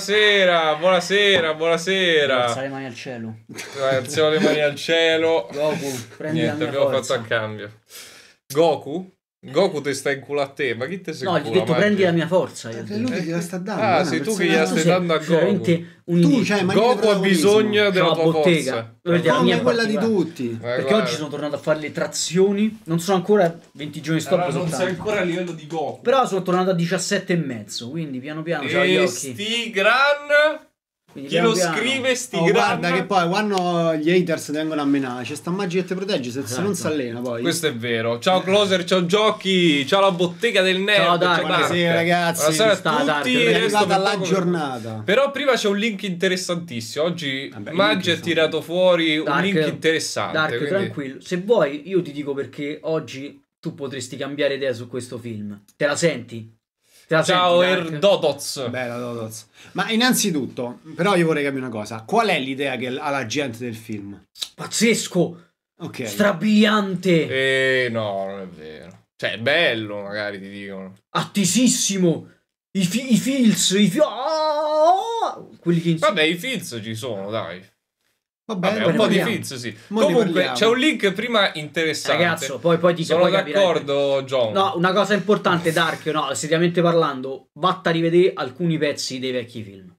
buonasera, buonasera, buonasera. Alzare le mani al cielo. Alziamo le mani al cielo. Goku, prendi Niente, la mia abbiamo forza. fatto a cambio. Goku? Goku ti sta in culo a te, ma chi te sei No, gli ho detto prendi la mia forza. Io ho È lui che gliela sta dando. Ah, è una sei tu che gliela stai dando a Goku. un Tu ma Goku ha bisogno della tua bottega. forza. Come quella di tutti. Perché guarda, oggi sono tornato a fare le trazioni. Non sono ancora 20 giorni stop. allora non sei ancora a livello di Goku. Però sono tornato a 17 e mezzo. Quindi piano piano E occhi. sti gran... Quindi Chi lo piano. scrive sti Oh, guarda che poi quando gli haters ti vengono a menare, c'è sta magia che ti protegge se, se non si Esatto. allena poi. Questo è vero. Ciao Closer, ciao Giochi, ciao la bottega del nerd. Ciao, Dark. Buonasera, ragazzi. Buonasera Sta, a Dark. tutti. È è arrivata la giornata. Però prima c'è un link interessantissimo. Oggi Vabbè, Maggi ha tirato fuori un Dark, link interessante. Dark, quindi- tranquillo. Se vuoi, io ti dico perché oggi tu potresti cambiare idea su questo film. Te la senti? Ciao senti, Dark? Erdodoz. Bella Dodoz. Ma innanzitutto, però io vorrei capire una cosa. Qual è l'idea che ha la gente del film? Pazzesco! Ok. Strabiliante! Eh no, non è vero. Cioè, è bello, magari ti dicono. Attisissimo! I, fi- i feels, i fi- ah! quelli che Vabbè, i feels ci sono, dai. Vabbè, Vabbè, un po' di parliamo. feels, sì. Mo Comunque, c'è un link prima interessante. Ragazzo, poi, poi ti Sono poi d'accordo, John. perché. No, una cosa importante, Dark, no, seriamente parlando, vatta a rivedere alcuni pezzi dei vecchi film.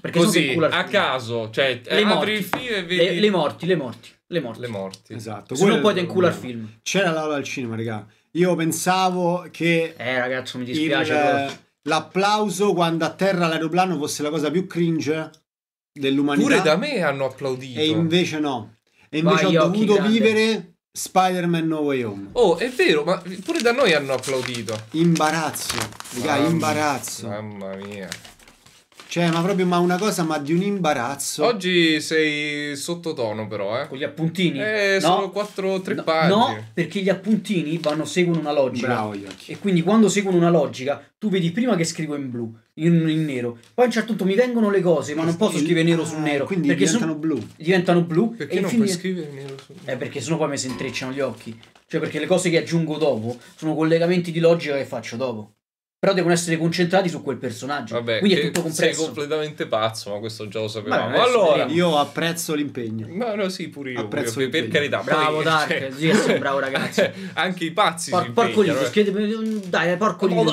Perché sono Così, a caso. Cioè, Le apri morti. il film e vedi... Le, le morti, le morti, le morti. le morti. Esatto. Se no poi ti il al problema. film. C'era l'aula al cinema, raga. Io pensavo che Eh, ragazzo, mi il- dispiace. però. l'applauso quando atterra l'aeroplano fosse la cosa più cringe dell'umanità. Pure da me hanno applaudito. E invece no. E invece Vai, ho dovuto grande. vivere Spider-Man No Way Home. Oh, è vero, ma pure da noi hanno applaudito. Imbarazzo, raga, Mamma- imbarazzo. Mamma mia. Cioè, ma proprio ma una cosa, ma di un imbarazzo. Oggi sei sottotono però, eh. Con gli appuntini. Eh, no, sono 4 3 no, pagine. no, perché gli appuntini vanno seguono una logica. Bravo, Iocchi. E quindi quando seguono una logica, tu vedi prima che scrivo in blu, in, in nero. Poi a un certo punto mi vengono le cose, ma non posso scrivere nero su ah, nero. Quindi perché diventano sono- blu. diventano blu. Perché e non infine- puoi scrivere nero su Eh, perché sennò poi mi si intrecciano gli occhi. Cioè, perché le cose che aggiungo dopo sono collegamenti di logica che faccio dopo. Però devono essere concentrati su quel personaggio. Vabbè, quindi è tutto sei compresso. completamente pazzo, ma questo già lo sapevamo. Beh, allora. Io apprezzo l'impegno. ma no, sì, pure io. Apprezzo pure io, per carità. Bravo, Dark, cioè- sì, sei un bravo ragazzo. Anche i pazzi Por- si porco lito, eh. schiedimi- dai, porco lito.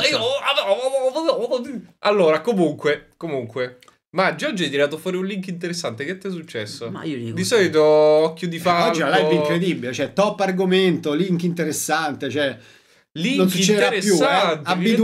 Allora, comunque, comunque, Maggi, oggi hai tirato fuori un link interessante. Che ti è successo? Ma io dico Di solito occhio di falco. Oggi è una live incredibile, cioè top argomento, link interessante, cioè Link non succederà più, eh. vi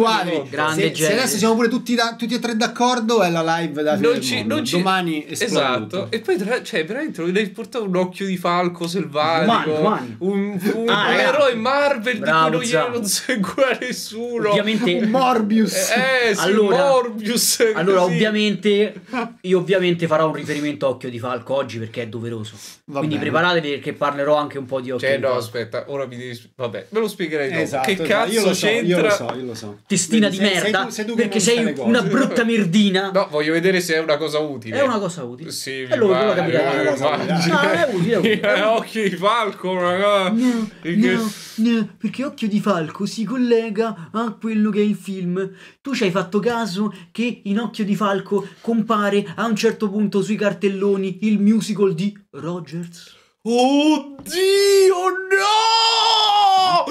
Grande se, se adesso siamo pure tutti, da- tutti e tre d'accordo è la live da non ci, mondo. non ci- domani esplode esatto tutto. e poi tra, cioè veramente non hai portato un occhio di falco selvatico Domani, domani. un, un, Ah, un eroe Marvel Bravo, di cui non, non segue nessuno Ovviamente, Un Morbius. eh, eh sì, Allora- Morbius allora, così. ovviamente, io ovviamente farò un riferimento a Occhio di Falco oggi perché è doveroso. Va Quindi bene. preparatevi perché parlerò anche un po' di Occhio cioè di no Falco. aspetta ora mi devi vabbè me lo spiegherai dopo Esatto, che esatto. cazzo io lo so, c'entra io lo so, io lo so. Testina di Sei- sei merda tu- sei tu perché sei una brutta merdina. no voglio vedere se è una cosa utile È una cosa utile. sì E lo pare. utile. No, è utile, è utile. Eh, occhi di falco raga No, Perché- no, no, perché Occhio di Falco si collega a quello che è il film. Tu ci hai fatto caso che in Occhio di Falco compare a un certo punto sui cartelloni il musical di Rogers? Oddio no!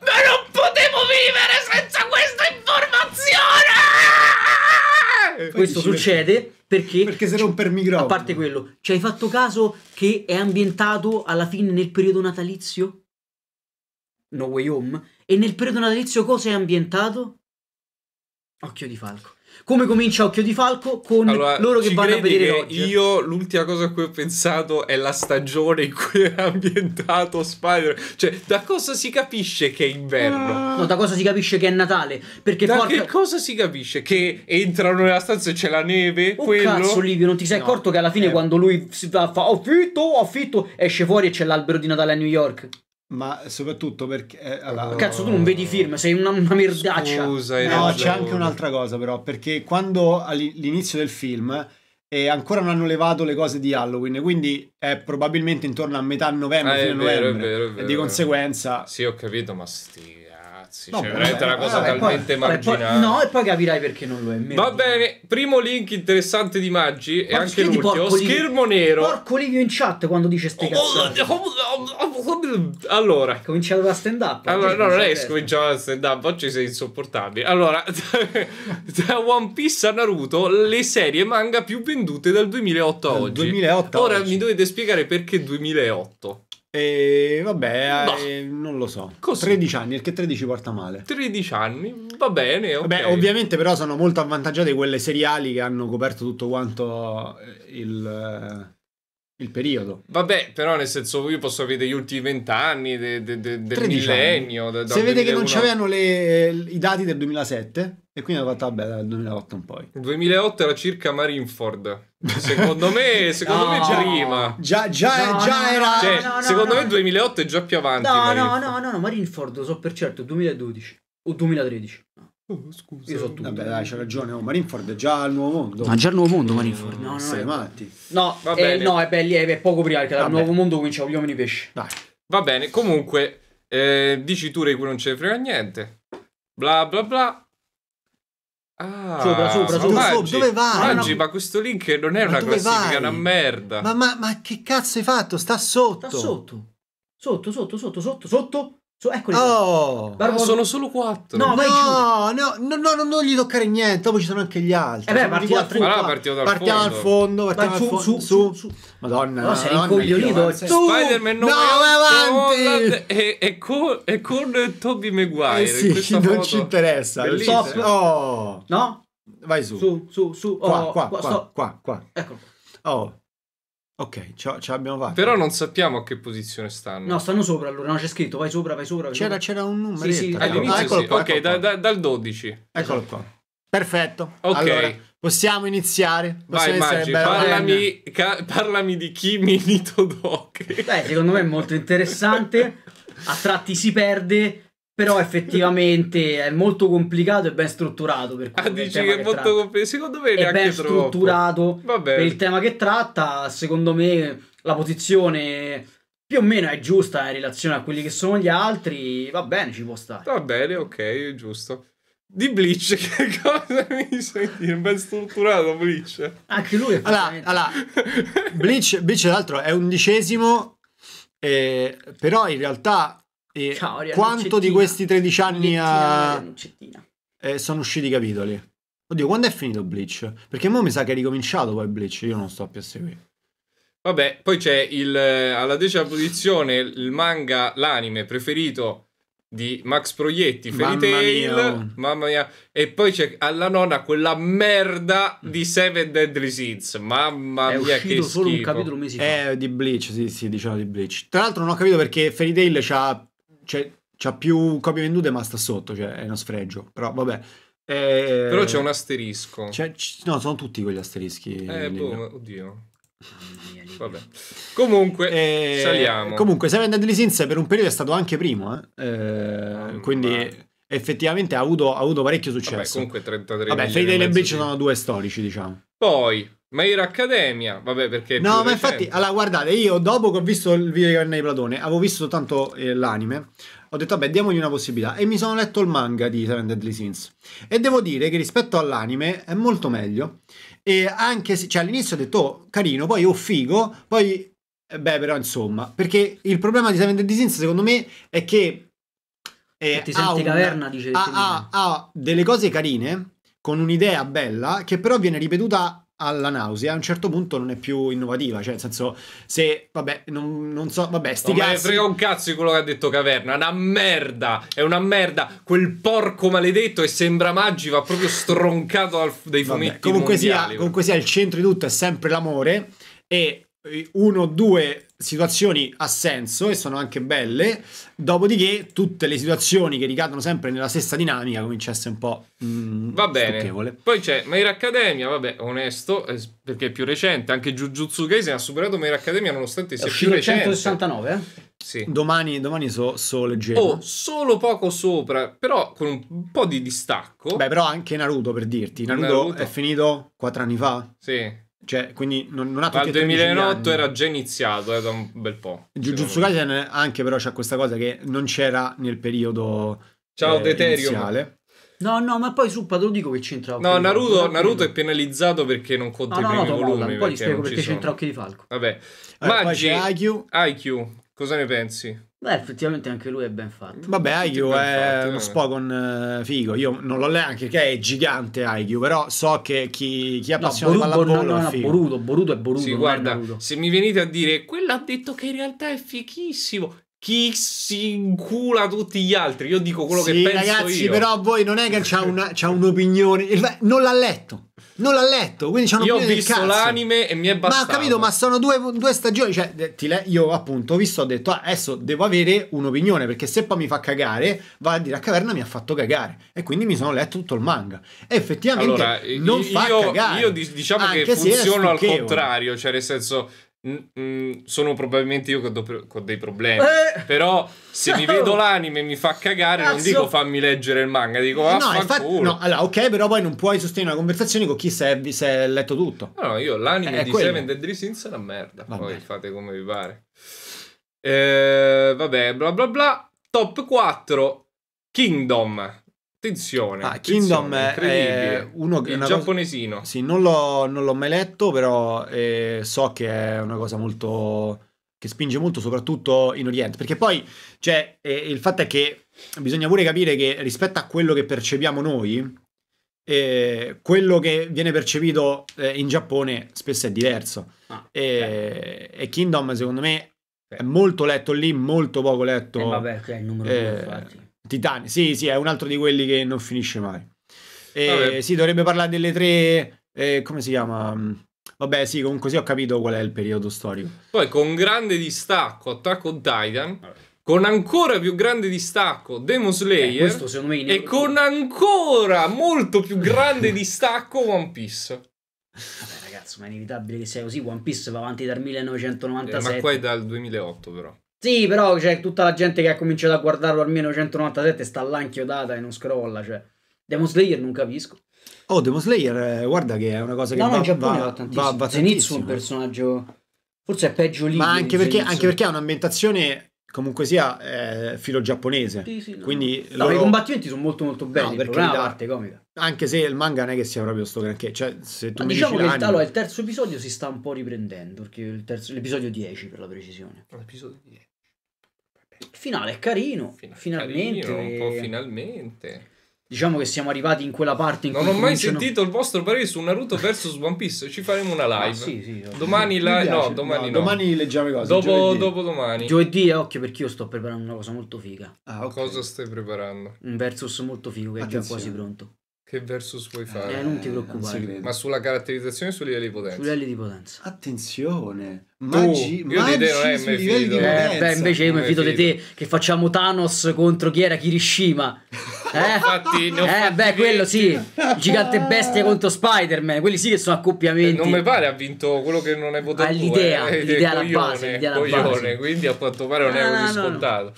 Ma non potevo vivere senza questa informazione! Questo succede perché, Perché se rompe il microfono. a parte quello, ci hai fatto caso che è ambientato alla fine nel periodo natalizio? No Way Home. E nel periodo natalizio cosa è ambientato? Occhio di Falco. Come comincia Occhio di Falco? Con Allora, loro che vanno a vedere che Roger. Io l'ultima cosa a cui ho pensato è la stagione in cui è ambientato Spider. Cioè, da cosa si capisce che è inverno? No, da cosa si capisce che è Natale? Perché Da porca... che cosa si capisce? Che entrano nella stanza e c'è la neve? Oh quello? cazzo Livio, non ti sei No. accorto che alla fine Eh. quando lui si fa, fa affitto, affitto, esce fuori e c'è l'albero di Natale a New York? Ma soprattutto perché... eh, allora, Cazzo, tu non vedi film, sei una, una merdaccia. Scusa, hai No, ragione. c'è anche un'altra cosa però, perché quando all'inizio del film eh, ancora non hanno levato le cose di Halloween, quindi è probabilmente intorno a metà novembre, Ah, è fine vero, è novembre, vero, è e vero, di conseguenza... Sì, ho capito, ma sti cazzi. No, cioè, veramente una cosa Vabbè, poi- talmente poi- marginale. no, e poi capirai perché non lo è. meno Va bene, primo link interessante di Maggi e anche l'ultimo. Schermo nero. Porco Livio in chat quando dice ste cazzate. Allora, Cominciato da stand up. allora no, non è che scominciamo a stand up, oggi sei insopportabile. Allora, da One Piece a Naruto, le serie manga più vendute dal 2008 a oggi. 2008 a Ora oggi. mi dovete spiegare perché 2008. E vabbè, No. eh, non lo so. Così. 13 anni, perché 13 porta male. 13 anni, va bene, ok. Vabbè, ovviamente però sono molto avvantaggiate quelle seriali che hanno coperto tutto quanto eh, il, eh, il periodo. Vabbè, però nel senso io posso vedere gli ultimi vent'anni de- de- de- del 13 millennio. Se vede che non 2001. c'avevano le- i dati del 2007 e quindi hanno fatto vabbè dal 2008 in poi. Il 2008 era circa Marineford. Secondo me, secondo me No. prima. Già, già, No, già no, era... no, Cioè, no, no, secondo no. me 2008 è già più avanti. No, no, no, no, no, Marineford, so per certo, 2012 o 2013. Oh, scusa. Io so tutto. Vabbè dai, c'ha ragione, oh, Marineford è già al nuovo mondo. già il nuovo mondo Marineford. No, no, Sei è... matti. no, Va eh, bene. no, è, belli, è, è poco prima perché dal Vabbè. nuovo mondo cominciano gli uomini pesci. Dai. Va bene, comunque, eh, dici tu di cui non ce ne frega niente. Bla bla bla. Ah, Sopra, sopra, sopra. Maggi, Dove vai? Maggi, ma questo link non è Ma una classifica, vai? è una merda. Ma, ma, ma che cazzo hai fatto? Sta sotto. Sta sotto. Sotto, sotto, sotto, sotto, sotto. So, eccoli. Oh. Barbo- Ma sono solo quattro. No. No, no, no, no, no, non gli toccare niente. Dopo ci sono anche gli altri. Eh beh, Sono parti di dal Allora partiamo dal Partiamo fondo. Partiamo su, al su, su, su. Madonna. No, sei Tu- Spider-Man No, 98 vai avanti! e, e con, e con Toby Maguire Eh in sì, questa non foto. ci interessa. Bellissimo. Stop. Oh, No? vai su. Su, su, su. Qua, Oh, qua, qua, sto- qua, qua. Eccolo. Oh. Ok, ce ce l'abbiamo fatta. Però non sappiamo a che posizione stanno. No, stanno sopra allora. No, c'è scritto. Vai sopra, vai sopra. Vai C'era, sopra. c'era un numero. Sì, sì, All'inizio eccolo sì. qua, ok, eccolo da- qua. da- dal 12. Eccolo qua. Perfetto. Ok. Allora, possiamo iniziare. Vai Possiamo iniziare Maggi, parlami, ca- parlami di Kimi Nitodoki. Beh, secondo me è molto interessante. A tratti si perde. Però effettivamente è molto complicato e ben strutturato. Per Ah, dici tema che è che molto tratta. complesso. Secondo me è ben troppo. strutturato Va per il tema che tratta. Secondo me la posizione più o meno è giusta in relazione a quelli che sono gli altri. Va bene, ci può stare. Va bene, ok, giusto. Di Bleach, che cosa mi dire? Ben strutturato Bleach. Anche lui è Allora, allora Bleach, Bleach, tra l'altro, è undicesimo, eh, però in realtà eh, Ciao, quanto di questi 13 anni ha- eh, sono usciti i capitoli? Oddio, quando è finito Bleach? Perché mo mi sa che è ricominciato poi Bleach, io non sto più a seguire. Vabbè, poi c'è il, alla decima posizione il manga, l'anime preferito di Max Proietti, Fairy Mamma Tail, mia. mamma mia, e poi c'è alla nona quella merda di Seven Deadly Sins, mamma è mia che uscito solo un schifo. capitolo mesi fa. Eh, di Bleach, sì, sì, diciamo di Bleach. Tra l'altro non ho capito perché Fairy Tail c'ha, cioè, c'ha più copie vendute ma sta sotto, cioè è uno sfregio. Però vabbè. Eh, Però c'è un asterisco. c'è- c- no, sono tutti quegli asterischi. eh, boh, oddio. Vabbè. Comunque, Eh, saliamo. Comunque, Seven Deadly Sins per un periodo è stato anche primo, eh. Eh, Mamma. quindi effettivamente ha avuto, ha avuto parecchio Vabbè, successo. comunque 33 Vabbè, e Bleach di- sono due storici, diciamo. Poi, My Hero Academia, vabbè perché No, ma infatti, allora guardate, io dopo che ho visto il video di Caverna di Platone, avevo visto tanto eh, l'anime, ho detto vabbè, diamogli una possibilità. E mi sono letto il manga di Seven Deadly Sins. E devo dire che rispetto all'anime è molto meglio. E anche se, cioè all'inizio ho detto, oh, carino, poi oh, figo, poi, eh, beh, però insomma, perché il problema di Seven Deadly Sins secondo me è che... eh, ti ha senti un- caverna, dice ha, ha- ha delle cose carine con un'idea bella che però viene ripetuta alla nausea a un certo punto non è più innovativa cioè nel senso se vabbè non, non so vabbè sti Non cazzi frega un cazzo di quello che ha detto Caverna. È una merda. È una merda. Quel porco maledetto e sembra Maggi va proprio stroncato dai Vabbè, fumetti comunque, sia, mondiali. comunque sia il centro di tutto è sempre l'amore e uno o due situazioni ha senso e sono anche belle dopodiché tutte le situazioni che ricadono sempre nella stessa dinamica comincia a essere un po' mm, Va bene. stucchevole. Poi c'è Hero Academia, vabbè, onesto, eh, perché è più recente. Anche Jujutsu Kaisen ha superato Hero Academia nonostante sia più recente. 169, eh? Sì. domani, domani so, so leggevo Oh, solo poco sopra, però con un po' di distacco. Beh, però anche Naruto per dirti. Naruto, Naruto. è finito quattro anni fa. Sì. Cioè, quindi non, non ha Dal tutti 13 2008 anni. era già iniziato, eh, da un bel po'. Jujutsu. Kaisen anche però c'ha questa cosa che non c'era nel periodo Ciao, eh, Deterium. iniziale. No, no, ma poi Suppa te lo dico che c'entra No, di Falco, Naruto, non Naruto è penalizzato perché non conta No, i no, no, primi Tom volumi. Holland, poi ti spiego non ci perché c'entra sono. Occhio di Falco. Vabbè. Eh, poi Maggi, c'è Haikyuu. IQ, cosa ne pensi? Beh, effettivamente anche lui è ben fatto. Vabbè, Haikyuu ben è fatti, uno eh. Spogon figo. Io non l'ho letto anche perché è gigante Haikyuu, però so che chi, chi è No, appassionato di Boruto, no, pallavolo no, è no, figo. Boruto, Boruto è Boruto, sì, guarda, è Naruto. se mi venite a dire quello ha detto che in realtà è fichissimo. Chi si incula tutti gli altri? Io dico quello sì, che penso ragazzi, io. però voi non è che c'ha, una- c'ha un'opinione. Non l'ha letto. Non l'ha letto, quindi c'ha Io ho visto l'anime e mi è Ma ho bastato. capito, ma sono due, due stagioni. Cioè, ti le- io appunto ho visto, ho detto, ah, adesso devo avere un'opinione perché se poi mi fa cagare, va a dire a caverna mi ha fatto cagare. E quindi mi sono letto tutto il manga. E effettivamente Allora, non io, fa cagare. io di- diciamo Anche che funziono al contrario, cioè nel senso mm, mm, sono probabilmente io che ho, ho dei problemi. Eh! Però se mi vedo l'anime e mi fa cagare, non Cazzo. dico fammi leggere il manga, dico No, infatti, no, allora, ok, però poi non puoi sostenere una conversazione con chi si è, letto tutto. No, no, io l'anime È di quello. Seven Deadly Sins è una merda. Va Poi fate come vi pare. Eh, vabbè, bla bla bla. Top 4 Kingdom. Attenzione. Ah, Kingdom è, uno il una cosa- giapponesino. Sì, non l'ho, non l'ho mai letto, però eh, so che è una cosa molto. che spinge molto, soprattutto in Oriente. Perché poi, cioè, eh, il fatto è che bisogna pure capire che rispetto a quello che percepiamo noi, eh, quello che viene percepito eh, in Giappone spesso è diverso. Ah, E, e Kingdom, secondo me, è molto letto lì, molto poco letto. Eh, vabbè, che è il numero Eh, due, infatti. Titani, sì, sì, è un altro di quelli che non finisce mai. E Vabbè. sì, dovrebbe parlare delle tre. eh, come si chiama? Vabbè, sì, comunque sì, ho capito qual è il periodo storico. Poi con grande distacco Attack on Titan. Con ancora più grande distacco Demon Eh, Slayer. questo secondo me e con ancora molto più grande distacco One Piece. Vabbè, ragazzi, ma è inevitabile che sia così. One Piece va avanti dal Eh, 1997. ma qua è dal 2008 però. Sì, però c'è tutta la gente che ha cominciato a guardarlo al 1997 sta là inchiodata e non scrolla. Cioè, Demon Slayer non capisco. Oh, Demon Slayer, eh, guarda che è una cosa che No, no, va, in Giappone va, va, tantissimo. va, va Zenitsu è un personaggio. Forse è peggio lì. Ma anche perché, anche perché ha un'ambientazione comunque sia eh, filo giapponese. Sì, sì, no. Quindi No, loro- i combattimenti sono molto molto belli. No, il per problema è la carità. parte comica. Anche se il manga non è che sia proprio sto granché. Cioè, se tu Ma mi diciamo dici che il, l'anime- allora, il terzo episodio si sta un po' riprendendo. Perché il terzo, l'episodio 10 per la precisione. L'episodio 10. Il finale è carino. Fina- finalmente. carino, un po' finalmente. Diciamo che siamo arrivati in quella parte in Non cui ho mai cominciano- sentito il vostro parere su Naruto vs One Piece. Ci faremo una Ah, live. sì, sì. Domani la... No, domani no. domani leggiamo le cose. Dopo, giovedì. dopo domani. Giovedì è occhio perché io sto preparando una cosa molto figa. Ah, ok. Cosa stai preparando? Un versus molto figo che è già Attenzione. quasi pronto. Che versus vuoi fare? Eh, non ti non preoccupare. Ma sulla caratterizzazione e sui livelli di Sui potenza? livelli di potenza. Attenzione, Maggi, io di Maggi te non è sui livelli fido. di Eh, potenza. Eh, beh, invece io mi fido di te che facciamo Thanos contro chi era Kirishima. Eh? Infatti, ne ho Eh, fatti beh, quello 20. sì. Gigante bestia contro Spider-Man. Quelli sì che sono accoppiamenti. Non mi pare ha vinto quello che non hai votato Ah, tu, l'idea, eh. l'idea alla Coglione, base, l'idea alla coglione, base. quindi a quanto pare non è No, così no, no, no.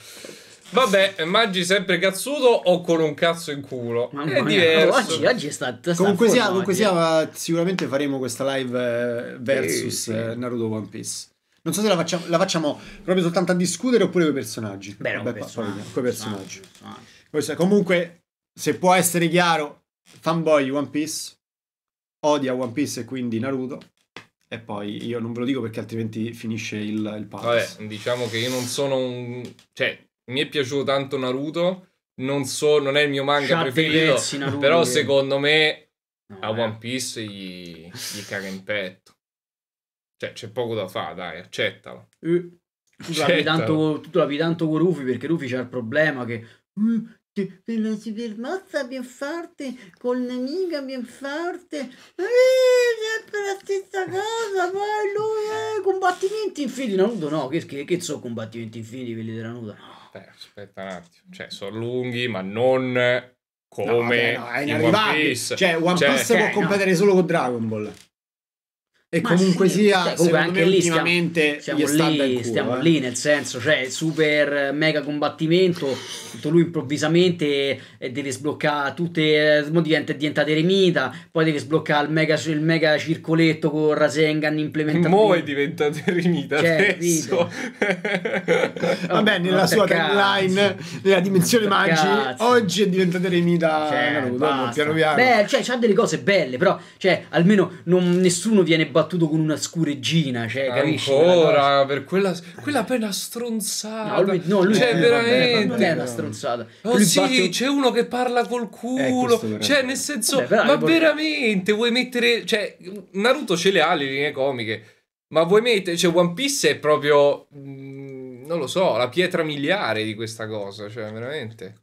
Vabbè, mangi sempre cazzuto o con un cazzo in culo? Mamma è diverso. Oggi, oggi sta, sta Comunque sia, comunque sia, sicuramente faremo questa live eh, versus Sì, sì. eh, Naruto One Piece. Non so se la facciamo, la facciamo proprio soltanto a discutere oppure con i personaggi. Beh, Vabbè, vediamo, coi personaggi. personaggi. Questo è- Comunque, se può essere chiaro, fanboy One Piece, odia One Piece e quindi Naruto. E poi io non ve lo dico perché altrimenti finisce il, il pass. Vabbè, diciamo che io non sono un... Cioè, mi è piaciuto tanto Naruto, non, so, non è il mio manga dei preferito, pezzi Naruto però che- secondo me No, a eh. One Piece gli, gli caga in petto. Cioè, c'è poco da fare, dai, accettalo. Eh, Tu l'avevi tanto, tu tanto con Rufi perché Rufi c'ha il problema che "Mm, per la supermozza bien forte, col nemico bien forte, eh, sempre la stessa cosa, poi lui, eh, combattimenti infiniti, Naruto no, che, che, che sono combattimenti infiniti quelli della Naruto? No. Beh, aspetta un attimo. Cioè, sono lunghi, ma non come No, vabbè, no, è in One. Piece. Cioè, One Cioè, Piece eh, può no. competere solo con Dragon Ball. E Ma comunque sì, sia, cioè, anche me lì stiamo- bel lì, culo, stiamo eh. lì, nel senso, cioè, super mega combattimento. Tutto lui improvvisamente eh, deve sbloccare tutte. eh, diventa, diventa eremita. Poi deve sbloccare il mega, il mega circoletto con Rasengan implementato. Mo è diventato eremita Cioè, adesso. Vabbè, nella sua tagline, nella dimensione Ma Maggi, cazzo. oggi è diventata eremita Cioè, Naruto, piano piano. Beh, cioè, c'ha delle cose belle, però, cioè, almeno non- nessuno viene battuto con una scureggina, cioè, capisci? Ancora per quella, quella appena stronzata. No, lui, no, lui cioè, eh, veramente. non è una stronzata. Oh Lui sì, batte- c'è uno che parla col culo. però. cioè, nel senso, Vabbè, però- ma veramente vuoi mettere. Cioè, Naruto ce le ha le linee comiche. Ma vuoi mettere. Cioè, One Piece è proprio. mm, non lo so, la pietra miliare di questa cosa. Cioè, veramente.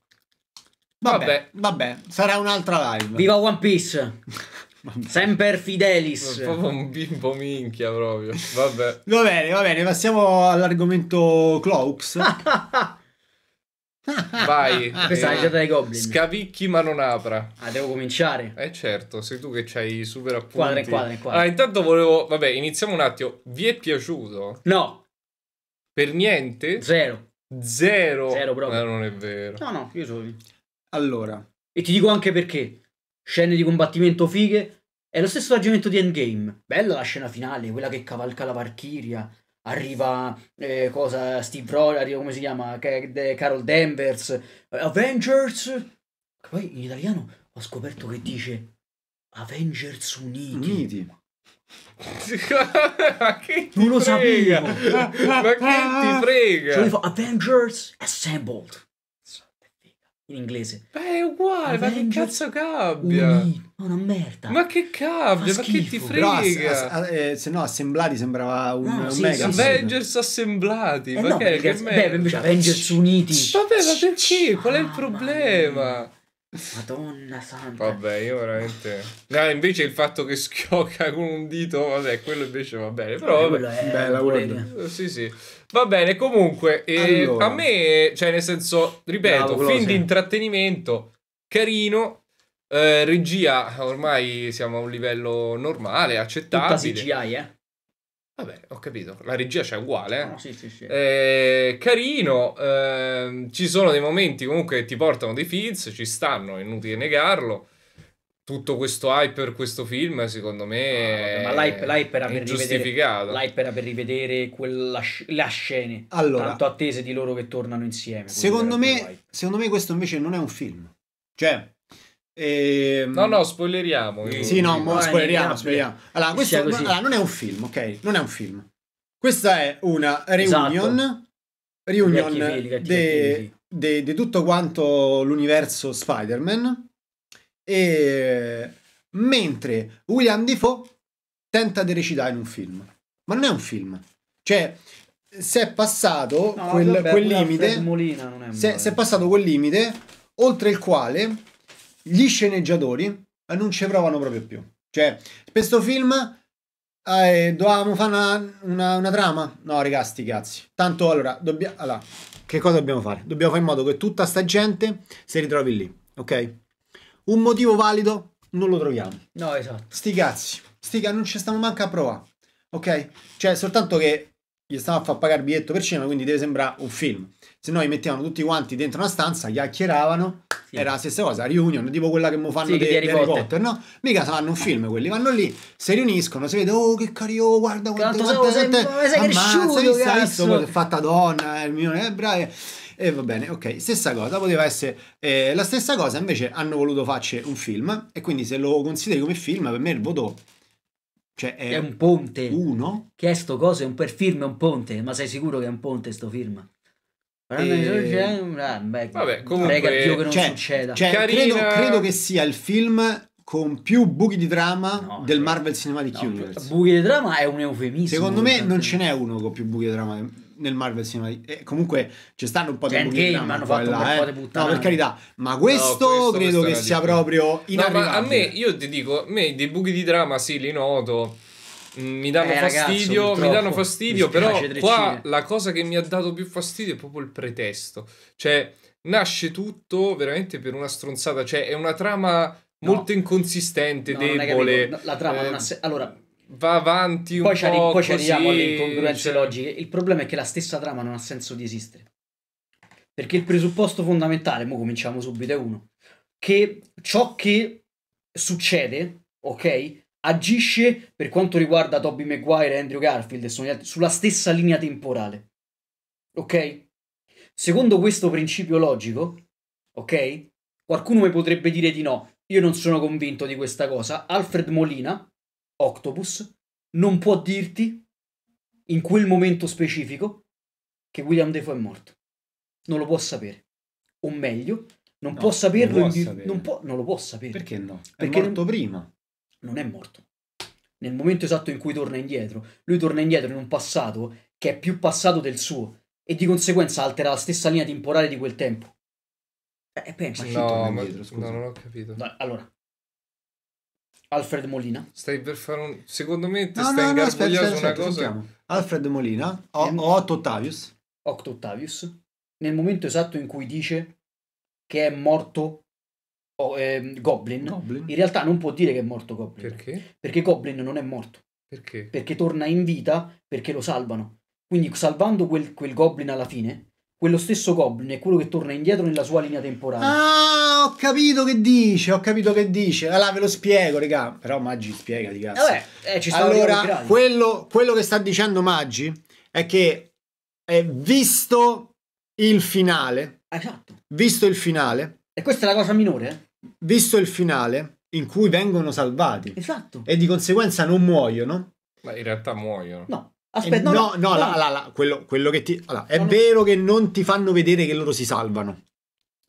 Vabbè, vabbè. vabbè, sarà un'altra live. Viva One Piece! Semper Fidelis! È proprio un bimbo minchia proprio. Vabbè. Va bene, va bene, passiamo all'argomento Cloaks. Vai. Questa è Eh, la giornata dei Goblin. Scavicchi ma non apra. ah, devo cominciare. Eh certo, sei tu che c'hai i super appunti. Quadra, quadra, quadra. Allora, intanto volevo... Vabbè, iniziamo un attimo. Vi è piaciuto? No, Per niente? zero. Zero. Zero proprio. Ma non è vero. No, no, io sono. Allora, E ti dico anche perché. Scene di combattimento fighe. È lo stesso ragionamento di Endgame. Bella la scena finale, quella che cavalca la Valkyria. Arriva eh, cosa Steve Rogers, arriva come si chiama? Carol Danvers, eh, Avengers. Poi in italiano ho scoperto che dice Avengers Uniti. uniti. ma che ti Non lo frega? sapevo. ma che ti frega? Cioè, Avengers Assembled. In inglese. Beh, è uguale, ma che Avengers cazzo cambia? Ma una merda. Ma che cambia? Ma che ti frega? ass- eh, se no assemblati sembrava un, No, un sì, mega. sì, Avengers assemblati. Eh ma no, che, perché- che beh, merda? invece Avengers Uniti. Vabbè, ma perché? Qual è il problema? Madonna santa. Vabbè, io veramente. No, invece il fatto che schiocca con un dito, vabbè, quello invece va bene. Però, Eh, vabbè. è Bella. Eh, Sì, sì. Va bene, comunque, eh, Allora. a me, cioè, nel senso, ripeto, Bravo, film di intrattenimento, carino, eh, regia, ormai siamo a un livello normale, Tutta accettabile. CGI, eh? Vabbè, ho capito, la regia c'è uguale, eh. No, sì, sì, sì. Eh, carino, ehm, ci sono dei momenti comunque che ti portano dei feels, ci stanno, è inutile negarlo. Tutto questo hype per questo film, secondo me, vabbè, ma l'hype- l'hype era è per ingiustificato. L'hype era per rivedere quella la scene. Allora, Tanto attese di loro che tornano insieme. secondo me, secondo me questo invece non è un film. Cioè, ehm, No, no, spoileriamo. Sì, no, mo No, è spoileriamo, spoileriamo. Allora, questo allora, non è un film, ok? Non è un film. Questa è una reunion, reunion de- fili. de- di tutto quanto l'universo Spider-Man. E mentre William Defoe tenta di recitare in un film. Ma non è un film. Cioè, se è passato No, quel, vabbè, quel limite, Alfred Molina non è se, se è passato quel limite, oltre il quale gli sceneggiatori non ci provano proprio più. Cioè, questo film eh, dovevamo fare una, una- una trama? No, raga, sti cazzi. Tanto, allora, dobbia- allora, che cosa dobbiamo fare? Dobbiamo fare in modo che tutta sta gente si ritrovi lì, ok? Un motivo valido non lo troviamo. No, esatto. Sti cazzi, sti cazzi, non ci stiamo manco a provare, ok? Cioè, soltanto che gli stavamo a far pagare il biglietto per cinema, quindi deve sembrare un film. Se no, li mettevano tutti quanti dentro una stanza, chiacchieravano, Sì. era la stessa cosa, reunion, tipo quella che mo fanno Sì, di, di Harry Harry Potter. Potter, no? Mica fanno un film quelli, vanno lì, si riuniscono, si vede, oh che carino, guarda quante, Quanto quante, sei- sei ammazza, cresciuto, hai visto, hai cazzo." visto cosa è fatta donna, Hermione è brava, e- e va bene, ok, stessa cosa, poteva essere eh, la stessa cosa, invece hanno voluto farci un film, e quindi se lo consideri come film, per me il voto, cioè è, È un ponte. uno, Che è sto coso? È un per film, è un ponte. Ma sei sicuro che è un ponte sto film? Eh, Ah, beh, vabbè, comunque, prega Dio che non cioè- succeda. Cioè, Carina- credo, credo che sia il film con più buchi di trama No, del. Marvel Cinematic No, Universe. buchi di trama è un eufemismo. Secondo me non ce n'è uno con più buchi di trama nel Marvel Cinematic. E comunque ci stanno un po' di Cioè, buchi di Endgame trama. hanno e fatto un là, bel eh. po' di puttanate. No, per carità, ma questo, No, questo- credo questo che sia proprio No, ma a me, inarrivabile. io ti dico, a me dei buchi di trama sì, li noto. Mi danno Eh, ragazzo, fastidio, mi purtroppo. danno fastidio, Mi però qua la cosa che mi ha dato più fastidio è proprio il pretesto. Cioè, nasce tutto veramente per una stronzata, cioè è una trama No. molto inconsistente, No, debole. No, la trama eh, non ha se- Allora, va avanti un Poi, arri- po' poi ci arriviamo alle incongruenze cioè- logiche. Il problema è che la stessa trama non ha senso di esistere. Perché il presupposto fondamentale, mo cominciamo subito, è uno. Che ciò che succede, ok, agisce per quanto riguarda Tobey Maguire e Andrew Garfield e sono altri, sulla stessa linea temporale. Ok? Secondo questo principio logico, ok? Qualcuno mi potrebbe dire di no. Io non sono convinto di questa cosa. Alfred Molina, Octopus, non può dirti in quel momento specifico che William Defoe è morto. Non lo può sapere. O meglio, non No, può saperlo. non può sapere. non, può- non lo può sapere. Perché no? È Perché morto prima. Non è morto. Nel momento esatto in cui torna indietro, lui torna indietro in un passato che è più passato del suo e di conseguenza altera la stessa linea temporale di quel tempo. Eh, pensa. chi No, torna ma- indietro, scusa? no, non ho capito. No, allora, Alfred Molina, Stai per fare un. Secondo me ti No, stai no, no, ingarbugliando su una aspetta, cosa. sentiamo. Alfred Molina, o, o Otto Ottavius. Octo Octavius, nel momento esatto in cui dice che è morto oh, ehm, Goblin, Goblin. in realtà non può dire che è morto Goblin. Perché? Perché Goblin non è morto. Perché? perché torna in vita perché lo salvano. Quindi salvando quel, quel goblin alla fine, quello stesso goblin è quello che torna indietro nella sua linea temporale. Ah, ho capito che dice, ho capito che dice. Allora ve lo spiego, raga. Però Maggi spiega di Eh, cazzo. vabbè, eh, ci allora, quello, quello che sta dicendo Maggi è che è visto il finale, Esatto. visto il finale, E questa è la cosa minore, eh? Visto il finale in cui vengono salvati Esatto. e di conseguenza non muoiono. Ma in realtà muoiono. No, aspetta, no, no, la- la- la- quello, quello che ti... allora, è No, no. vero che non ti fanno vedere che loro si salvano.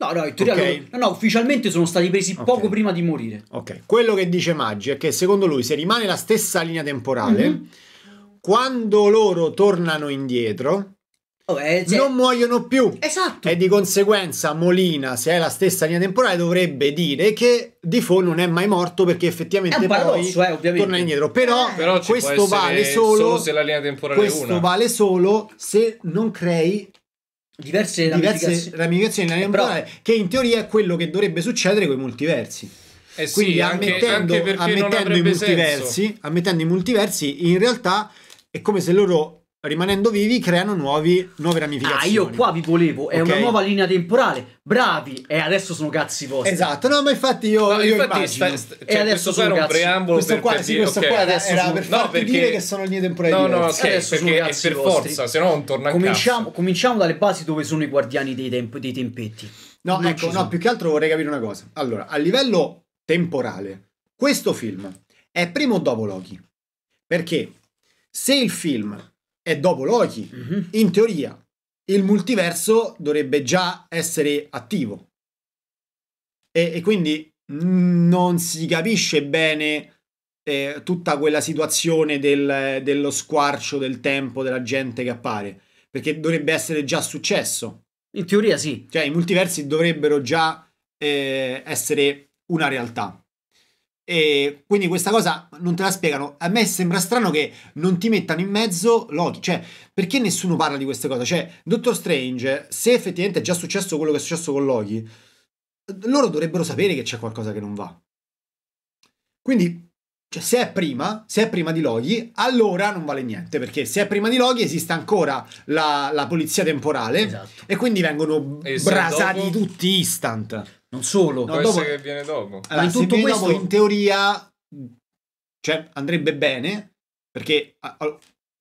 no, no, in teoria Ok. loro- no, no, ufficialmente sono stati presi Ok. poco prima di morire. Ok, quello che dice Maggi è che secondo lui se rimane la stessa linea temporale, Mhm. quando loro tornano indietro, Oh, eh, se- non muoiono più. Esatto. E di conseguenza Molina, se è la stessa linea temporale, dovrebbe dire che Defoe non è mai morto perché è effettivamente paradosso, eh, ovviamente. torna indietro. Però, Eh, Però questo vale solo, se la linea temporale è questo una. vale solo se non crei Diverse diverse ramificazioni. ramificazioni nella linea Eh, però- temporale, che in teoria è quello che dovrebbe succedere con i multiversi. Eh sì, Quindi anche, ammettendo, anche ammettendo i ammettendo i multiversi, in realtà è come se loro rimanendo vivi creano nuovi, nuove Ah, ramificazioni. io qua vi volevo, è Ok. una nuova linea temporale. Bravi, e adesso sono cazzi vostri. Esatto, no, ma infatti io, No, io infatti, immagino. sta- sta- E cioè, adesso questo qua era sono un preambolo questo per, qua, per sì, dire, questo ok, qua adesso era sono- per no, farti perché- dire che sono linee temporali No, no, diverse. ok, Adesso sono perché è cazzi per vostri. forza, se no non torna a Cominciamo, cazzo. cominciamo dalle basi dove sono i guardiani dei, temp- dei tempetti. No, Non ecco, no, sono. più che altro vorrei capire una cosa. Allora, a livello temporale, questo film è prima o dopo Loki? Perché se il film è dopo Loki, Mhm. in teoria il multiverso dovrebbe già essere attivo. E, e quindi non si capisce bene eh, tutta quella situazione del- dello squarcio del tempo della gente che appare. Perché dovrebbe essere già successo. In teoria sì. Cioè, i multiversi dovrebbero già eh, essere una realtà. E quindi questa cosa non te la spiegano. A me sembra strano che non ti mettano in mezzo Loki. Cioè, perché nessuno parla di queste cose? Cioè, Doctor Strange, se effettivamente è già successo quello che è successo con Loki, loro dovrebbero sapere che c'è qualcosa che non va. Quindi, cioè, se è prima, se è prima di Loki, allora non vale niente. Perché se è prima di Loki esiste ancora la, la polizia temporale. Esatto. E quindi vengono E brasati dopo? tutti instant. Non solo. No, Può dopo- che viene dopo. Allora, in se tutto viene questo- dopo, in teoria, cioè, andrebbe bene, perché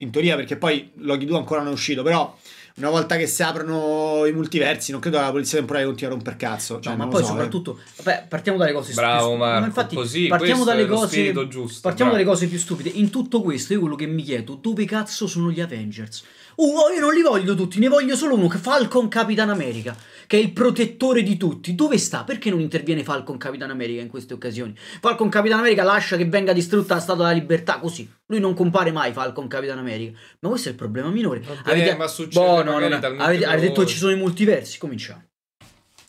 in teoria, perché poi Loki 2 ancora non è uscito, però una volta che si aprono i multiversi, non credo che la polizia temporale continui a romper cazzo. Cioè, No, ma poi so, eh. soprattutto, vabbè, partiamo dalle cose Bravo Marco, Ma infatti, così, partiamo dalle cose giusto, Partiamo bravo. dalle cose più stupide. In tutto questo, io quello che mi chiedo, dove cazzo sono gli Avengers? Oh, io non li voglio tutti, ne voglio solo uno, che Falcon Capitan America, che è il protettore di tutti. Dove sta? Perché non interviene Falcon Capitan America in queste occasioni? Falcon Capitan America lascia che venga distrutta la Statua della Libertà, così. Lui non compare mai Falcon Capitan America. Ma questo è il problema minore. Vabbè, ma succede Boh, no, no, no. Avete, avete detto ci sono i multiversi, cominciamo.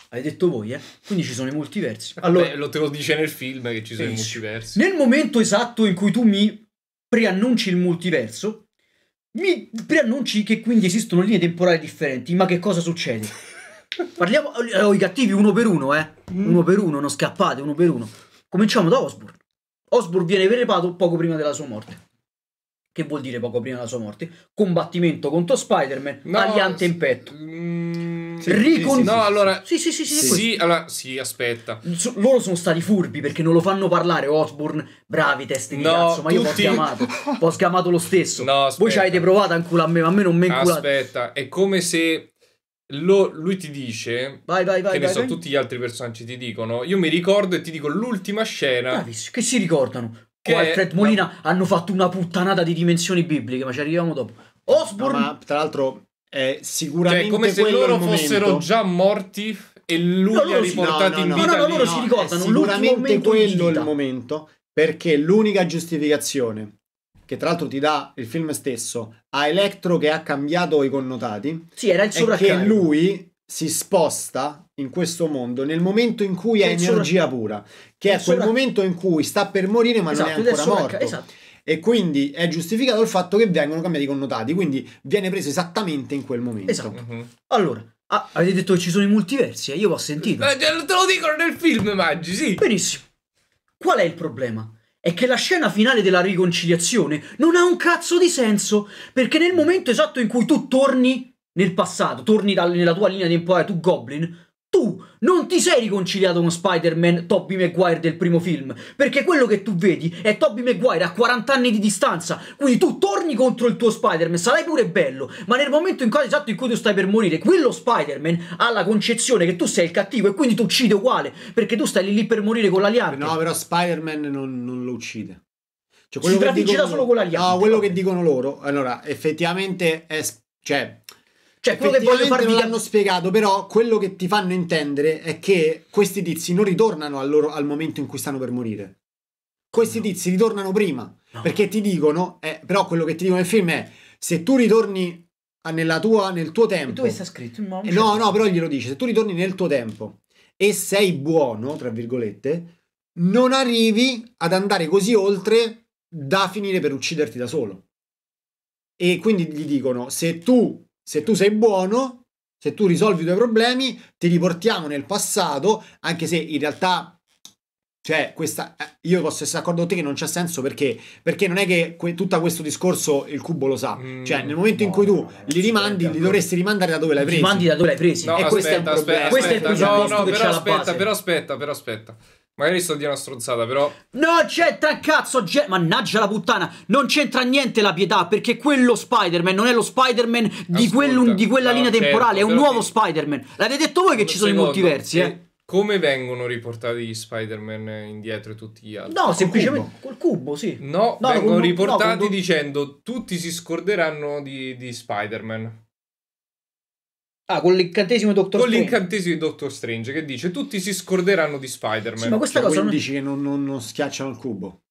Avete detto voi, eh? Quindi ci sono i multiversi. Allora, Allora, lo te lo dice nel film che ci sono i Benissimo. multiversi. nel momento esatto in cui tu mi preannunci il multiverso, mi preannunci che quindi esistono linee temporali differenti, ma che cosa succede? Parliamo eh, oh, i cattivi uno per uno, eh. Uno per uno, non scappate, uno per uno. Cominciamo da Osborn. Osborn viene crepato poco prima della sua morte. Che vuol dire poco prima della sua morte? Combattimento contro Spider-Man, No, aliante in petto. mm, Sì, Ricon- sì, sì, no, allora Sì, sì, sì, sì. sì, allora sì, aspetta. So- loro sono stati furbi perché non lo fanno parlare Osborne, bravi testi di No, cazzo, ma io tutti- ho sgamato, ho sgamato lo stesso. No, Voi ci avete provato a inculare a me, ma a me non mi inculate. Aspetta, è come se lo- lui ti dice Vai, vai, vai, che ne vai, so, vai. tutti gli altri personaggi ti dicono. Io mi ricordo e ti dico l'ultima scena. Bravissimo, che si ricordano. Che Alfred Molina hanno fatto una puttanata di dimensioni bibliche, ma ci arriviamo dopo. No, Osborne ma tra l'altro è Cioè, sicuramente è come se loro fossero già morti e lui No, li ha riportati no, no, in no, vita. no, no, loro si ricordano, è sicuramente quello il momento perché l'unica giustificazione che tra l'altro ti dà il film stesso a Electro che ha cambiato i connotati Sì, era il è che sovraccarico. lui si sposta in questo mondo nel momento in cui È energia pura che è quel momento in cui sta per morire ma esatto, non è ancora morto esatto. e quindi è giustificato il fatto che vengono cambiati i connotati quindi viene preso esattamente in quel momento Esatto. Mhm. Allora, ah, avete detto che ci sono i multiversi, eh? io ho sentito. Eh, te lo dicono nel film, Maggi, sì. Benissimo. Qual è il problema? È che la scena finale della riconciliazione non ha un cazzo di senso, perché nel momento esatto in cui tu torni nel passato, torni dal- nella tua linea temporale, tu Goblin, tu non ti sei riconciliato con Spider-Man Tobey Maguire del primo film, perché quello che tu vedi è Tobey Maguire a 40 anni di distanza, quindi tu torni contro il tuo Spider-Man, sarai pure bello, ma nel momento in cui, esatto in cui tu stai per morire, quello Spider-Man ha la concezione che tu sei il cattivo e quindi tu uccidi uguale, perché tu stai lì, lì per morire con l'aliante. No, però Spider-Man non, non lo uccide. Cioè, Si trafigge da solo con la No, quello vabbè. che dicono loro, allora, effettivamente è... Cioè, Cioè, quello che voglio farvi non l'hanno spiegato, però quello che ti fanno intendere è che questi tizi non ritornano al, loro- al momento in cui stanno per morire. Questi No. tizi ritornano prima, No. perché ti dicono, eh, però quello che ti dicono nel film è, se tu ritorni tua, nel tuo E tempo... dove sta scritto? No, Eh, No, no, però glielo dice, se tu ritorni nel tuo tempo e sei buono, tra virgolette, non arrivi ad andare così oltre da finire per ucciderti da solo. E quindi gli dicono, se tu, se tu sei buono, se tu risolvi i tuoi problemi, ti riportiamo nel passato, anche se in realtà... Cioè, questa, eh, io posso essere d'accordo con te che non c'è senso perché, perché non è che que- tutto questo discorso il cubo lo sa. Mm, cioè, nel momento in no, cui tu no, li rimandi, aspetta, li dovresti rimandare da dove l'hai Ti presi. mandi da dove l'hai presi. No, e questo è un aspetta, problema. aspetta, questo è il aspetta. No, no, però aspetta, però aspetta, però aspetta. Magari sto dicendo una stronzata, però Non c'entra cazzo, ge- mannaggia la puttana, non c'entra niente la pietà perché quello Spider-Man non è lo Spider-Man di, quello- di quella no, linea certo, temporale, è un nuovo ti- Spider-Man. L'avete detto voi che ci sono i multiversi, eh? Come vengono riportati gli Spider-Man indietro e tutti gli altri? No, semplicemente col cubo, sì. No, No, vengono no, riportati con- dicendo tutti si scorderanno di, di Spider-Man. Ah, con l'incantesimo Doctor Con Strange. l'incantesimo di Doctor Strange che dice tutti si scorderanno di Spider-Man. Sì, ma questa Cioè, cosa non... dici che non, non- non schiacciano il cubo.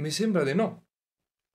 Mi sembra di no.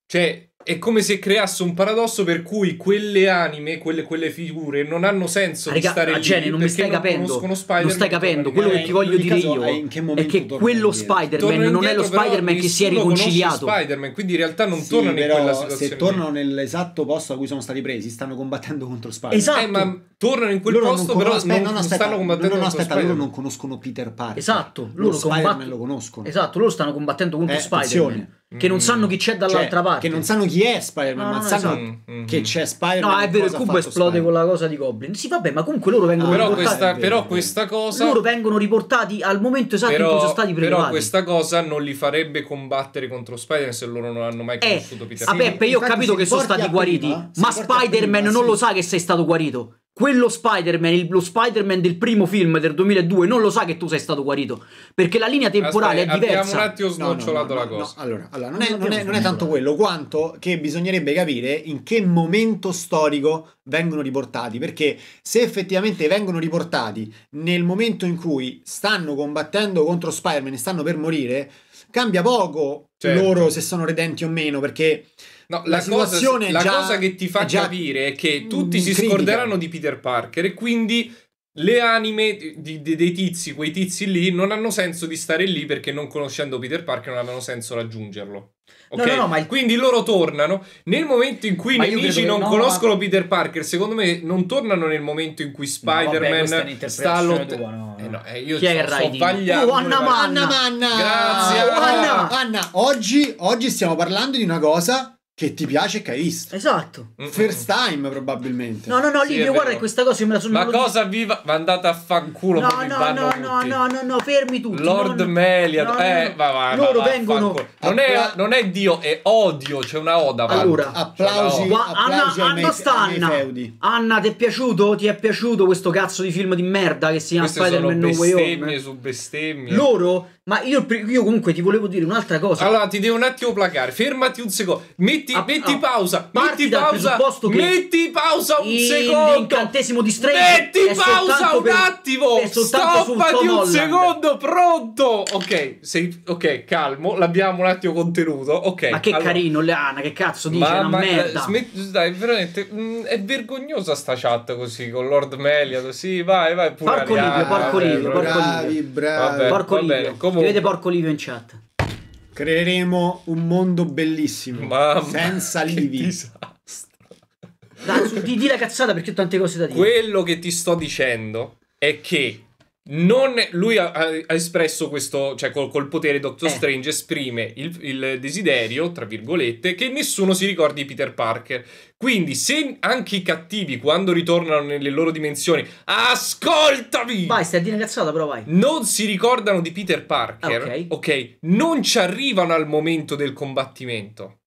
Cioè, è come se creasse un paradosso per cui quelle anime, quelle, quelle figure, non hanno senso Raga, di stare lì. Jenny, non mi stai capendo. conoscono Spider-Man Non stai capendo. Quello che ti voglio dire io eh, è che quello? Spider-Man non è lo Spider-Man che si è riconciliato. Spider-Man, quindi in realtà non Sì, tornano in quella situazione. Se tornano nell'esatto posto da cui sono stati presi, stanno combattendo contro Spider-Man. Esatto. Eh, ma tornano in quel Loro non posto, conos- però aspetta, non, no, aspetta, stanno combattendo contro aspetta, loro Spider-Man. non conoscono Peter Parker. Esatto, loro loro Spider-Man combattono- lo conoscono. Esatto, loro stanno combattendo contro Eh, Spider-Man. Che non Mm. sanno chi c'è Cioè, dall'altra parte. Che non sanno chi è Spider-Man, No, ma no, sanno esatto. Mm, mm, che mm. c'è Spider-Man. No, è vero, il cubo esplode Spider-Man. con la cosa di Goblin. Sì, vabbè, ma comunque loro vengono Ah, Però, riportati. questa, però questa cosa... Loro vengono riportati al momento esatto in cui Però, sono stati però prelevati. questa cosa non li farebbe combattere contro Spider-Man se loro non hanno mai Eh, conosciuto Peter a Sì, Parker. Peppe, io ho capito che sono stati guariti, prima, ma Spider-Man prima, non sì. lo sa che sei stato guarito. Quello Spider-Man, il- lo Spider-Man del primo film del 2002, non lo sa che tu sei stato guarito. Perché la linea temporale Aspetta, è diversa. Abbiamo un attimo No, no, snocciolato no, la no, cosa. no, allora, allora, non, Non è, non, è, non è tanto snocciolato. quello quanto che bisognerebbe capire in che momento storico vengono riportati. Perché se effettivamente vengono riportati nel momento in cui stanno combattendo contro Spider-Man e stanno per morire, cambia poco Certo. loro se sono redenti o meno. Perché No, la la, cosa, situazione la già- cosa che ti fa è capire è che tutti si scorderanno di Peter Parker e quindi le anime di- di- dei tizi, quei tizi lì, non hanno senso di stare lì perché non conoscendo Peter Parker non avevano senso raggiungerlo. No, Ok? no, no, ma il- Quindi loro tornano nel momento in cui i Ma nemici che non no, conoscono Peter Parker. Secondo me non tornano nel momento in cui No, vabbè, Spider-Man sta no, Eh no. no, eh, io Chi è sto, il sto Raiding? vagliando Oh, Anna. Manna! Anna Manna! Grazie, Oh! Anna! Anna, oggi, oggi stiamo parlando di una cosa che ti piace e che hai visto. Esatto. First time probabilmente. No, no, no, Sì, Livio, è guarda questa cosa me la sono Ma cosa viva? Ma andate a fanculo. No, no, no, no, no, no, no, fermi tutti. Lord no, no. Meliad, No, no, eh, no. va, va, Loro va, vengono-. Non è, non è Dio, è odio. C'è una oda. Allora, Applausi, no. Applausi Anna ai Anna. feudi. Anna, ti è piaciuto? Ti è piaciuto questo cazzo di film di merda che si chiama Spider-Man No Way bestemmie Home? su bestemmie. Loro, ma io, io comunque ti volevo dire un'altra cosa. Allora ti devo un attimo placare, fermati un secondo, metti, Ah, metti ah, pausa, metti pausa, metti pausa un secondo, l'incantesimo di Strange metti pausa un per- attimo, stoppati un Holland. secondo, pronto, ok, sei, ok, calmo, l'abbiamo un attimo contenuto, ok. ma che allora- carino, Leana, che cazzo dice? Una eh, merda. smetti- dai, veramente mm, è vergognosa sta chat così con Lord Meliad. Sì, vai, vai pure. Porco Livio, porco Livio, porco bravi, Livio. bravi. Vabbè. porco Livio. Comunque- Scrivete porco Livio in chat. Creeremo un mondo bellissimo. Mamma, senza che livi. disastro. Dai, su, di, di la cazzata perché ho tante cose da dire. Quello che ti sto dicendo è che non lui ha, ha espresso questo, cioè col, col potere Doctor Eh. Strange esprime il, il desiderio, tra virgolette, che nessuno si ricordi di Peter Parker. Quindi se anche i cattivi quando ritornano nelle loro dimensioni, ascoltami! Vai, stai a dire cazzata, però vai. non si ricordano di Peter Parker, Ah, ok. ok, non ci arrivano al momento del combattimento.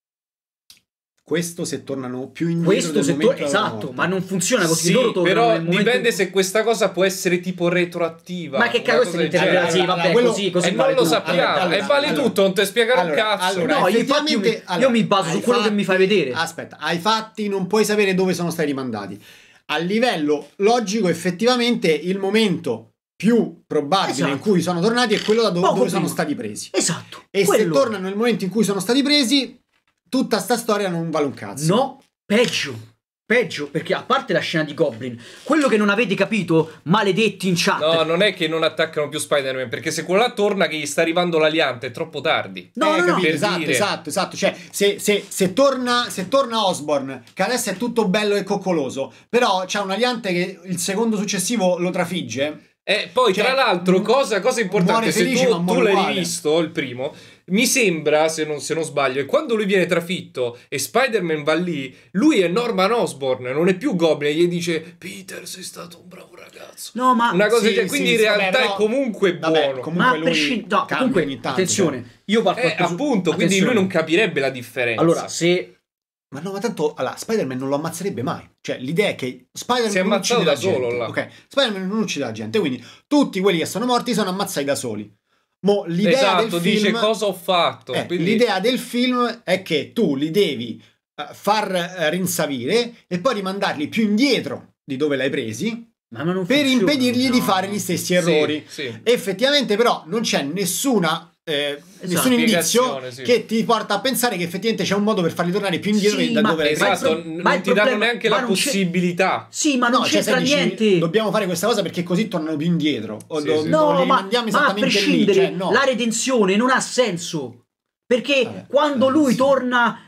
Questo se tornano più indietro Questo momento della esatto, ma non funziona così. Sì, loro tornano però momento dipende se questa cosa può essere tipo retroattiva. Ma che cazzo è l'interpretazione? Sì, vabbè, quello- così, così E vale non lo sappiamo, Allora, e vale allora. tutto, non ti spiegare un Allora, cazzo. allora, No, io infatti io mi- io mi baso su quello che mi fai vedere. Aspetta, ai fatti non puoi sapere dove sono stati rimandati. A livello logico, effettivamente, il momento più probabile Esatto. in cui sono tornati è quello da do- dove sono prima. stati presi. Esatto. E se quello. tornano nel momento in cui sono stati presi, tutta sta storia non vale un cazzo. No, peggio. Peggio, perché a parte la scena di Goblin, quello che non avete capito, maledetti in chat. No, non è che non attaccano più Spider-Man, perché se quello là torna che gli sta arrivando l'aliante è troppo tardi. No, Eh, no, no. esatto, dire. esatto, esatto. Cioè, se, se- se torna, se torna Osborn, che adesso è tutto bello e coccoloso, però c'è un aliante che il secondo successivo lo trafigge. E poi, Cioè, tra l'altro, cosa, cosa importante, se tu, tu l'hai rivisto, il primo, mi sembra, se non, se non sbaglio, che quando lui viene trafitto e Spider-Man va lì, lui è Norman Osborn, non è più Goblin, e gli dice, Peter, sei stato un bravo ragazzo. No, ma Una cosa sì, del genere, quindi sì, in vabbè, realtà però- è comunque vabbè, buono. comunque ma prescindere no, comunque ogni tanto, attenzione, cioè. io parto Eh, appunto, quindi lui non capirebbe la differenza. Allora, se Ma no, ma tanto allora, Spider-Man non lo ammazzerebbe mai. Cioè, l'idea è che Spider-Man Si è non ammazzato uccide la da solo, gente. là. Ok, Spider-Man non uccide la gente, quindi tutti quelli che sono morti sono ammazzati da soli. Mo l'idea esatto, del dice film cosa ho fatto. eh, quindi- l'idea del film è che tu li devi eh, far eh, rinsavire e poi rimandarli più indietro di dove l'hai presi ma non per funziona, impedirgli di no. fare gli stessi Sì, errori. sì. Effettivamente, però, non c'è nessuna. Eh, nessun indizio sì. che ti porta a pensare che effettivamente c'è un modo per farli tornare più indietro Sì, da ma- dove. Esatto, pro- n- ma non ti danno neanche la possibilità. Sì, ma non No, cioè, c'entra dici, niente. Dobbiamo fare questa cosa perché così tornano più indietro. O Sì, do- sì. No, li ma, mandiamo ma a esattamente lì. prescindere, Cioè, no. la redenzione non ha senso. Perché Vabbè, quando lui torna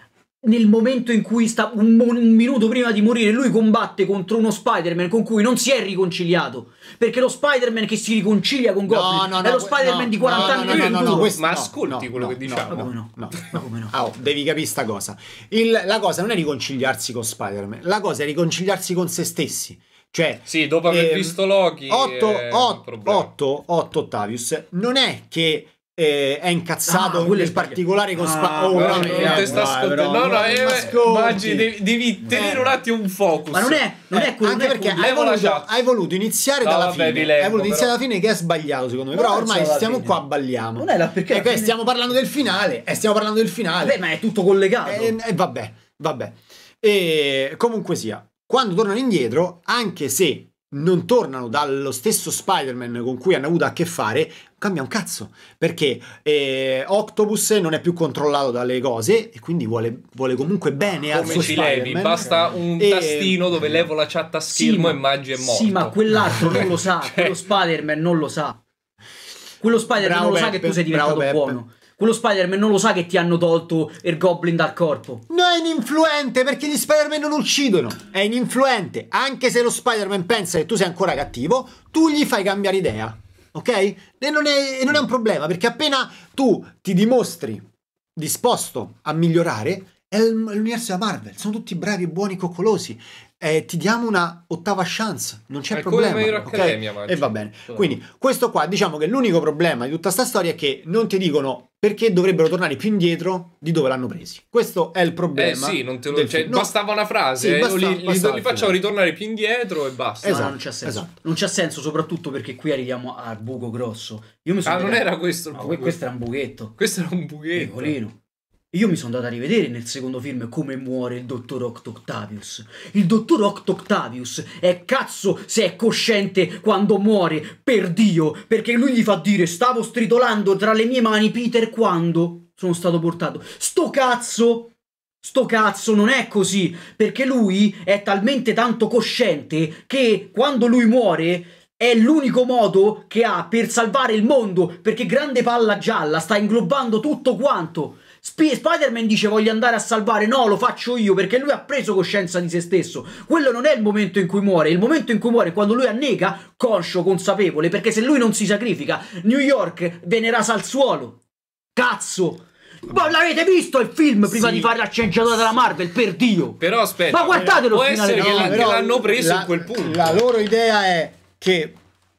nel momento in cui sta un, un minuto prima di morire, lui combatte contro uno Spider-Man con cui non si è riconciliato. Perché lo Spider-Man che si riconcilia con Goblin no, no, è lo Spider-Man no, di 40 no, anni no, no, no, questo- Ma no, ascolti no, quello no, che diciamo. Ma come no? no. Ma come no? Ah, oh, devi capire sta cosa. Il- la cosa non è riconciliarsi con Spider-Man, la cosa è riconciliarsi con se stessi. Cioè, Sì, dopo aver ehm, visto Loki. 8, è un problema. 8, Ottavius non è che è incazzato Ah, quello in particolare con Ah, Spider-Man. no, No, no, eh, immagini, devi, devi tenere Eh. un attimo un focus. Ma non è, non Eh, è quello anche non è perché hai voluto, hai voluto iniziare No, dalla vabbè, fine leggo, hai voluto iniziare però. dalla fine che è sbagliato secondo me però ormai stiamo fine. qua balliamo Non è la- perché e la fine- stiamo parlando del finale e stiamo parlando del finale Beh, ma è tutto collegato. e, e vabbè vabbè e comunque sia quando tornano indietro anche se non tornano dallo stesso Spider-Man con cui hanno avuto a che fare, cambia un cazzo. Perché eh, Octopus non è più controllato dalle cose e quindi vuole, vuole comunque bene al Come suo ci levi? Basta un E- tastino dove levo la chat a schermo ma- e Maggi è morto. Sì, ma quell'altro non lo sa, Cioè- quello Spider-Man non lo sa. Quello Spider-Man Bravo non lo sa che tu sei diventato buono. Quello Spider-Man non lo sa che ti hanno tolto il Goblin dal corpo. No, è ininfluente perché gli Spider-Man non uccidono. È ininfluente. Anche se lo Spider-Man pensa che tu sei ancora cattivo, tu gli fai cambiare idea. Ok? E non è, non è un problema perché appena tu ti dimostri disposto a migliorare, È l'universo della Marvel, sono tutti bravi, buoni, coccolosi. Eh, ti diamo una ottava chance, non c'è È problema. My Hero ok? Academia, Maggi. E va bene. Quindi, questo qua, diciamo che l'unico problema di tutta sta storia è che non ti dicono perché dovrebbero tornare più indietro di dove l'hanno presi. Questo è il Eh problema. sì, non te lo, cioè. No, bastava una frase, Sì, eh, basta- li, li- bastava li facciamo ritornare più indietro e basta. Esatto, no, non c'ha senso. esatto. Non c'ha senso, soprattutto perché qui arriviamo al buco grosso. Io mi sono Ah, non era questo il No, buco. questo era un buchetto. Questo era un buchetto. Piccolino. Io mi sono andato a rivedere nel secondo film come muore il dottor Octo Octavius. Il dottor Octo Octavius è cazzo se è cosciente quando muore, per Dio, perché lui gli fa dire stavo stritolando tra le mie mani Peter quando sono stato portato. Sto cazzo! Sto cazzo non è così, perché lui è talmente tanto cosciente che quando lui muore è l'unico modo che ha per salvare il mondo, perché grande palla gialla sta inglobando tutto quanto. Sp- Spider-Man dice voglio andare a salvare, no, lo faccio io perché lui ha preso coscienza di se stesso. Quello non è il momento in cui muore, il momento in cui muore è quando lui annega, conscio, consapevole, perché se lui non si sacrifica, New York viene rasa al suolo. Cazzo! Ma l'avete visto il film prima Sì. di fare la sceneggiatura della Marvel, per Dio! Però aspetta, Ma guardatelo può finale, essere che, no, la- che l'hanno preso la- in quel punto. La loro idea è che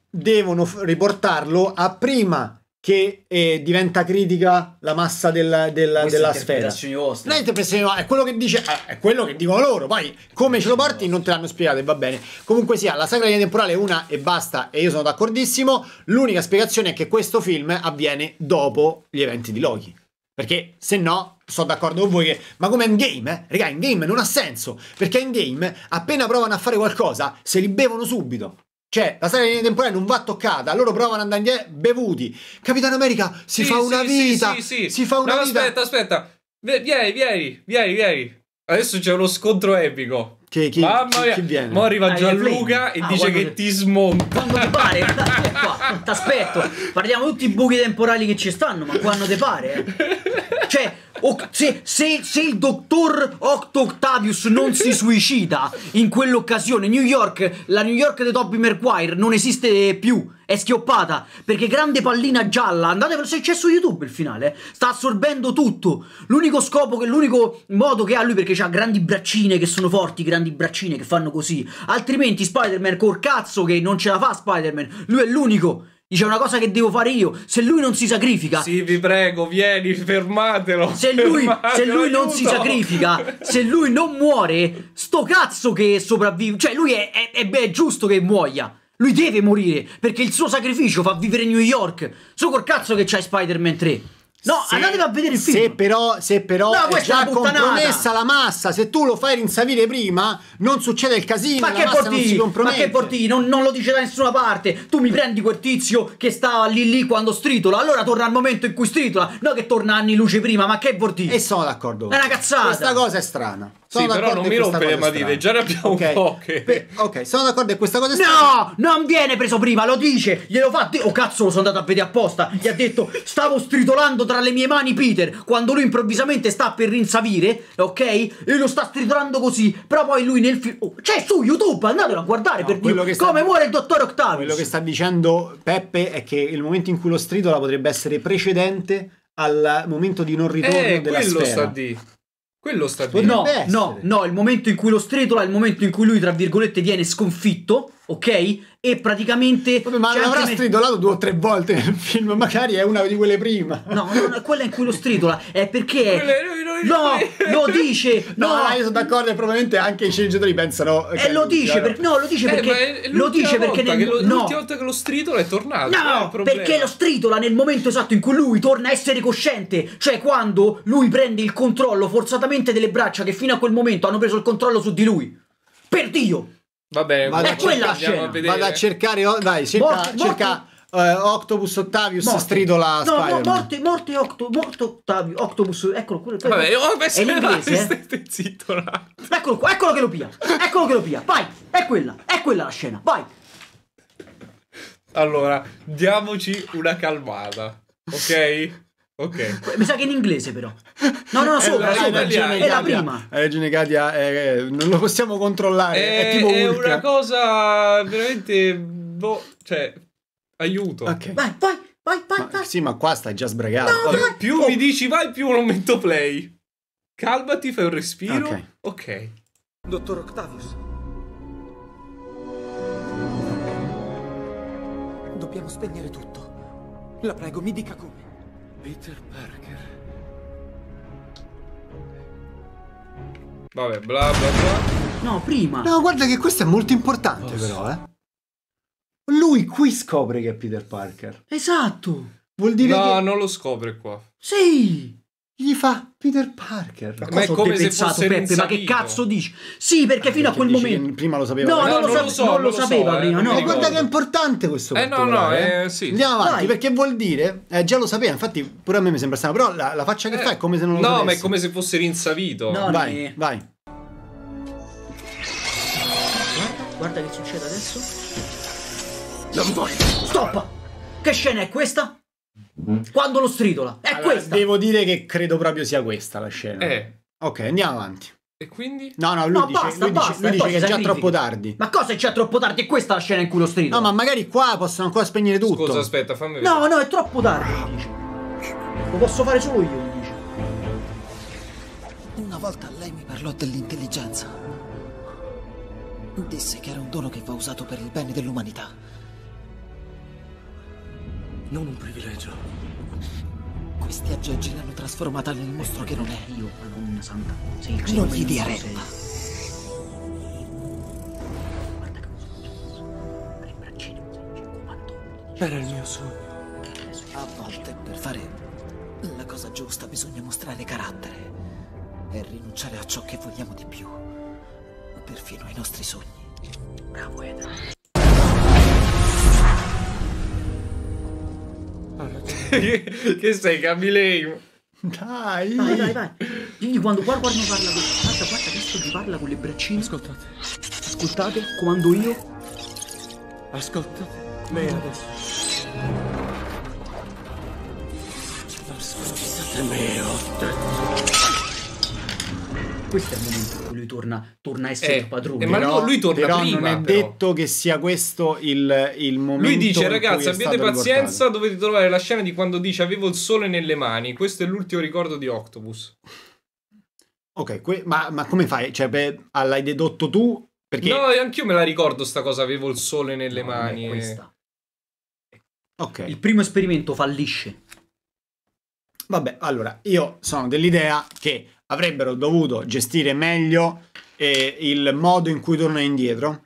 devono riportarlo a prima che eh, diventa critica la massa del- del- della sfera. vostre. Non è quello che dice, eh, è quello che dicono loro. Poi come ce lo porti non te l'hanno spiegato e va bene. Comunque sia, la sagra linea temporale è una e basta, e io sono d'accordissimo. L'unica spiegazione è che questo film avviene dopo gli eventi di Loki. Perché se no, sono d'accordo con voi che. Ma come Endgame, eh? Raga, Endgame non ha senso. Perché Endgame, appena provano a fare qualcosa, se li bevono subito. Cioè, la saga linea temporale non va toccata, loro provano ad andare indietro, bevuti. Capitano America si Sì, fa una sì, vita. sì, sì. Si fa una No, vita. aspetta, aspetta. Vieni, vieni, vieni, vieni. Adesso c'è uno scontro epico. Che, chi, Mamma mia. chi viene? Mo arriva Ah, Gianluca e. Ah, dice che te- ti smonta. Quando ti pare, qua, t'aspetto. Parliamo tutti i buchi temporali che ci stanno, ma quando ti pare. eh. Cioè, o- se, se- se il dottor Octo Octavius non si suicida in quell'occasione, New York, la New York di Tobey Maguire non esiste più. È schioppata perché grande pallina gialla. Andate se c'è su YouTube il finale. eh, Sta assorbendo tutto. L'unico scopo che l'unico modo che ha lui perché ha grandi braccine che sono forti, grandi braccine che fanno così. Altrimenti Spider-Man col cazzo che non ce la fa Spider-Man. Lui è l'unico. Dice "È una cosa che devo fare io. Se lui non si sacrifica, Sì, vi prego, vieni, fermatelo. se lui, se Fermatelo, lui non si sacrifica, se lui non muore, sto cazzo che sopravvive. Cioè, lui è, è- è- è giusto che muoia. Lui deve morire perché il suo sacrificio fa vivere New York. So col cazzo che c'hai Spider-Man 3. No, Se- andatevi a vedere il Se film. però, se però No, è già compromessa la massa, se tu lo fai rinsavire prima, non succede il casino, Ma la che massa non si porti? Ma che porti? Non, non lo dice da nessuna parte. Tu mi prendi quel tizio che stava lì lì quando stritola. Allora torna al momento in cui stritola. No che torna anni luce prima. Ma che porti? E sono d'accordo. È una cazzata. Questa cosa è strana. Sono Sì, però d'accordo non mi rompere le matite, già ne abbiamo Ok. poche. Pe- ok, sono d'accordo che questa cosa è strana. No, non viene preso prima, lo dice. Glielo fa. Oh cazzo, lo sono andato a vedere apposta. Gli ha detto: Stavo stritolando tra le mie mani, Peter. Quando lui improvvisamente sta per rinsavire, ok? E lo sta stritolando così. Però poi lui nel film. Oh, c'è su YouTube, andatelo a guardare No, per sta- come muore il dottor Octavius. Quello che sta dicendo Peppe è che il momento in cui lo stritola potrebbe essere precedente al momento di non ritorno Eh, della quello sfera. sta di. Quello sta di. No, essere. no, no, il momento in cui lo stritola è il momento in cui lui, tra virgolette, viene sconfitto, ok? E praticamente. Vabbè, ma l'avrà me- stritolato due o tre volte nel film, magari è una di quelle prima. No, no, no, quella in cui lo stritola è perché. No, lo dice! No, No, io sono d'accordo e probabilmente anche i sceneggiatori pensano... E lo è dice perché. No, lo dice Eh, perché. è Lo l'ultima dice perché. volta nel- che lo- no, L'ultima volta che lo stritolo è tornato. è No, problema? perché lo stritola nel momento esatto in cui lui torna a essere cosciente, cioè quando lui prende il controllo forzatamente delle braccia che fino a quel momento hanno preso il controllo su di lui. Per Dio! Va bene, Vado È a quella cercare- scena. Vado a cercare, oh, dai, cerca, Morte- cerca eh, Octopus Octavius Morte. stritola No, Spider-Man. no, morte, morte, octo, morte Octavio, Octopus, eccolo, quello, quello- Vabbè, oh, beh, è se in inglese, eh? state zitto un attimo. Eccolo qua, eccolo che lo pia, eccolo che lo pia, vai, è quella, è quella la scena, vai. Allora, diamoci una calmata. Ok? Ok. Mi sa che è in inglese però. No, no, no, sopra, la- sopra, ragione, è la prima. Hai ragione Katia, eh, non lo possiamo controllare, è, È, tipo è Hulk. una cosa veramente. Boh, cioè. Aiuto. Ok. Vai, vai, vai, vai, Ma- vai. sì, ma qua stai già sbragato. No, vai. Più Oh. mi dici vai, più non metto play. Calmati, fai un respiro. Ok. Ok. Dottor Octavius. Dobbiamo spegnere tutto. La prego, mi dica come. Peter Parker. Vabbè, bla bla bla. No, prima. No, guarda che questo è molto importante, però, eh. Lui qui scopre che è Peter Parker. Esatto. Vuol dire No, che non lo scopre qua. Sì. Gli fa Peter Parker. Ma Cosa è come se depensato, fosse Peppe, ma che cazzo dici? Sì, perché fino a Perché quel dici che momento. Prima lo sapeva. No, No, non, lo, sa- lo so, non lo lo so, sapeva eh, prima, non no. Ma ricordo. guarda che è importante questo Eh, no, no, eh. eh, sì. Andiamo avanti, Vai. perché vuol dire, eh, già lo sapeva, infatti pure a me mi sembra strano, però la, la faccia che fa è come se non lo Eh, No, sapesse. ma è come se fosse rinsavito. No. Vai, ne- vai. Guarda, guarda che succede adesso. Non voglio. Stop! Che scena è questa? Quando lo stridola. È Allora, questa. Devo dire che credo proprio sia questa la scena. Eh, Ok, andiamo avanti. e quindi? No, no, lui No, dice, basta, lui dice- basta, lui dice che è già troppo tardi. Ma cosa è già troppo tardi? È questa la scena in cui lo stridola. No, ma magari qua possono ancora spegnere tutto. Scusa, aspetta, fammi vedere. No, no, è troppo tardi, dice. Lo posso fare solo io, dice. Una volta lei mi parlò dell'intelligenza. Disse che era un dono che va usato per il bene dell'umanità. Non un privilegio. Questi aggeggi l'hanno trasformata nel mostro che non è. Io, Madonna Santa. Sei Non gli dia retta. Era il mio sogno. A volte per fare la cosa giusta bisogna mostrare carattere e rinunciare a ciò che vogliamo di più, perfino ai nostri sogni. Bravo, Eda. Che, sei, Camilei? Dai. Vai, vai, vai. Digli quando guarda, guarda parla con... Guarda, guarda, adesso gli parla con le braccine. Ascoltate. Ascoltate, comando io. Ascoltate. Me adesso. Ascoltate me, ho detto. Questo è il momento in cui lui torna, torna a essere Eh, il padrone. eh, ma Però- lui torna però prima, non è però. detto che sia questo il, il momento Lui dice, ragazzi, abbiate pazienza, riportato". dovete trovare la scena di quando dice avevo il sole nelle mani. Questo è l'ultimo ricordo di Octopus. Ok, que- ma, ma come fai? Cioè, beh, l'hai dedotto tu? Perché... No, anch'io me la ricordo sta cosa, avevo il sole nelle No, mani. e- questa. Ok. Il primo esperimento fallisce. Vabbè, allora, io sono dell'idea che avrebbero dovuto gestire meglio eh, il modo in cui tornano indietro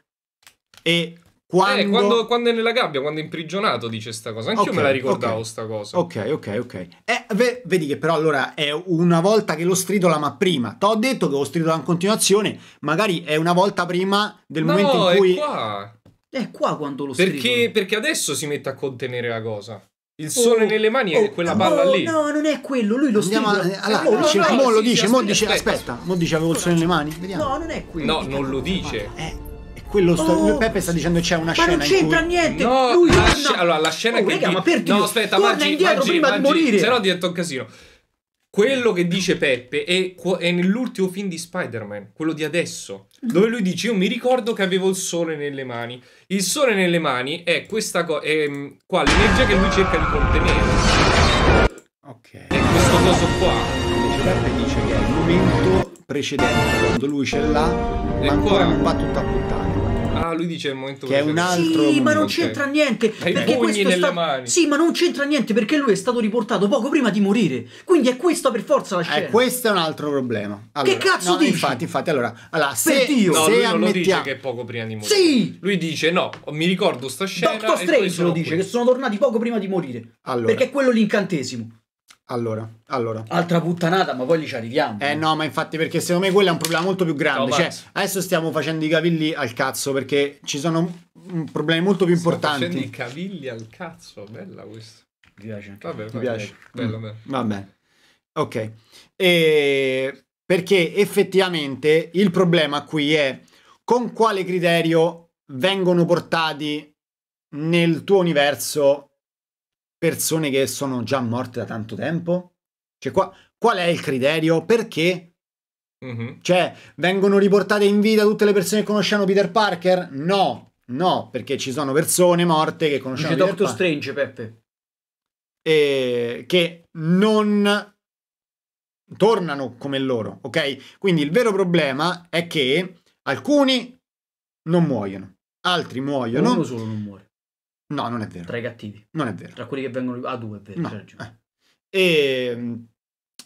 e quando... Eh, quando, quando è nella gabbia, quando è imprigionato dice sta cosa. Anch'io Ok, me la ricordavo ok. sta cosa. Ok, ok, ok. Eh, ve- vedi che però allora è una volta che lo stridola, ma prima. T'ho detto che lo stridola in continuazione, magari è una volta prima del no, momento in è cui... qua. È qua quando lo Perché, stridola. perché adesso si mette a contenere la cosa. Il sole Oh, nelle mani è oh, quella oh, palla lì. No, non è quello, lui lo Andiamo a- stridola. allora, no, no, dice- no, mo lo sì, dice, sì, mo aspetta, dice, aspetta. aspetta, mo dice avevo il sole nelle mani, vediamo. No, non è quello. No, non lo dice. Eh, è quello sto... Oh. Peppe sta dicendo che c'è una Ma scena non c'entra cui... niente. No, lui la, torna- sc- allora, la scena Oh, che raga, di- ma per Dio, No, aspetta, torna Maggi, indietro Maggi, prima di Maggi, morire. Se no diventa un casino. Quello che dice Peppe è, è nell'ultimo film di Spider-Man, quello di adesso, dove lui dice: Io mi ricordo che avevo il sole nelle mani. Il sole nelle mani è questa cosa. È mm, qua l'energia che lui cerca di contenere. Ok. È questo coso qua. Invece Peppe dice che è il momento precedente, quando lui ce l'ha, ma ancora non va tutto a puttane. Ah, lui dice il momento Che è un altro Sì, ma non c'entra niente. Hai perché pugni questo è nelle stato... mani. Sì, ma non c'entra niente perché lui è stato riportato poco prima di morire. Quindi è questa per forza la scena. Eh, questo è un altro problema. Allora, cazzo no, dici? Infatti, infatti, allora, allora se, Dio. No, se lui non lo dice ammettiamo... che è poco prima di morire. Sì! Lui dice: No, mi ricordo sta scena. Doctor Strange lo dice, qui. che sono tornati poco prima di morire. Allora, Perché è quello l'incantesimo. Allora, allora. Altra puttanata, ma poi lì ci arriviamo. Eh no, ma infatti perché secondo me quello è un problema molto più grande. No, cioè, adesso stiamo facendo i cavilli al cazzo perché ci sono problemi molto più Sta facendo i importanti. cavilli al cazzo. Bella questa. Mi piace. Vabbè, Mi piace. Bello, Mm. bello. Va bene. Ok. E perché effettivamente il problema qui è con quale criterio vengono portati nel tuo universo persone che sono già morte da tanto tempo? Cioè, qua, qual è il criterio? Perché? Mhm. Cioè, vengono riportate in vita tutte le persone che conoscevano Peter Parker? No, no, perché ci sono persone morte che Dice conoscevano Peter Doctor Parker Strange, Peppe. e che non tornano come loro, ok? Quindi il vero problema è che alcuni non muoiono, altri muoiono. Uno solo non muore. No, non è vero. Tra i cattivi. Non è vero. Tra quelli che vengono... Ah, due, è vero. No, eh. E,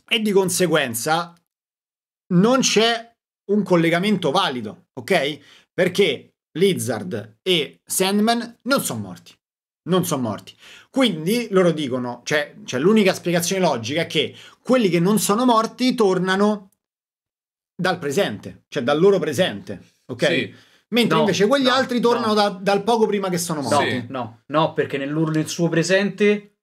e di conseguenza non c'è un collegamento valido, ok? Perché Lizard e Sandman non sono morti. Non sono morti. Quindi loro dicono, cioè, cioè l'unica spiegazione logica è che quelli che non sono morti tornano dal presente, cioè dal loro presente, ok? Sì. Mentre No, invece quegli no, altri tornano no. da- dal poco prima che sono No, morti. Sì. no, no, perché nel, loro- nel suo presente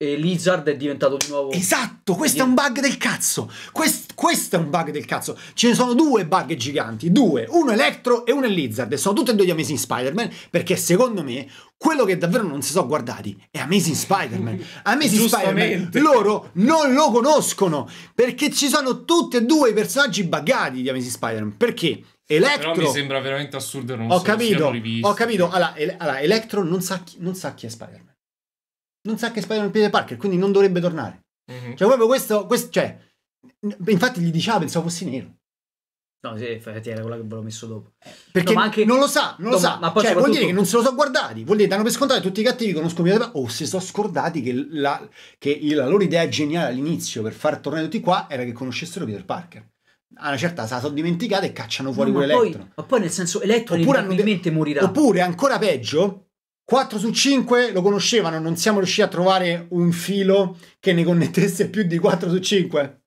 eh, Lizard è diventato di nuovo... Esatto, questo è un bug del cazzo. Quest- questo è un bug del cazzo. Ce ne sono due bug giganti, due, uno Electro e uno è Lizard. E sono tutti e due di Amazing Spider-Man perché secondo me quello che davvero non si sono guardati è Amazing Spider-Man. Amazing Spider-Man loro non lo conoscono perché ci sono tutti e due i personaggi buggati di Amazing Spider-Man. Perché Electro Però mi sembra veramente assurdo non ho se lo capito, ho capito. Allora, Ele- allora, Electro non sa, chi, non sa chi è Spider-Man. Non sa che è Spider-Man Peter Parker, quindi non dovrebbe tornare. Mhm. Cioè, proprio questo, questo cioè, n- infatti gli diceva, pensavo fossi nero. No, sì, infatti era quella che ve l'ho messo dopo. Perché No, ma anche- non lo sa, non lo No, sa. ma- ma cioè, vuol dire che non se lo so guardati. Vuol dire, danno per scontato che tutti i cattivi conoscono Peter Parker. O si sono scordati che, la, che il- la loro idea geniale all'inizio per far tornare tutti qua era che conoscessero Peter Parker. A una certa se la sono dimenticata e cacciano fuori No, ma, pure poi, Electro. ma poi nel senso Electro Oppure inevitabilmente morirà. Oppure, ancora peggio, 4 su 5 lo conoscevano, non siamo riusciti a trovare un filo che ne connettesse più di 4 su 5.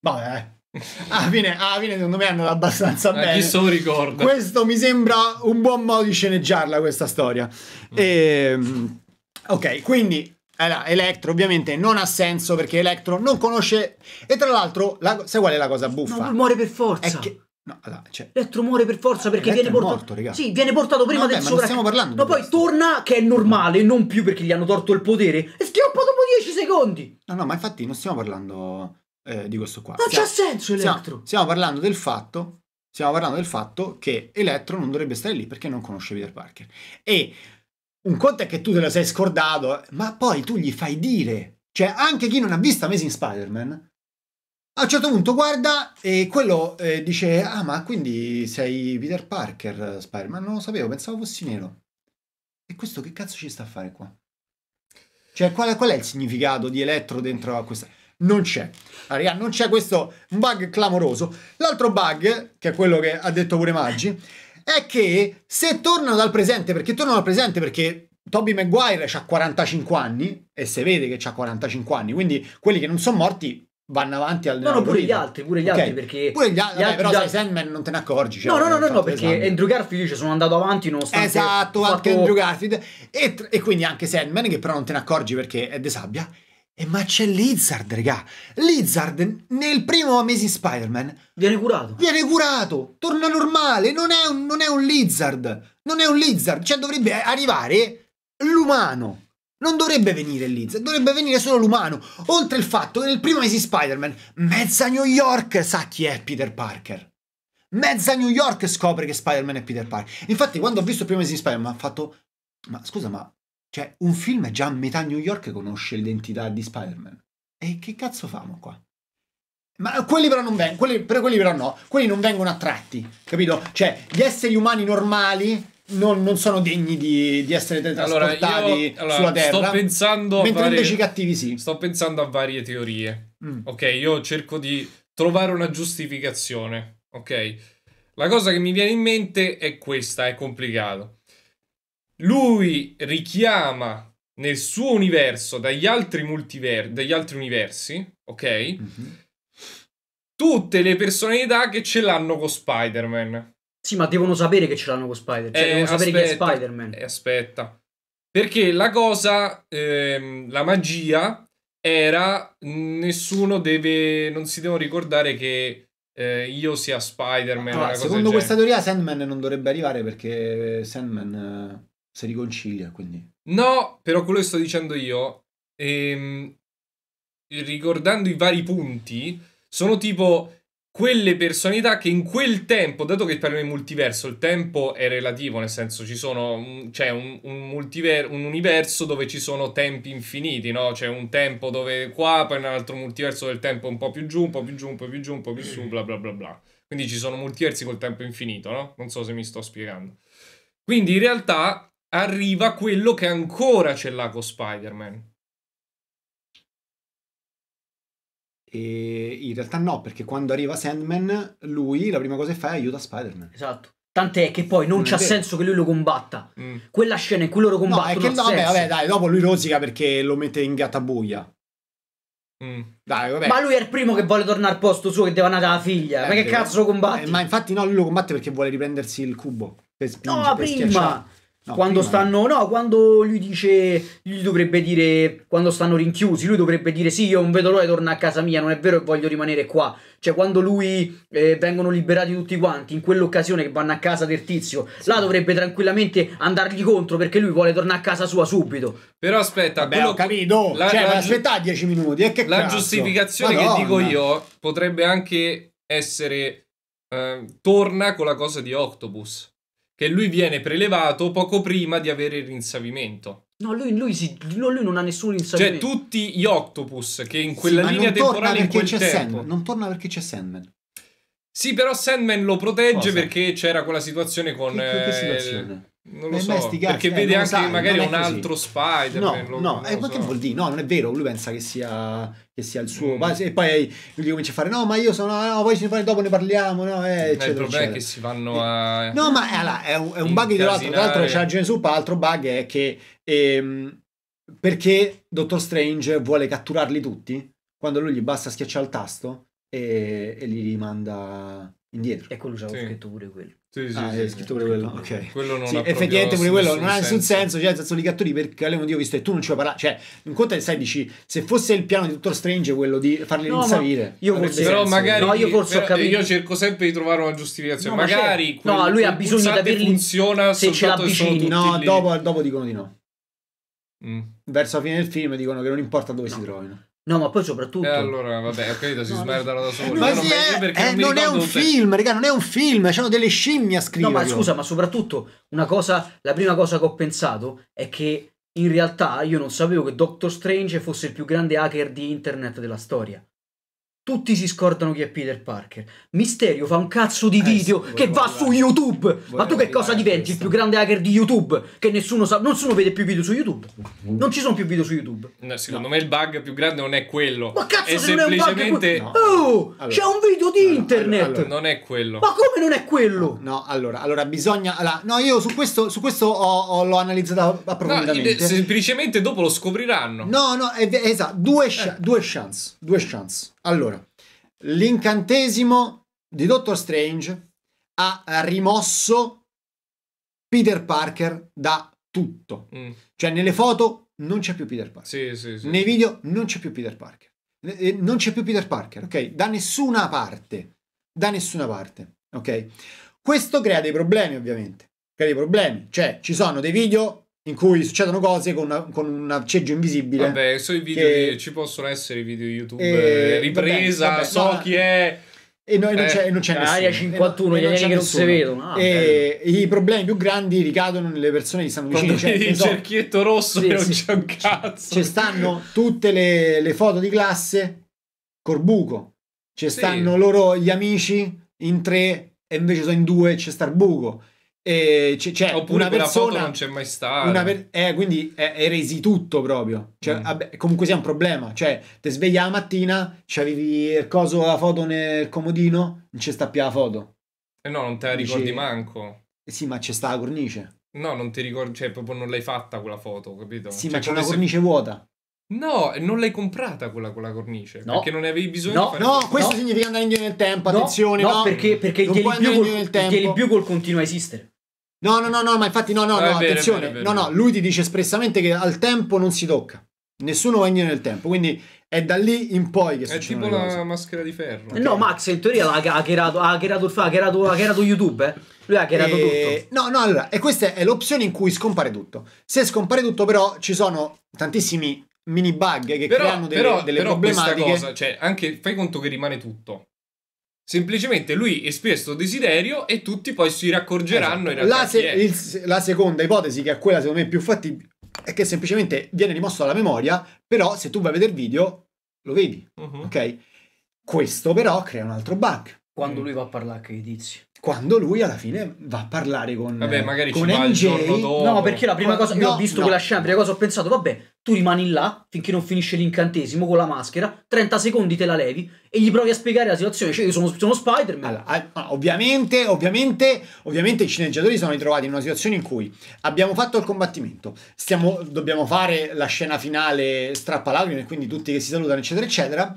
Vabbè, eh. alla fine, alla fine secondo me è andata abbastanza Eh, bene. chi se lo ricorda? Questo mi sembra un buon modo di sceneggiarla questa storia. Ehm, ok, quindi allora, Electro ovviamente non ha senso perché Electro non conosce... E tra l'altro, la- sai qual è la cosa buffa? No, muore per è forza. che... No, allora, cioè, Electro muore per forza perché Electro viene è portato. morto. Sì, viene portato prima No, vabbè, del sopra. stiamo parlando Ma di poi questo. torna che è normale, non più perché gli hanno tolto il potere. E schioppa dopo 10 secondi. No, no, ma infatti non stiamo parlando eh, di questo qua. Non Stiamo- c'ha senso stiamo, Electro. stiamo parlando del fatto. Stiamo parlando del fatto che Electro non dovrebbe stare lì perché non conosce Peter Parker. E un conto è che tu te lo sei scordato, ma poi tu gli fai dire. Cioè, anche chi non ha visto Amazing Spider-Man. A un certo punto guarda e quello eh, dice: Ah, ma quindi sei Peter Parker, Spider-Man? Non lo sapevo, pensavo fossi nero. E questo che cazzo ci sta a fare qua? Cioè, qual è, qual è il significato di Elettro dentro a questa? Non c'è. Allora, non c'è questo bug clamoroso. L'altro bug, che è quello che ha detto pure Maggi, è che se tornano dal presente, perché tornano dal presente perché Toby Maguire ha 45 anni e si vede che ha 45 anni, quindi quelli che non sono morti vanno avanti al No, no, pure gli altri, pure gli Ok. altri perché Pure gli altri, gli vabbè, però già- sai Sandman non te ne accorgi. cioè, No, no, no, no, no, fatto perché l'esame. Andrew Garfield dice sono andato avanti nonostante Esatto, ho anche fatto- Andrew Garfield. E, e quindi anche Sandman, che però non te ne accorgi perché è de sabbia. E ma c'è Lizard, regà. Lizard nel primo Amazing Spider-Man viene curato. viene curato, torna normale, non è un, non è un Lizard. Non è un Lizard, cioè dovrebbe arrivare l'umano. Non dovrebbe venire il Lizard, dovrebbe venire solo l'umano. Oltre il fatto che nel primo Amazing Spider-Man, mezza New York sa chi è Peter Parker. Mezza New York scopre che Spider-Man è Peter Parker. Infatti, quando ho visto il primo Amazing Spider-Man, ho fatto: Ma scusa, ma cioè, un film già a metà New York conosce l'identità di Spider-Man. E che cazzo famo qua? Ma quelli però non vengono, quelli, per quelli però no, quelli non vengono attratti, capito? Cioè, gli esseri umani normali non, non sono degni di, di essere Allora, teletrasportati io allora, sulla Terra. sto pensando a mentre varie- invece i cattivi sì. Sto pensando a varie teorie. Mm. Ok, io cerco di trovare una giustificazione. Ok. La cosa che mi viene in mente è questa, è complicato. Lui richiama nel suo universo dagli altri multiver- dagli altri universi, ok? Mhm. Tutte le personalità che ce l'hanno con Spider-Man. Sì, ma devono sapere che ce l'hanno con Spider. Cioè, Eh, devono sapere chi è aspetta, Spider-Man. eh, aspetta. Perché la cosa, ehm, la magia era nessuno deve, non si devono ricordare che eh, io sia Spider-Man. Allora, secondo questa teoria Sandman non dovrebbe arrivare perché Sandman eh, si riconcilia, quindi... No, però quello che sto dicendo io, ehm, ricordando i vari punti, sono tipo quelle personalità che in quel tempo, dato che parliamo di multiverso, il tempo è relativo, nel senso ci sono, c'è un, un, multiver- un universo dove ci sono tempi infiniti, no? C'è un tempo dove qua, poi un altro multiverso del tempo un po' più giù, un po' più giù, un po' più giù, un po' più su, bla bla bla bla. Quindi ci sono multiversi col tempo infinito, no? Non so se mi sto spiegando. Quindi in realtà arriva quello che ancora ce l'ha con Spider-Man. E in realtà no, perché quando arriva Sandman, lui la prima cosa che fa è aiuta Spider-Man. Esatto. Tant'è che poi non Non c'ha senso che lui lo combatta. Mm. Quella scena in cui loro No, è combattono che ha no, vabbè, vabbè, dai, dopo lui rosica perché lo mette in gattabuia. Mm. Dai, vabbè. Ma lui è il primo che vuole tornare al posto suo che deve andare alla figlia. Eh, Ma che vero. cazzo lo combatti? Eh, ma infatti no, lui lo combatte perché vuole riprendersi il cubo. Per spingere, No, per prima. schiacciare. No, quando prima. stanno, no, quando lui dice, gli dovrebbe dire, quando stanno rinchiusi, lui dovrebbe dire sì, io non vedo l'ora di tornare a casa mia, non è vero che voglio rimanere qua. Cioè, quando lui eh, vengono liberati tutti quanti, in quell'occasione che vanno a casa del tizio, là dovrebbe tranquillamente andargli contro perché lui vuole tornare a casa sua subito. Però aspetta, Vabbè, quello- ho capito. la- cioè, la aspettare 10 minuti. E che La cazzo? giustificazione Madonna. che dico io potrebbe anche essere. eh, torna con la cosa di Octopus. Che lui viene prelevato poco prima di avere il rinsavimento. No, lui, lui, si- no, lui non ha nessun Cioè, insalimento. tutti gli Octopus che in Sì, quella ma linea non torna temporale in perché quel c'è tempo. Sandman. Non torna perché c'è Sandman. Sì, però Sandman lo protegge Cosa? perché c'era quella situazione con. Che, che eh, situazione? Non lo Eh, so. beh, sti cazzi, perché eh, vede non lo anche sai, magari non un altro Spider-Man. No, lo- no, non eh, lo ma che so. vuol dire? No, non è vero. Lui pensa che sia, che sia il suo. Mm. E poi lui comincia a fare: No, ma io sono. No, poi ci- poi dopo ne parliamo. No, eh, Eh, eccetera, il problema è eccetera. che si vanno a. No, ma è, allora, è un, è un bug di l'altro. Tra l'altro, c'è la su. L'altro bug è che. ehm, perché Doctor Strange vuole catturarli tutti quando lui gli basta schiacciare il tasto e, e li rimanda indietro. E quello c'avevo Sì. scritto pure quello. Sì, sì, ah, sì, sì. scritto pure quello. Ok. Quello non Sì, effettivamente pure quello non ha nessun senso. senso. cioè senso li catturi perché Leone Dio visto e tu non ci vuoi parlare, cioè un conto è sai dici se fosse il piano di Doctor Strange quello di farli No, ma rinsavire. io forse- Però senso. magari No, io forse ho però capito. Io cerco sempre di trovare una giustificazione. No, ma magari c'è- no, lui ha bisogno di averli- funziona se ce l'avvicini. No, dopo, dopo dicono di no. Mm. Verso la fine del film dicono che non importa dove No. si trovino. No, ma poi soprattutto... E allora, vabbè, ho capito, si No, no. smerdano da soli. Ma non sì, mi- è- io perché eh, non non è un tutte- film, raga, non è un film, c'hanno delle scimmie a No, scrivere. ma scusa, ma soprattutto una cosa, la prima cosa che ho pensato è che in realtà io non sapevo che Doctor Strange fosse il più grande hacker di internet della storia. Tutti si scordano chi è Peter Parker. Misterio fa un cazzo di Eh, video sì, che volevo va arrivare. su YouTube. Ma tu Volevo che cosa diventi? Il questo. più grande hacker di YouTube? Che nessuno sa, nessuno vede più video su YouTube. Non ci sono più video su YouTube. No, secondo me il bug più grande non è quello. Ma cazzo è se non è un bug semplicemente No. Oh, Allora. c'è un video di Allora, internet. allora, non è quello. Ma come non è quello? No, allora, allora bisogna. allora, no, io su questo, su questo ho, ho- l'ho analizzato No, approfonditamente. semplicemente dopo lo scopriranno. No, no, esatto, due, scia- due chance, due chance. Allora, l'incantesimo di Doctor Strange ha rimosso Peter Parker da tutto. Mm, Cioè, nelle foto non c'è più Peter Parker. Sì, sì, sì. Nei video non c'è più Peter Parker. Eh, Non c'è più Peter Parker, ok? Da nessuna parte. Da nessuna parte, ok? Questo crea dei problemi, ovviamente. Crea dei problemi. Cioè, ci sono dei video in cui succedono cose con, una- con un acceggio invisibile. Vabbè, sui video Che- di- ci possono essere i video YouTube Eh, eh, ripresa, vabbè, vabbè, so no, chi è. E noi non Eh, c'è, e non c'è nessuno. Area E 51, no- e gli non alieni c'è che non si nessuno. vedono. Ah, e i problemi più grandi ricadono nelle persone che stanno vicino. Quando Cioè, il so, cerchietto rosso Sì, e non sì. c'è un cazzo. ci stanno tutte le, le foto di classe Corbuco. Ci Sì. stanno loro gli amici in tre e invece sono in due, c'è sta il buco. E c'è, c'è Oppure una persona non c'è mai stata. una per- eh, quindi è, è resi tutto proprio. Cioè, Mm. vabbè, comunque sia un problema. Cioè, ti svegli la mattina, c'avevi il coso, la foto nel comodino, non c'è sta più la foto. Eh no, non te la ricordi manco. Eh sì, ma c'è sta la cornice. No, non ti ricordi, cioè proprio non l'hai fatta quella foto, capito? Sì, Cioè, ma c'è una se- cornice vuota. No, e non l'hai comprata quella, quella cornice. No. Perché non ne avevi bisogno No, di fare No, questo. questo No. significa andare indietro nel tempo. Attenzione, no, no. perché, perché il Non andare Bugle, tempo. Bugle continua a esistere. No, no, no, no, ma infatti no, no, Ah, è no, è attenzione. è vero. No, no, lui ti dice espressamente che al tempo non si tocca. Nessuno va indietro nel tempo, quindi è da lì in poi che È succedono tipo le la maschera di ferro. Eh No, Max in teoria l'ha ha hackerato, ha hackerato, ha hackerato, ha hackerato YouTube, eh. Lui ha hackerato E- tutto. No, no, allora, e questa è l'opzione in cui scompare tutto. Se scompare tutto, però, ci sono tantissimi mini bug che Però, creano delle, però, delle però questa problematiche. cosa, cioè, anche fai conto che rimane tutto. Semplicemente lui esprime questo desiderio e tutti poi si raccorgeranno Esatto. la, se- il- la seconda ipotesi, che è quella secondo me più fattibile, è che semplicemente viene rimosso dalla memoria, però se tu vai a vedere il video lo vedi, Mhm. ok? Questo però crea un altro bug. Quando Mm. lui va a parlare con i tizi. Quando lui alla fine va a parlare con, Vabbè, magari con ci va il giorno dopo. No, perché la prima No, cosa, io ho no, visto no. quella scena, la prima cosa ho pensato, vabbè, tu rimani là finché non finisce l'incantesimo con la maschera, 30 secondi te la levi e gli provi a spiegare la situazione, cioè io sono, sono Spider-Man. Allora, ah, ovviamente, ovviamente, ovviamente i sceneggiatori sono ritrovati in una situazione in cui abbiamo fatto il combattimento, stiamo, dobbiamo fare la scena finale strappalacrime, quindi tutti che si salutano, eccetera, eccetera.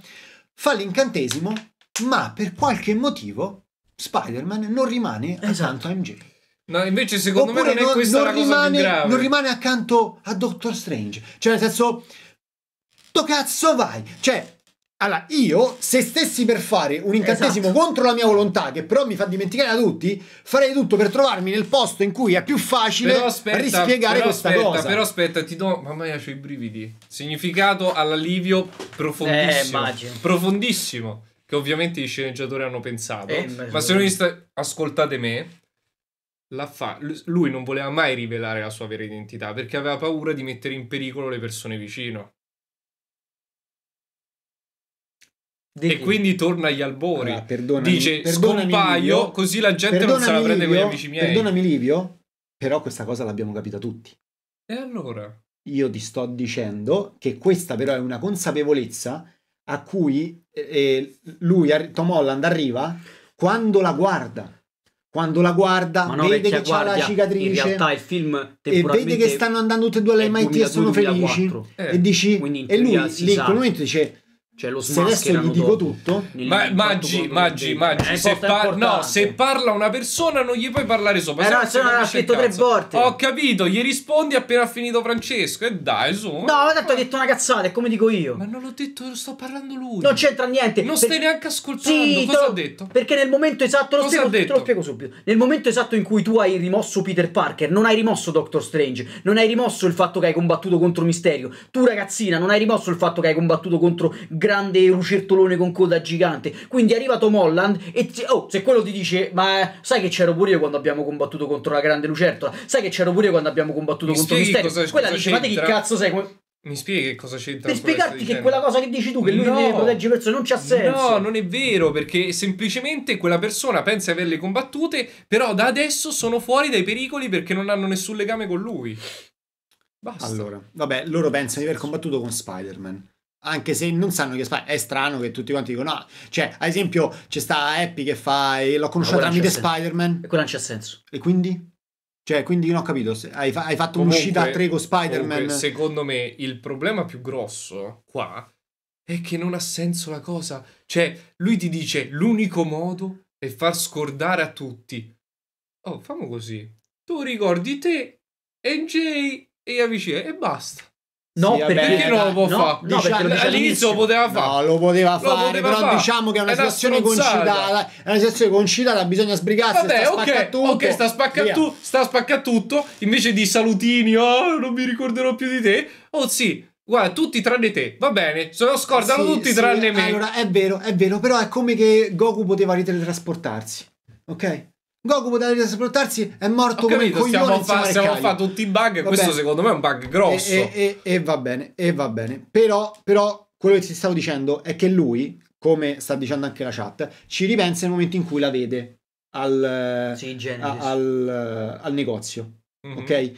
Fa l'incantesimo, ma per qualche motivo Spider-Man non rimane Esatto. accanto a MJ. No, invece secondo Oppure me non, non, è questa non la cosa rimane, più grave. non rimane accanto a Doctor Strange. Cioè, nel senso, do cazzo vai? Cioè, allora, io, se stessi per fare un incantesimo Esatto. contro la mia volontà, che però mi fa dimenticare da tutti, farei tutto per trovarmi nel posto in cui è più facile Però aspetta, rispiegare però questa aspetta, cosa. Però aspetta, ti do. Mamma mia, c'ho i brividi. Significato all'alivio profondissimo. Eh, profondissimo. Che ovviamente i sceneggiatori hanno pensato. Eh, ma se non sta- ascoltate me. La fa. Lui non voleva mai rivelare la sua vera identità perché aveva paura di mettere in pericolo le persone vicino. Di E chi? quindi torna agli albori. Allora, perdonami, Dice perdonami, scompaio, Livio, così la gente non se la prende con gli Livio, amici miei. Perdonami Livio, però questa cosa l'abbiamo capita tutti. E allora? Io ti sto dicendo che questa però è una consapevolezza a cui eh, lui, arri- Tom Holland, arriva quando la guarda. Quando la guarda, Ma no, vede che c'ha la cicatrice In realtà il film e vede che stanno andando tutti e due all'MIT e sono felici. 2002-2004. Eh. E dici, e lui lì in quel momento dice: Cioè lo Se adesso gli dico dopo. tutto, Ma, Maggi, Maggi, Maggi, Eh, se, par- no, se parla una persona non gli puoi parlare sopra. Eh no, non se no capisce il scritto tre volte. Ho capito, gli rispondi appena ha finito Francesco. E dai, su. No, ma tanto hai detto una cazzata, è come dico io. Ma non l'ho detto, sto parlando lui. Non c'entra niente. Non Per- stai neanche ascoltando. Sì, Cosa ha detto? Perché nel momento esatto, lo Cosa spiego, ha detto? te lo spiego subito. Nel momento esatto in cui tu hai rimosso Peter Parker, non hai rimosso Doctor Strange, non hai rimosso il fatto che hai combattuto contro Misterio. Tu, ragazzina, non hai rimosso il fatto che hai combattuto contro grande lucertolone con coda gigante. Quindi arriva Tom Holland e ti- oh, se quello ti dice, ma sai che c'ero pure io quando abbiamo combattuto contro la grande lucertola? Sai che c'ero pure io quando abbiamo combattuto Mi contro Misterio? cosa- Quella cosa dice, ma te chi cazzo sei? Come- Mi spieghi che cosa c'entra? Per spiegarti che dicendo? quella cosa che dici tu, che lui No. deve proteggere persone, non c'ha senso. No, non è vero, perché semplicemente quella persona pensa di averle combattute, però da adesso sono fuori dai pericoli perché non hanno nessun legame con lui. Basta. Allora, vabbè, loro pensano di aver combattuto con Spider-Man. Anche se non sanno che Spi- è strano che tutti quanti dicono no. Cioè, ad esempio, c'è sta Happy che fa l'ho conosciuta tramite. Spider-Man. E quello non c'ha senso. E quindi? Cioè, quindi non ho capito. se- Hai, fa- hai fatto Comunque- un'uscita a tre con Spider-Man. comunque, secondo me il problema più grosso qua è che non ha senso la cosa. Cioè, lui ti dice l'unico modo è far scordare a tutti. Oh, famo così. Tu ricordi te, NJ e gli amici e basta. No, Sì, vabbè, perché, non lo può no, fare? no, dice All'inizio lo poteva fare. No, lo poteva fare, poteva però fare. diciamo che è una È situazione concitata. È una situazione concitata, bisogna sbrigarsi. Vabbè, sta spacca ok, tutto, ok, sta spacca, via. tu, sta spacca tutto. Invece di salutini, oh, non mi ricorderò più di te. Oh, sì, guarda, tutti tranne te. Va bene, se lo scordano Sì, tutti sì, tranne me. Allora, è vero, è vero, però è come che Goku poteva riteletrasportarsi. Ok? Goku poteva riteletrasportarsi, è morto Ho come un capito, coglione stiamo, fa, a stiamo a Recai. fare tutti i bug. E questo secondo me è un bug grosso. E, e- e- e va bene, e va bene. Però, però quello che ti stavo dicendo è che lui, come sta dicendo anche la chat, ci ripensa nel momento in cui la vede al, Sì, a- al, al negozio. Mhm. Ok?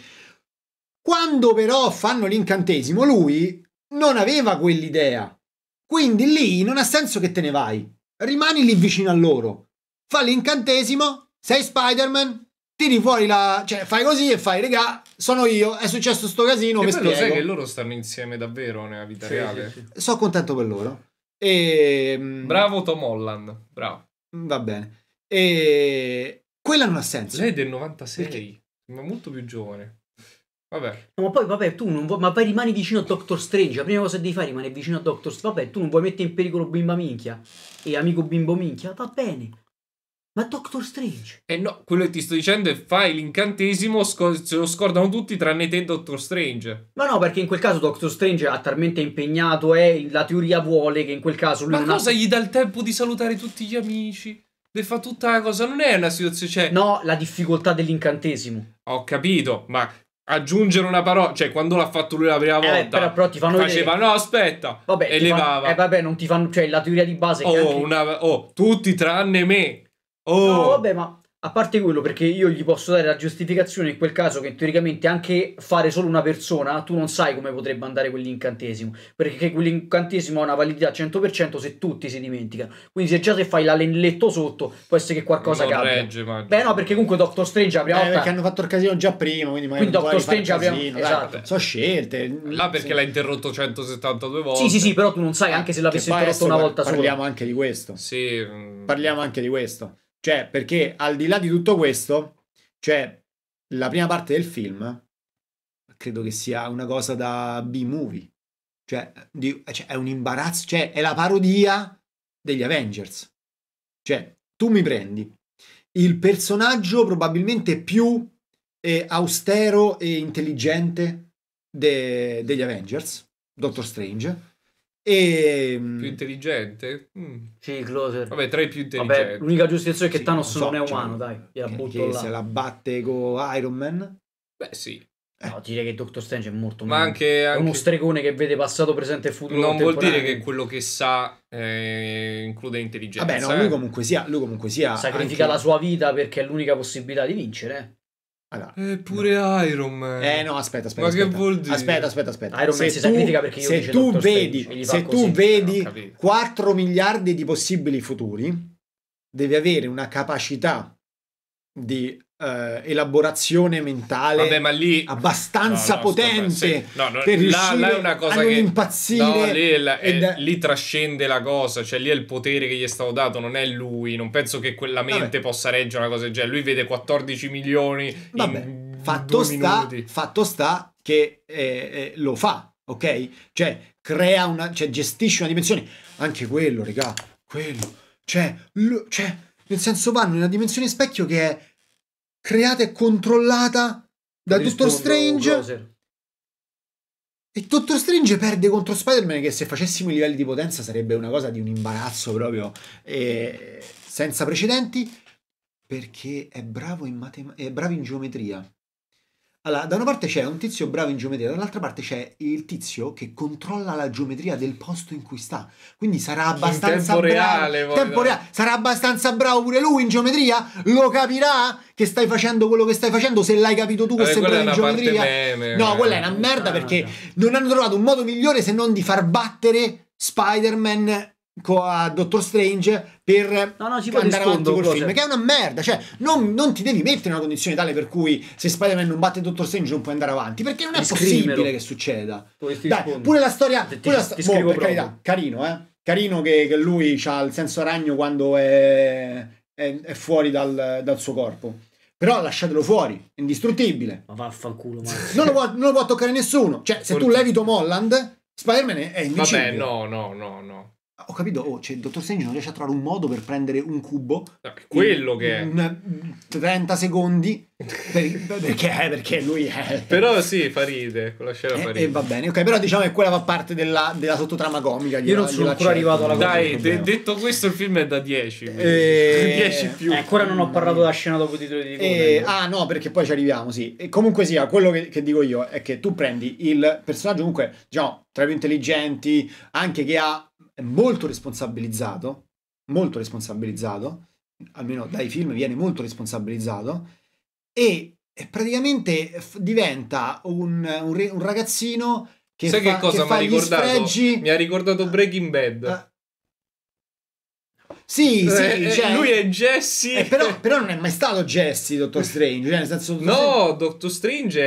Quando però fanno l'incantesimo, lui non aveva quell'idea. Quindi lì non ha senso che te ne vai. Rimani lì vicino a loro. Fa l'incantesimo, sei Spider-Man, tiri fuori la... cioè fai così e fai, regà, sono io, è successo sto casino, Che mi poi lo sai che loro stanno insieme davvero nella vita Sì, reale. sì, sì. Sono contento per loro. E... mm, Bravo Tom Holland, bravo. Va bene. E... Quella non ha senso. Lei è del 96, ma molto più giovane. Vabbè, No, ma poi, vabbè, tu non vuoi, ma poi rimani vicino a Doctor Strange. La prima cosa che devi fare è rimanere vicino a Doctor Strange. Vabbè, tu non vuoi mettere in pericolo bimba minchia e amico bimbo minchia. Va bene. Ma Doctor Strange. E no, quello che ti sto dicendo è fai l'incantesimo, sco- se lo scordano tutti tranne te e Doctor Strange. Ma no, perché in quel caso Doctor Strange ha talmente impegnato e la teoria vuole che in quel caso lui Ma non ha- cosa gli dà il tempo di salutare tutti gli amici? E fa tutta la cosa, non è una situazione, cioè... No, la difficoltà dell'incantesimo. Ho capito, ma aggiungere una parola, cioè quando l'ha fatto lui la prima Eh, volta, però, però ti fanno faceva vedere... no, aspetta, Vabbè, e ti fanno-. Eh, vabbè, non ti fanno... Cioè, la teoria di base oh, anche- una- oh, tutti tranne me. Oh, No, vabbè, ma a parte quello, perché io gli posso dare la giustificazione in quel caso che teoricamente anche fare solo una persona, tu non sai come potrebbe andare quell'incantesimo, perché quell'incantesimo ha una validità al 100% se tutti si dimenticano. Quindi se già se fai l'anelletto sotto, può essere che qualcosa non capita. regge, ma- Beh no, perché comunque Doctor Strange la prima Eh, volta... perché hanno fatto il casino già prima, quindi magari Quindi Doctor Strange abbiamo- casino, esatto. Sono scelte. Là perché Sì. l'ha interrotto 172 volte. Sì, sì, sì, però tu non sai anche se l'avesse interrotto una par- volta sola. Parliamo anche di questo. Sì, mm, Parliamo anche di questo. Cioè, perché al di là di tutto questo, cioè, la prima parte del film credo che sia una cosa da B-movie. Cioè, di- cioè, è un imbarazzo, cioè, è la parodia degli Avengers. Cioè, tu mi prendi il personaggio probabilmente più eh, austero e intelligente de- degli Avengers, Doctor Strange, e... più intelligente. Mm. Sì, Closer. Vabbè, tra i più Vabbè, intelligenti. l'unica giustificazione è che Sì, Thanos non so, non è cioè, umano, dai. Gliela che- butto che là. se la batte con Iron Man. Beh, sì. No, direi che Doctor Strange è molto Ma meglio. anche, È uno anche- stregone che vede passato, presente e futuro. non vuol dire che quello che sa eh, include intelligenza. Vabbè, no, eh. lui comunque sia, lui comunque sia sacrifica anche- la sua vita perché è l'unica possibilità di vincere. Allora, Eh, pure Iron Man. Eh no, aspetta, aspetta. Ma che aspetta. vuol dire? Aspetta, aspetta, aspetta. Iron Man Se si tu- sacrifica perché io se dice tu vedi, se così. tu vedi Ho capito. 4 miliardi di possibili futuri, devi avere una capacità di eh, elaborazione mentale Vabbè, ma lì abbastanza No, no, potente sì. No, per là- riuscire là è una cosa a non che- impazzire. Lì, è la- è- ed- lì trascende la cosa, cioè lì è il potere che gli è stato dato, non è lui. Non penso che quella mente Vabbè. possa reggere una cosa del genere. Lui vede 14 milioni Vabbè, in fatto sta, fatto sta che eh, eh, lo fa, ok? Cioè, crea una, cioè, gestisce una dimensione. Anche quello, regà, quello. Cioè, lo- cioè, nel senso vanno in una dimensione specchio che è creata e controllata da Doctor Strange. E Doctor Strange perde contro Spider-Man che se facessimo i livelli di potenza sarebbe una cosa di un imbarazzo proprio eh, senza precedenti perché è bravo in matematica, è bravo in geometria. Allora, da una parte c'è un tizio bravo in geometria, dall'altra parte c'è il tizio che controlla la geometria del posto in cui sta. Quindi sarà abbastanza tempo bravo. reale, tempo reale. Sarà abbastanza bravo pure lui in geometria? Lo capirà che stai facendo quello che stai facendo se l'hai capito tu che sei bravo in geometria? meme. No, quella è una merda Ah, perché no. non hanno trovato un modo migliore se non di far battere Spider-Man a Doctor Strange per No, no, ci andare avanti col film che è una merda cioè non, non ti devi mettere in una condizione tale per cui se Spider-Man non batte Doctor Strange non puoi andare avanti perché non è Scrivimelo. possibile che succeda dai pure la storia Ti- pure la ti sto- scrivo boh, per proprio. carità carino eh carino che, che lui ha il senso ragno quando è, è, è fuori dal, dal suo corpo però lasciatelo fuori è indistruttibile Ma vaffanculo, ma... non lo, può, non lo può toccare nessuno. Cioè, se tu Forse- levi Tom Holland, Spider-Man è, è invincibile. Vabbè, no, no, no, no. Ho capito, oh, cioè, il Dottor Strange non riesce a trovare un modo per prendere un cubo. Quello in- che è. in 30 secondi. per- perché, perché lui è... Però sì, fa ride, quella scena fa E, ride. e va bene, ok, però diciamo che quella fa parte della, della sottotrama comica. Io non sono ancora arrivato alla cosa Dai, de- detto questo il film è da 10. quindi. Eh, 10 più. Eh, ancora non ho parlato della scena dopo i titoli di. E- ah no, perché poi ci arriviamo, sì. E comunque sia, quello che, che dico io è che tu prendi il personaggio comunque, diciamo, tra i più intelligenti, anche che ha è molto responsabilizzato, molto responsabilizzato, almeno dai film viene molto responsabilizzato, e, praticamente diventa un, un re- un ragazzino che Sai fa, che cosa mi fa ha gli ricordato? sfregi... Mi ha ricordato Breaking Bad. Eh, sì, sì, Eh, eh, cioè- lui è Jesse. eh, però, però non è mai stato Jesse, Dottor Strange, cioè nel senso... Dottor Strange- No, Doctor Strange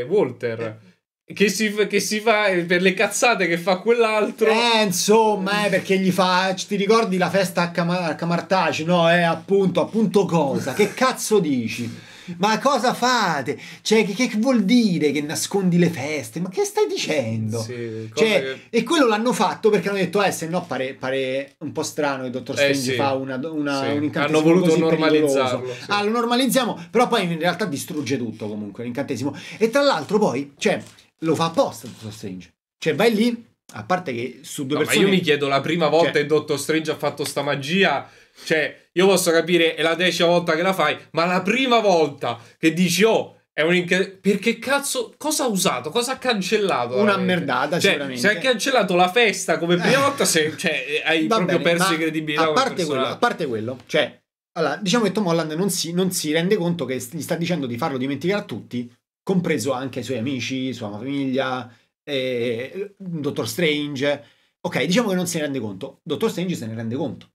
è Walter. Che si, fa- che si fa per le cazzate che fa quell'altro. Eh, insomma, eh, perché gli fa. Ti ricordi la festa a, Cama- a Camartaci? No, eh, appunto, appunto cosa? Che cazzo dici? Ma cosa fate? Cioè, che, che vuol dire che nascondi le feste? Ma che stai dicendo? Sì, Cioè, che- e quello l'hanno fatto perché hanno detto, eh, se no pare, pare un po' strano che Dottor Eh, Strange sì. fa una, una, Sì. un incantesimo Hanno voluto normalizzarlo, sì. Ah, lo normalizziamo, però poi in realtà distrugge tutto comunque l'incantesimo. E tra l'altro poi, cioè, lo fa apposta Dottor Strange. Cioè, vai lì, a parte che su due No, ma persone... io mi chiedo la prima volta Cioè- che Dottor Strange ha fatto sta magia. Cioè, io posso capire è la decima volta che la fai, ma la prima volta che dici, oh, è un inca- Perché cazzo, cosa ha usato? Cosa ha cancellato? Una veramente? merdata, Cioè, sicuramente. se hai cancellato la festa come prima Eh. volta, se, cioè, hai Va proprio bene, perso ma di credibilità. A parte, quello, a parte quello, cioè, allora, diciamo che Tom Holland non si, non si rende conto che gli sta dicendo di farlo dimenticare a tutti, compreso anche ai suoi amici, sua famiglia, eh, Dottor Strange. Ok, diciamo che non se ne rende conto. Dottor Strange se ne rende conto.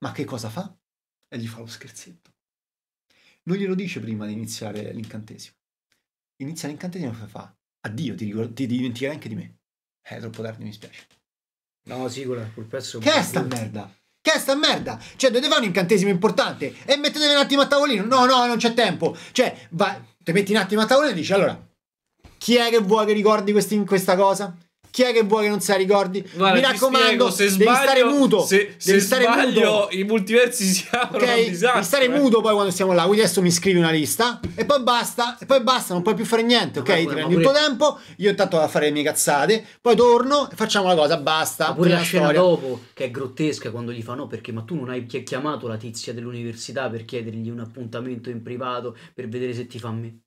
Ma che cosa fa? E gli fa lo scherzetto. Non glielo dice prima di iniziare l'incantesimo. Inizia l'incantesimo e fa, addio, ti, ricor- ti dimenticherai anche di me. Eh, troppo tardi, mi spiace. No, quella- quel pezzo. Che è sta merda? Che è sta merda? Cioè, dovete fare un incantesimo importante e mettetevi un attimo a tavolino. No, no, non c'è tempo. Cioè, vai, ti metti un attimo a tavolino e dici, allora, chi è che vuoi che ricordi questi- questa cosa? Chi è che vuoi che non se la ricordi? Guarda, Mi raccomando, spiego, se devi sbaglio, stare muto. Se, devi se stare sbaglio, muto. i multiversi si aprono Ok, un disastro. devi stare eh. muto poi quando siamo là. Quindi adesso mi scrivi una lista e poi basta. E poi basta, non puoi più fare niente. Ok, Ma ti pure- prendi ma il tuo tempo. Io intanto vado a fare le mie cazzate. Poi torno e facciamo la cosa. Basta. Ma pure fine la scena storia. dopo, che è grottesca, quando gli fa no, perché ma tu non hai chi- chiamato la tizia dell'università per chiedergli un appuntamento in privato per vedere se ti fa a me.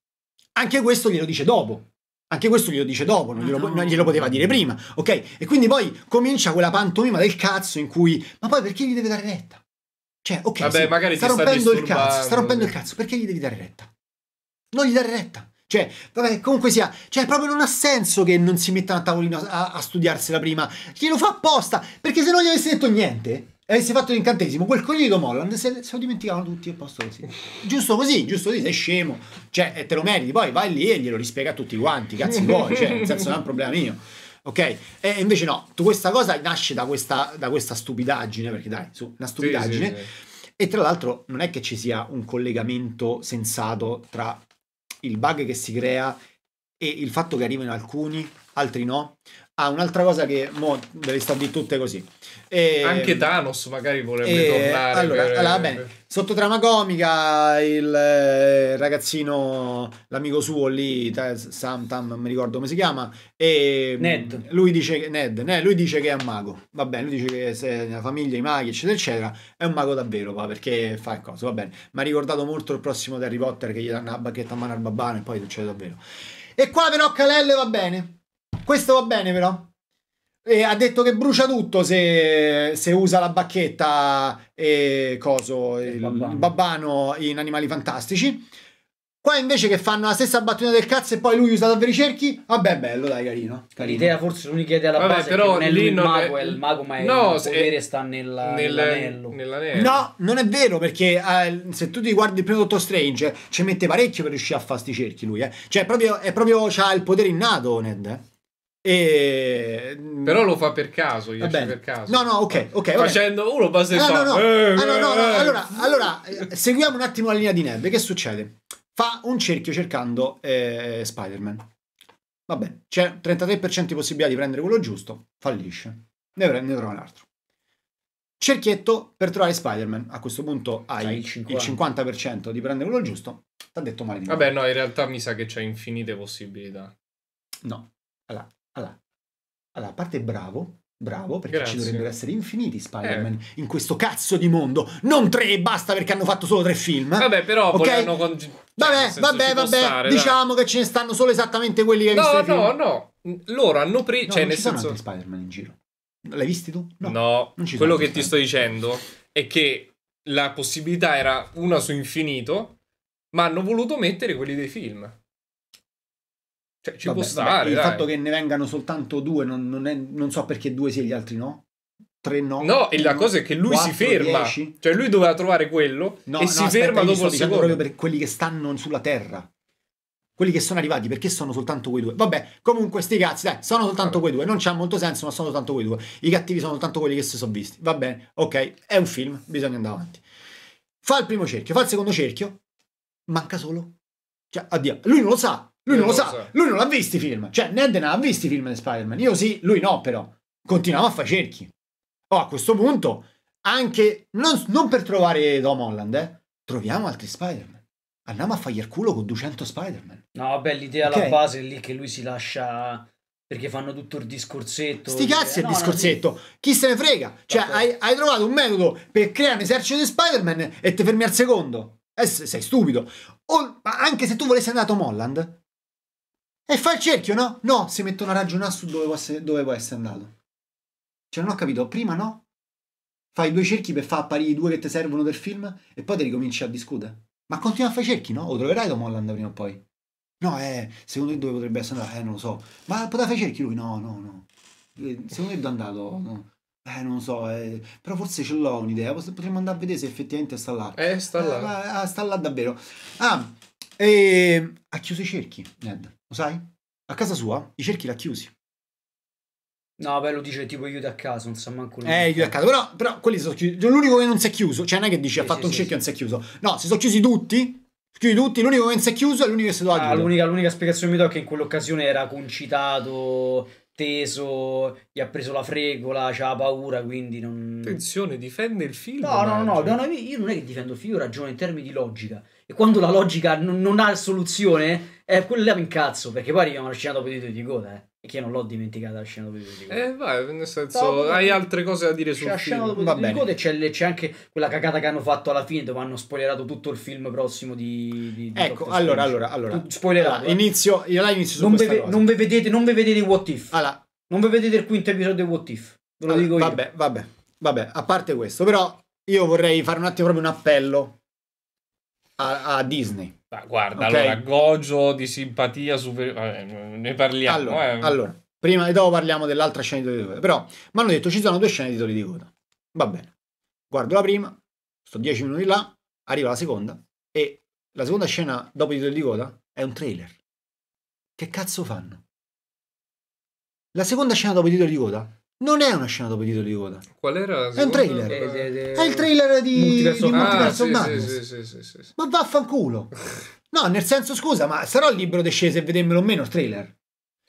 Anche questo glielo dice dopo. Anche questo glielo dice dopo, non glielo, non glielo poteva dire prima, ok? E quindi poi comincia quella pantomima del cazzo in cui, ma poi perché gli deve dare retta? Cioè, ok, Vabbè, sì, magari sta rompendo il cazzo, sta rompendo il cazzo, perché gli devi dare retta? Non gli dare retta. Cioè, vabbè, comunque sia, cioè, proprio non ha senso che non si mettano a tavolino a, a studiarsela prima. Glielo fa apposta, perché se non gli avessi detto niente, e avessi fatto l'incantesimo, quel coglione di Holland se, se lo dimenticavano tutti e posto così. Giusto così, giusto così, sei scemo. Cioè, e te lo meriti, poi vai lì e glielo rispiega a tutti quanti, cazzi vuoi, cioè, nel senso non è un problema mio. Ok? E invece no, tu questa cosa nasce da questa, da questa stupidaggine, perché dai, su, una Sì, stupidaggine. sì, sì. E tra l'altro non è che ci sia un collegamento sensato tra il bug che si crea e il fatto che arrivino alcuni, altri no. Ah, un'altra cosa che mo ve le sto a dire tutte così. E- Anche Thanos magari vorrebbe e- tornare. allora, per- allora, bene. Sottotrama comica, il eh, ragazzino, l'amico suo lì, Sam Tam, non mi ricordo come si chiama, e Ned. Lui dice che, Ned, Ned, lui dice che è un mago, va bene, lui dice che se nella famiglia i maghi, eccetera, eccetera, è un mago davvero, va, perché fa il coso, va bene. Mi ha ricordato molto il prossimo di Harry Potter che gli danno una bacchetta a mano al babbano e poi succede davvero. E qua però Calelle va bene, questo va bene però. E ha detto che brucia tutto se, se usa la bacchetta e coso, il, babbano. il babbano in Animali Fantastici. Qua invece che fanno la stessa battuta del cazzo e poi lui usa davvero i cerchi, vabbè, bello, dai, carino. carino. L'idea, forse l'unica idea alla Vabbè, base però è che non è lì lui il mago, è- è il mago, ma è No, il potere sta nella- Nel- nell'anello. nell'anello. No, non è vero perché eh, se tu ti guardi il primo Dottor Strange ci mette parecchio per riuscire a fare sti cerchi lui, eh. Cioè, è proprio, è proprio c'ha il potere innato Ned, eh. E... Però lo fa per caso, bene. per caso. No, no, ok, ok. va bene. Facendo uno basta e Ah, no, no. eh, Ah, no, no, no. eh. Allora, allora eh, seguiamo un attimo la linea di Ned. Che succede? Fa un cerchio cercando eh, Spider-Man. Va bene, c'è 33% di possibilità di prendere quello giusto, fallisce. Ne, pre- ne trova un altro. Cerchietto per trovare Spider-Man. A questo punto hai il il 50%, 50%. di prendere quello giusto. T'ha detto male di me. Vabbè, no, in realtà mi sa che c'è infinite possibilità. No. Allora, allora, a parte bravo, bravo, perché Grazie. ci dovrebbero essere infiniti Spider-Man in questo cazzo di mondo. Non tre e basta perché hanno fatto solo tre film. Vabbè, però Ok? volevano con... cioè, Vabbè, vabbè, stare, dai. diciamo che ce ne stanno solo esattamente quelli che hai visto No, nei film. no, no. Loro hanno preso... No, cioè, non nel senso... Spider-Man in giro. L'hai visti tu? No, ci quello che ti sto dicendo è che la possibilità era una su infinito, ma hanno voluto mettere quelli dei film. Cioè, ci Vabbè, può vabbè, stare, Il dai. fatto che ne vengano soltanto due, non, non è- non so perché due sì e gli altri no. Tre no. No, e la cosa è che lui si quattro, ferma. dieci. Cioè, lui doveva trovare quello No, e no, si aspetta, ferma dopo il secondo. proprio per quelli che stanno sulla Terra. Quelli che sono arrivati, perché sono soltanto quei due? Vabbè, comunque, sti cazzi, dai, sono soltanto quei due. Non c'ha molto senso, ma sono soltanto quei due. I cattivi sono soltanto quelli che si sono visti. Va bene, ok, è un film, bisogna andare avanti. Fa il primo cerchio, fa il secondo cerchio. manca solo. Cioè, addio. Lui non lo sa. Lui non lo sa. Lui non l'ha visto i film. Cioè, Ned non ha visto i film di Spider-Man. Io sì, lui no, però. Continuiamo a fare cerchi. Oh, a questo punto, anche non, non per trovare Tom Holland, eh, troviamo altri Spider-Man. Andiamo a fargli il culo con 200 Spider-Man. No, vabbè, l'idea Ok. alla base è lì che lui si lascia perché fanno tutto il discorsetto. Sti cazzi è il No, no, discorsetto. Chi se ne frega? Cioè, hai, hai trovato un metodo per creare un esercito di Spider-Man e ti fermi al secondo. Eh, se- sei stupido. O, ma anche se tu volessi andare a Tom Holland e fai il cerchio, no? No, si mettono a ragionare su dove può essere, dove può essere andato. Cioè, non ho capito. Prima no? Fai due cerchi per far apparire i due che ti servono del film e poi ti ricominci a discutere. Ma continua a fare i cerchi, no? O troverai Tom Holland prima o poi. No, eh, secondo te dove potrebbe essere andato? Eh, non lo so. Ma poteva fare i cerchi lui? No, no, no. Eh, Secondo te dove è andato? No. Eh, non lo so, eh, però forse ce l'ho un'idea. Potremmo andare a vedere se effettivamente sta là. Eh, sta Ah, là. ma- ah, sta là davvero. Ah, e... ha chiuso i cerchi, Ned. Lo sai? A casa sua i cerchi l'ha chiusi. No, beh, lo dice tipo aiuto a caso, non sa manco lui. Eh, io a casa. Però, però quelli sono chiusi. L'unico che non si è chiuso, cioè non è che dici ha Sì, fatto sì, un sì, cerchio e non si è chiuso. No, si sono chiusi tutti. Chiudi tutti. L'unico che non si è chiuso è l'unico che si doveva Ah, chiudere. l'unica, l'unica spiegazione che mi do è che in quell'occasione era concitato, teso, gli ha preso la fregola, c'ha paura, quindi non... Attenzione, difende il film. No, no, no, no, io non è che difendo il figlio, io ragiono in termini di logica. E quando la logica non, non ha soluzione, eh, quello là mi incazzo, perché poi arriviamo alla scena dopo di di coda, eh. E che io non l'ho dimenticata la scena dopo di di coda. Eh, vai, nel senso, no, hai altre cose da dire C'è sul la scena film. dopo Va di di bene. coda e c'è, le- c'è anche quella cagata che hanno fatto alla fine dove hanno spoilerato tutto il film prossimo di... di- di Ecco, allora, allora, allora. Tu- spoilerato, Allora, eh. inizio, io là inizio su non, cosa. non ve vedete, non ve vedete What If. Allora, Non vi vedete il quinto episodio di What If. Ve lo allora, dico io. vabbè, vabbè, vabbè, a parte questo, però io vorrei fare un attimo proprio un appello a, a Disney. Ma guarda, Ok. allora, Gojo di simpatia super... vabbè, ne parliamo. Allora, eh. allora, prima e dopo parliamo dell'altra scena di titoli di coda. Però mi hanno detto ci sono due scene di titoli di coda. Va bene. Guardo la prima, sto 10 minuti là, arriva la seconda e la seconda scena dopo i titoli di coda è un trailer. Che cazzo fanno? La seconda scena dopo i titoli di coda non è una scena dopo i titoli di coda. Qual era la un trailer. Eh, de- de- È il trailer di Multiverso di Ah, Madness. sì, sì, sì, sì, sì. Ma vaffanculo. No, nel senso, scusa, ma sarò libero di scese e vedermelo o meno il trailer?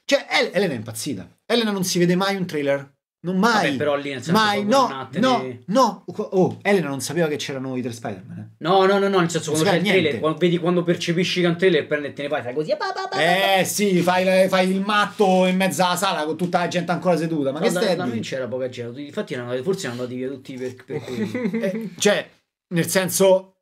Cioè, El- Elena è impazzita. Elena non si vede mai un trailer. Non mai. Vabbè, però lì nel senso mai. No, no, ne- no. Oh, Elena non sapeva che c'erano i tre Spider-Man. eh. No, no, no, no, nel senso Non quando c'è il trailer, quando, vedi quando percepisci che è un trailer, prendi e te ne vai, fai così. ah, bah, bah, bah. Eh sì, fai, fai il matto in mezzo alla sala con tutta la gente ancora seduta. Ma No, che da, stai da noi c'era poca gente, infatti erano forse erano andati via tutti per, per. Eh, cioè, nel senso,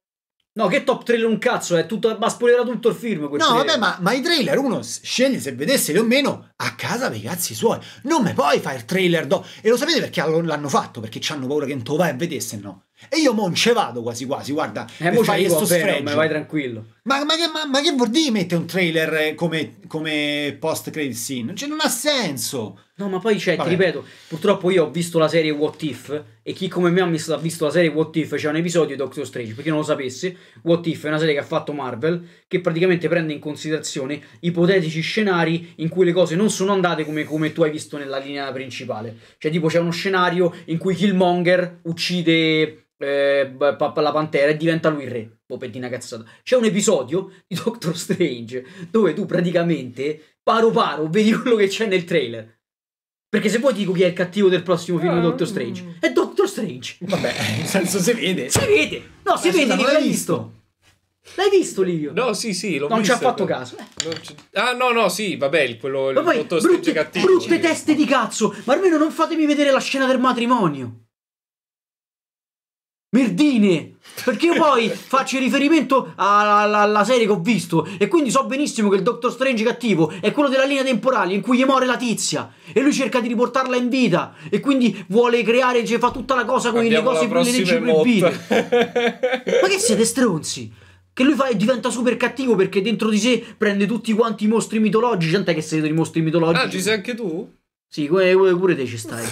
No, che top trailer un cazzo, è tutto, ma spoilerà tutto il film No, trailer. vabbè, ma, ma i trailer uno sceglie se vedesseli o meno a casa per i cazzi suoi. Non mi puoi fare il trailer do. E lo sapete perché l'hanno fatto? Perché hanno paura che non te lo vai a vedere se no. E io non ce vado quasi quasi, guarda, Eh, per fare ci questo sfregio. ma vai tranquillo. Ma, ma che, ma- ma che vuol dire mettere un trailer eh, come, come post credit scene? Cioè, non ha senso. No, ma poi c'è, Vabbè. ti ripeto, purtroppo io ho visto la serie What If e chi come me ha visto, ha visto la serie What If c'è un episodio di Doctor Strange, per chi non lo sapesse, What If è una serie che ha fatto Marvel che praticamente prende in considerazione ipotetici scenari in cui le cose non sono andate come, come tu hai visto nella linea principale. Cioè tipo c'è uno scenario in cui Killmonger uccide eh, la pantera e diventa lui il re. Boh, pettina cazzata. C'è un episodio di Doctor Strange dove tu praticamente paro paro vedi quello che c'è nel trailer. Perché se vuoi ti dico chi è il cattivo del prossimo film di Ah, Doctor mm. Strange. È Doctor Strange. Vabbè, nel senso si vede. Si vede. No, si vede, non l'hai visto. L'hai visto, Livio? No, sì, sì, l'ho non ci ha visto, fatto caso. Eh. Non Ah, no, no, sì, vabbè, il- quello il Ma poi Dottor Strange brutte, cattivo. brutte teste di cazzo. Ma almeno non fatemi vedere la scena del matrimonio. Merdine! Perché io poi faccio riferimento alla, alla- serie che ho visto e quindi so benissimo che il Doctor Strange cattivo è quello della linea temporale in cui gli muore la tizia e lui cerca di riportarla in vita e quindi vuole creare, cioè, fa tutta la cosa con le Abbiamo cose la le leggi proibite. Ma che siete stronzi? Che lui fa diventa super cattivo perché dentro di sé prende tutti quanti i mostri mitologici. Tant'è che sei dei mostri mitologici. Ah, ci sei anche tu? Sì, pure te ci stai.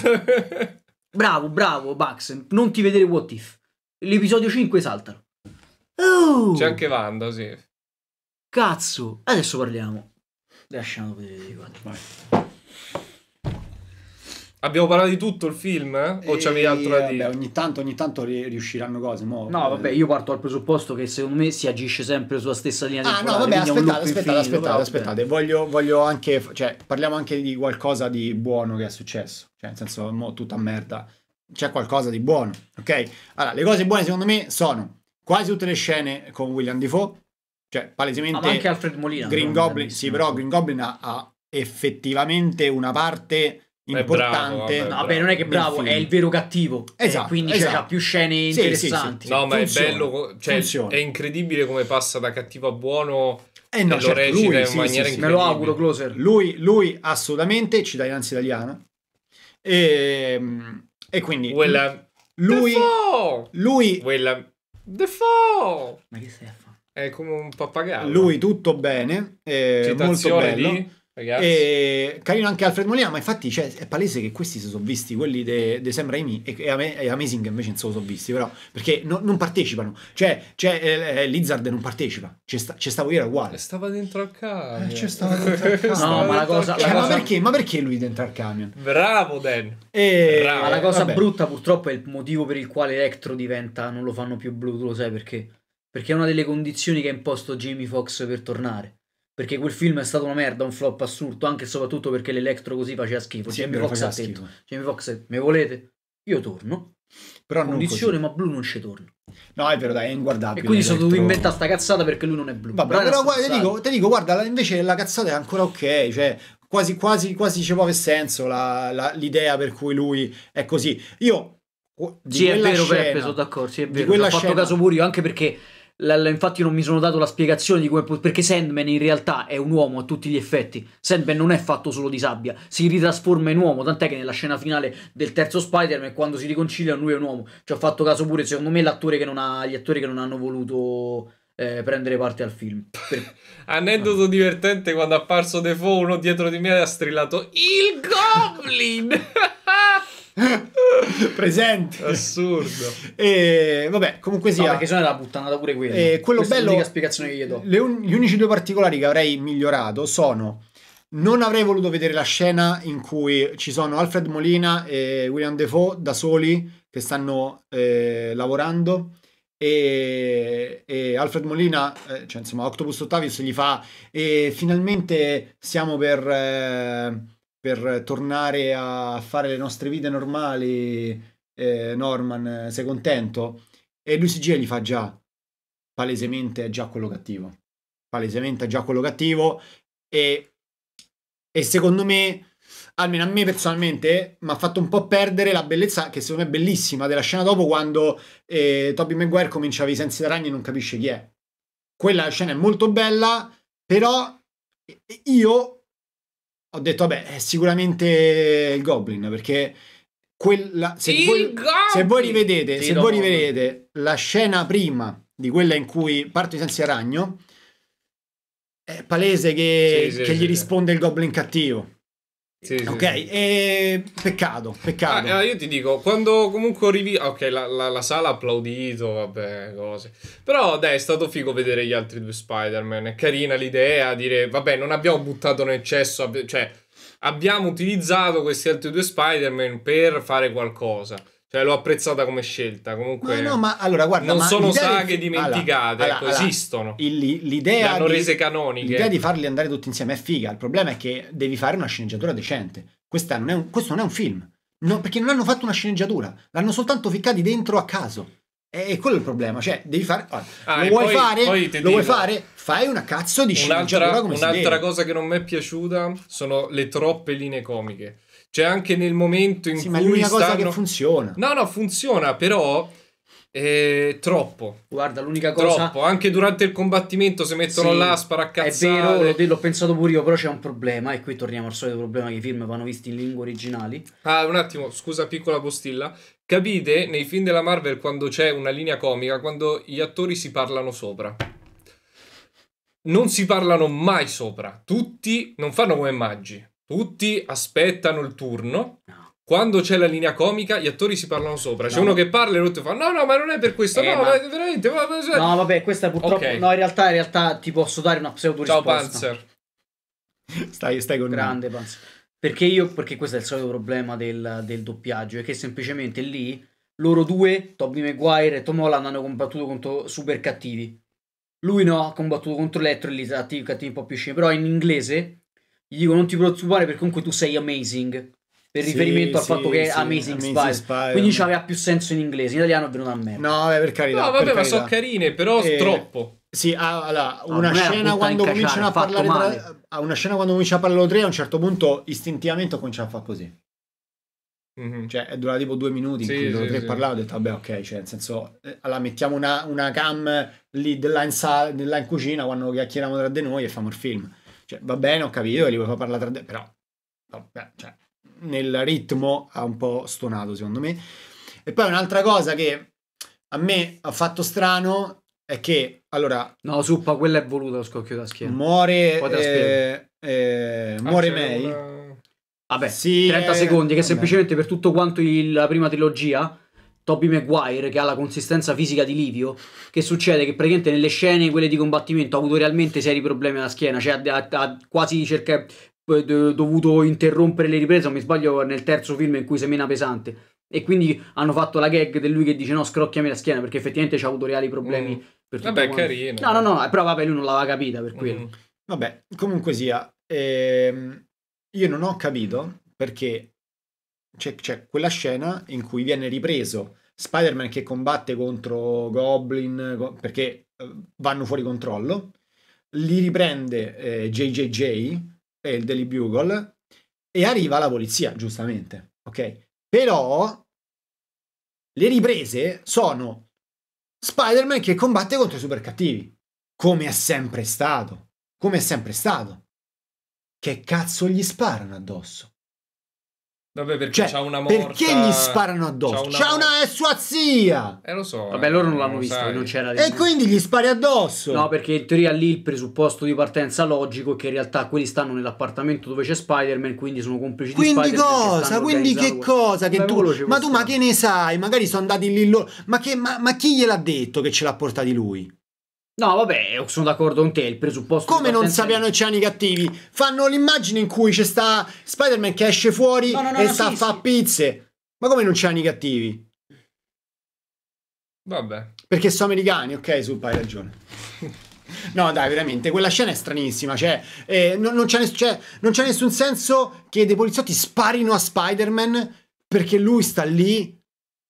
bravo, bravo, Bax. Non ti vedere What If. L'episodio 5 saltalo. Oh, C'è anche Wanda, sì. cazzo. Adesso parliamo. Lasciamo vedere. guarda. Abbiamo parlato di tutto il film? eh? O c'avevi E, altro da vabbè, dire? ogni tanto, ogni tanto ri- riusciranno cose. mo- No, eh, vabbè, io parto dal presupposto che secondo me si agisce sempre sulla stessa linea Ah, temporale. no, vabbè, aspettate, aspettate, aspettate, aspettate. Voglio, voglio anche, cioè, parliamo anche di qualcosa di buono che è successo. Cioè, nel senso, mo tutta merda. C'è qualcosa di buono, ok? Allora, le cose buone secondo me sono quasi tutte le scene con William Defoe. Cioè, palesemente... Ah, ma anche Alfred Molina. Green Goblin, sì, però Green Goblin ha, ha effettivamente una parte importante. bravo, No, vabbè, non è che bravo, film. è il vero cattivo. Esatto, Eh, quindi esatto. c'ha più scene Sì, sì, sì, interessanti. sì. No, ma funziona, è bello, cioè, funziona. è incredibile come passa da cattivo a buono Eh no, e lo certo, recita lui, in sì, maniera sì, sì. Me lo auguro, Closer. Lui, lui assolutamente cittadinanza italiana. E, e quindi William lui, Defoe! lui, William Defoe! Ma che stai a fare? È come un pappagallo. lui tutto bene, eh, molto bello. di... Ragazzi. E carino anche Alfred Molina, ma infatti cioè, è palese che questi si sono visti, quelli di Sam Raimi e, e, e Amazing invece non se lo sono visti, però perché no- non partecipano. Cioè, cioè eh, eh, Lizard non partecipa, ci, sta, stavo io era uguale. Stava dentro al camion. Eh, c'è stava dentro al camion. No, ma la cosa- Cioè, la ma, cosa- perché, ma perché lui dentro al camion? Bravo Dan. E, Bravo. Ma la cosa vabbè. brutta purtroppo è il motivo per il quale Electro diventa, non lo fanno più blu, tu lo sai perché? Perché è una delle condizioni che ha imposto Jamie Foxx per tornare. Perché quel film è stato una merda, un flop assurdo, anche e soprattutto perché l'Electro così faceva schifo. Sì, Jamie Foxx ha detto. Jamie Foxx, me volete? Io torno. Però non Condizione, ma blu non ci torno. No, è vero, dai, è inguardabile. E quindi sono dovuto inventare sta cazzata perché lui non è blu. Vabbè, Però guarda, ti dico, ti dico, guarda, invece la cazzata è ancora ok, cioè quasi quasi quasi ci può avere senso la- la- l'idea per cui lui è così. Io di Sì, è vero, scena- Peppe, sono d'accordo. Sì, è vero. ho fatto scena- caso pure io, anche perché. La- infatti, non mi sono dato la spiegazione di come. Perché Sandman in realtà è un uomo a tutti gli effetti. Sandman non è fatto solo di sabbia, si ritrasforma in uomo. Tant'è che nella scena finale del terzo Spider-Man, quando si riconciliano, lui è un uomo. Ci ho fatto caso pure, secondo me, l'attore che non ha, gli attori che non hanno voluto eh, prendere parte al film. Per- Aneddoto divertente quando è apparso Defoe, uno dietro di me ha strillato Il Goblin! presente. Assurdo. E vabbè, comunque No, sia perché sennò è la puttanata pure quella. Eh, quello Questa è bello- l'unica spiegazione che gli do. le un- gli unici due particolari che avrei migliorato sono non avrei voluto vedere la scena in cui ci sono Alfred Molina e William Defoe da soli che stanno eh, lavorando e, e Alfred Molina, eh, cioè insomma Octopus Octavius gli fa e finalmente stiamo per, eh, per tornare a fare le nostre vite normali eh, Norman eh, sei contento? E lui si gira e gli fa già palesemente è già quello cattivo. Palesemente è già quello cattivo. E, e secondo me, almeno a me personalmente, mi ha fatto un po' perdere la bellezza, che secondo me è bellissima, della scena dopo quando eh, Toby Maguire comincia a i sensi da ragno e non capisce chi è. Quella scena è molto bella, però io ho detto, vabbè, è sicuramente il Goblin, perché quella, se, voi, se voi rivedete, Sì, se voi rivedete la scena prima di quella in cui parte i sensi a ragno, è palese che, Sì, sì, che sì, gli sì. risponde il Goblin cattivo. Sì, Ok, sì. e peccato, peccato. Ah, eh, io ti dico, quando comunque rivi... Ok, la, la- la sala ha applaudito, vabbè, cose. Però, dai, è stato figo vedere gli altri due Spider-Man. È carina l'idea, dire, vabbè, non abbiamo buttato nel cesso, cioè, abbiamo utilizzato questi altri due Spider-Man per fare qualcosa. Cioè, l'ho apprezzata come scelta, comunque... Ma no, ma allora guarda, non ma sono saghe fi- dimenticate, allora, ecco, allora, esistono. il- Le l'idea hanno di, rese canoniche. l'idea di farli andare tutti insieme è figa. Il problema è che devi fare una sceneggiatura decente. Non è un- questo non è un film. No, perché non hanno fatto una sceneggiatura, l'hanno soltanto ficcati dentro a caso. E, quello è il problema. Cioè, devi fare. allora, Ah, lo vuoi poi- fare? poi Lo vuoi fare? Fai una cazzo di sceneggiatura Un'altra, come si un'altra deve. cosa che non mi è piaciuta sono le troppe linee comiche. Cioè, anche nel momento in Sì, ma è cui l'unica cosa stanno... che funziona. No, no, funziona, però è troppo. Guarda, l'unica cosa. Troppo. Anche durante il combattimento si mettono Sì, là a È sparacazzate. vero, l'ho, l'ho pensato pure io, però c'è un problema, e qui torniamo al solito problema che i film vanno visti in lingue originali. Ah, un attimo, scusa, piccola postilla. Capite, nei film della Marvel, quando c'è una linea comica, quando gli attori si parlano sopra. Non si parlano mai sopra. Tutti non fanno come Maggi. Tutti aspettano il turno. No. Quando c'è la linea comica, gli attori si parlano sopra. C'è No. uno che parla e l'altro fa: No, no, ma non è per questo. Eh, no, ma- ma veramente. ma- ma- No, vabbè, questa è purtroppo. Ok. No, in realtà, in realtà ti posso dare una pseudo Ciao, risposta. Panzer. Stai, stai con Grande Panzer. Perché io, perché questo è il solito problema del, del doppiaggio, è che semplicemente lì loro due, Tobey Maguire e Tom Holland, hanno combattuto contro super cattivi. Lui no, ha combattuto contro Electro e lì cattivi, cattivi un po' più scemi. Però in inglese gli dico non ti preoccupare perché comunque tu sei amazing. Per Sì, riferimento al sì, fatto che è sì, Amazing, Amazing Spider. Spider-Man. Quindi aveva più senso in inglese. In italiano è venuto a merda. No, vabbè, per carità. No, vabbè, ma carità. sono carine, però Eh, troppo. Sì, ah, allora, No, una non è scena quando cominciano a parlare tra, una scena quando cominciano a parlare loro tre, a un certo punto istintivamente ho cominciato a fare così. Mhm. Cioè, è durato tipo due minuti Sì, in cui loro sì, tre sì. parlavano. Ho detto, vabbè, ok, cioè, nel senso, eh, allora mettiamo una, una cam lì della in, sa- della in cucina quando chiacchieriamo tra di noi e famo il film. Cioè, va bene, ho capito che li vuoi far parlare tra di però, vabbè, cioè, nel ritmo ha un po' stonato, secondo me. E poi un'altra cosa che a me ha fatto strano è che, allora, No, Suppa, quella è voluta lo scocchio da schiena. muore, te eh, eh, Ah, muore c'è May. una- Vabbè, Sì, 30 eh, secondi, che vabbè. semplicemente per tutto quanto il- la prima trilogia, Toby Maguire, che ha la consistenza fisica di Livio, che succede? Che praticamente nelle scene, quelle di combattimento, ha avuto realmente seri problemi alla schiena, cioè ha, ha- ha quasi cerca- eh, do- dovuto interrompere le riprese, non mi sbaglio, nel terzo film in cui semina pesante. E quindi hanno fatto la gag di lui che dice no, scrocchiami la schiena, perché effettivamente c'ha avuto reali problemi. Mm. Per tutto Vabbè, quanto. carino. No, no, no, però vabbè, lui non l'aveva capita per quello. Mhm. Vabbè, comunque sia, ehm, io non ho capito perché c'è, c'è quella scena in cui viene ripreso Spider-Man che combatte contro Goblin co- perché eh, vanno fuori controllo, li riprende eh, JJJ e il Daily Bugle e arriva la polizia, giustamente, ok? Però le riprese sono Spider-Man che combatte contro i super cattivi, come è sempre stato come è sempre stato. Che cazzo gli sparano addosso? Vabbè, perché Cioè, c'ha una morta... perché gli sparano addosso? c'ha una C'ha una è sua zia! Eh, lo so. Vabbè, eh, loro non lo l'hanno visto, non c'era E quindi gli spari addosso! No, perché in teoria lì il presupposto di partenza logico è che in realtà quelli stanno nell'appartamento dove c'è Spider-Man, quindi sono complici di Quindi Spider-Man. che cosa? Quindi che cosa? Che Beh, tu, ma tu ma che ne sai? Magari sono andati lì loro. Ma, che, ma, ma chi gliel'ha detto che ce l'ha portati lui? No, vabbè, sono d'accordo con te, il presupposto Come non sappiano i ciani cattivi? Fanno l'immagine in cui c'è sta Spider-Man che esce fuori No, no, no, e no, sta sì, a fa sì. pizze. Ma come non c'hanno i cattivi? Vabbè. Perché sono americani, ok, Sup, hai ragione. No, dai, veramente, quella scena è stranissima. Cioè, eh, non, non c'è ness- cioè, non c'è nessun senso che dei poliziotti sparino a Spider-Man perché lui sta lì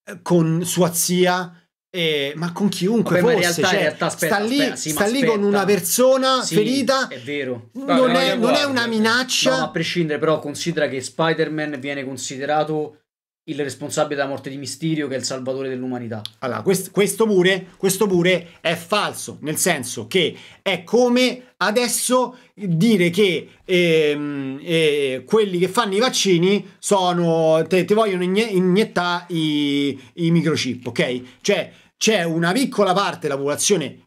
eh, con sua zia. Eh, ma con chiunque Vabbè, fosse, realtà- cioè, realtà, aspetta, sta lì, aspetta, sì, sta lì con una persona Sì, ferita. È vero. Vabbè, non, no, è, non è una cioè. minaccia. No, a prescindere, però, considera che Spider-Man viene considerato il responsabile della morte di Mysterio, che è il salvatore dell'umanità. Allora, quest- questo, pure, questo pure è falso, nel senso che è come adesso dire che ehm, eh, quelli che fanno i vaccini sono, te, te vogliono inie- iniettare i, i microchip, ok? Cioè c'è una piccola parte della popolazione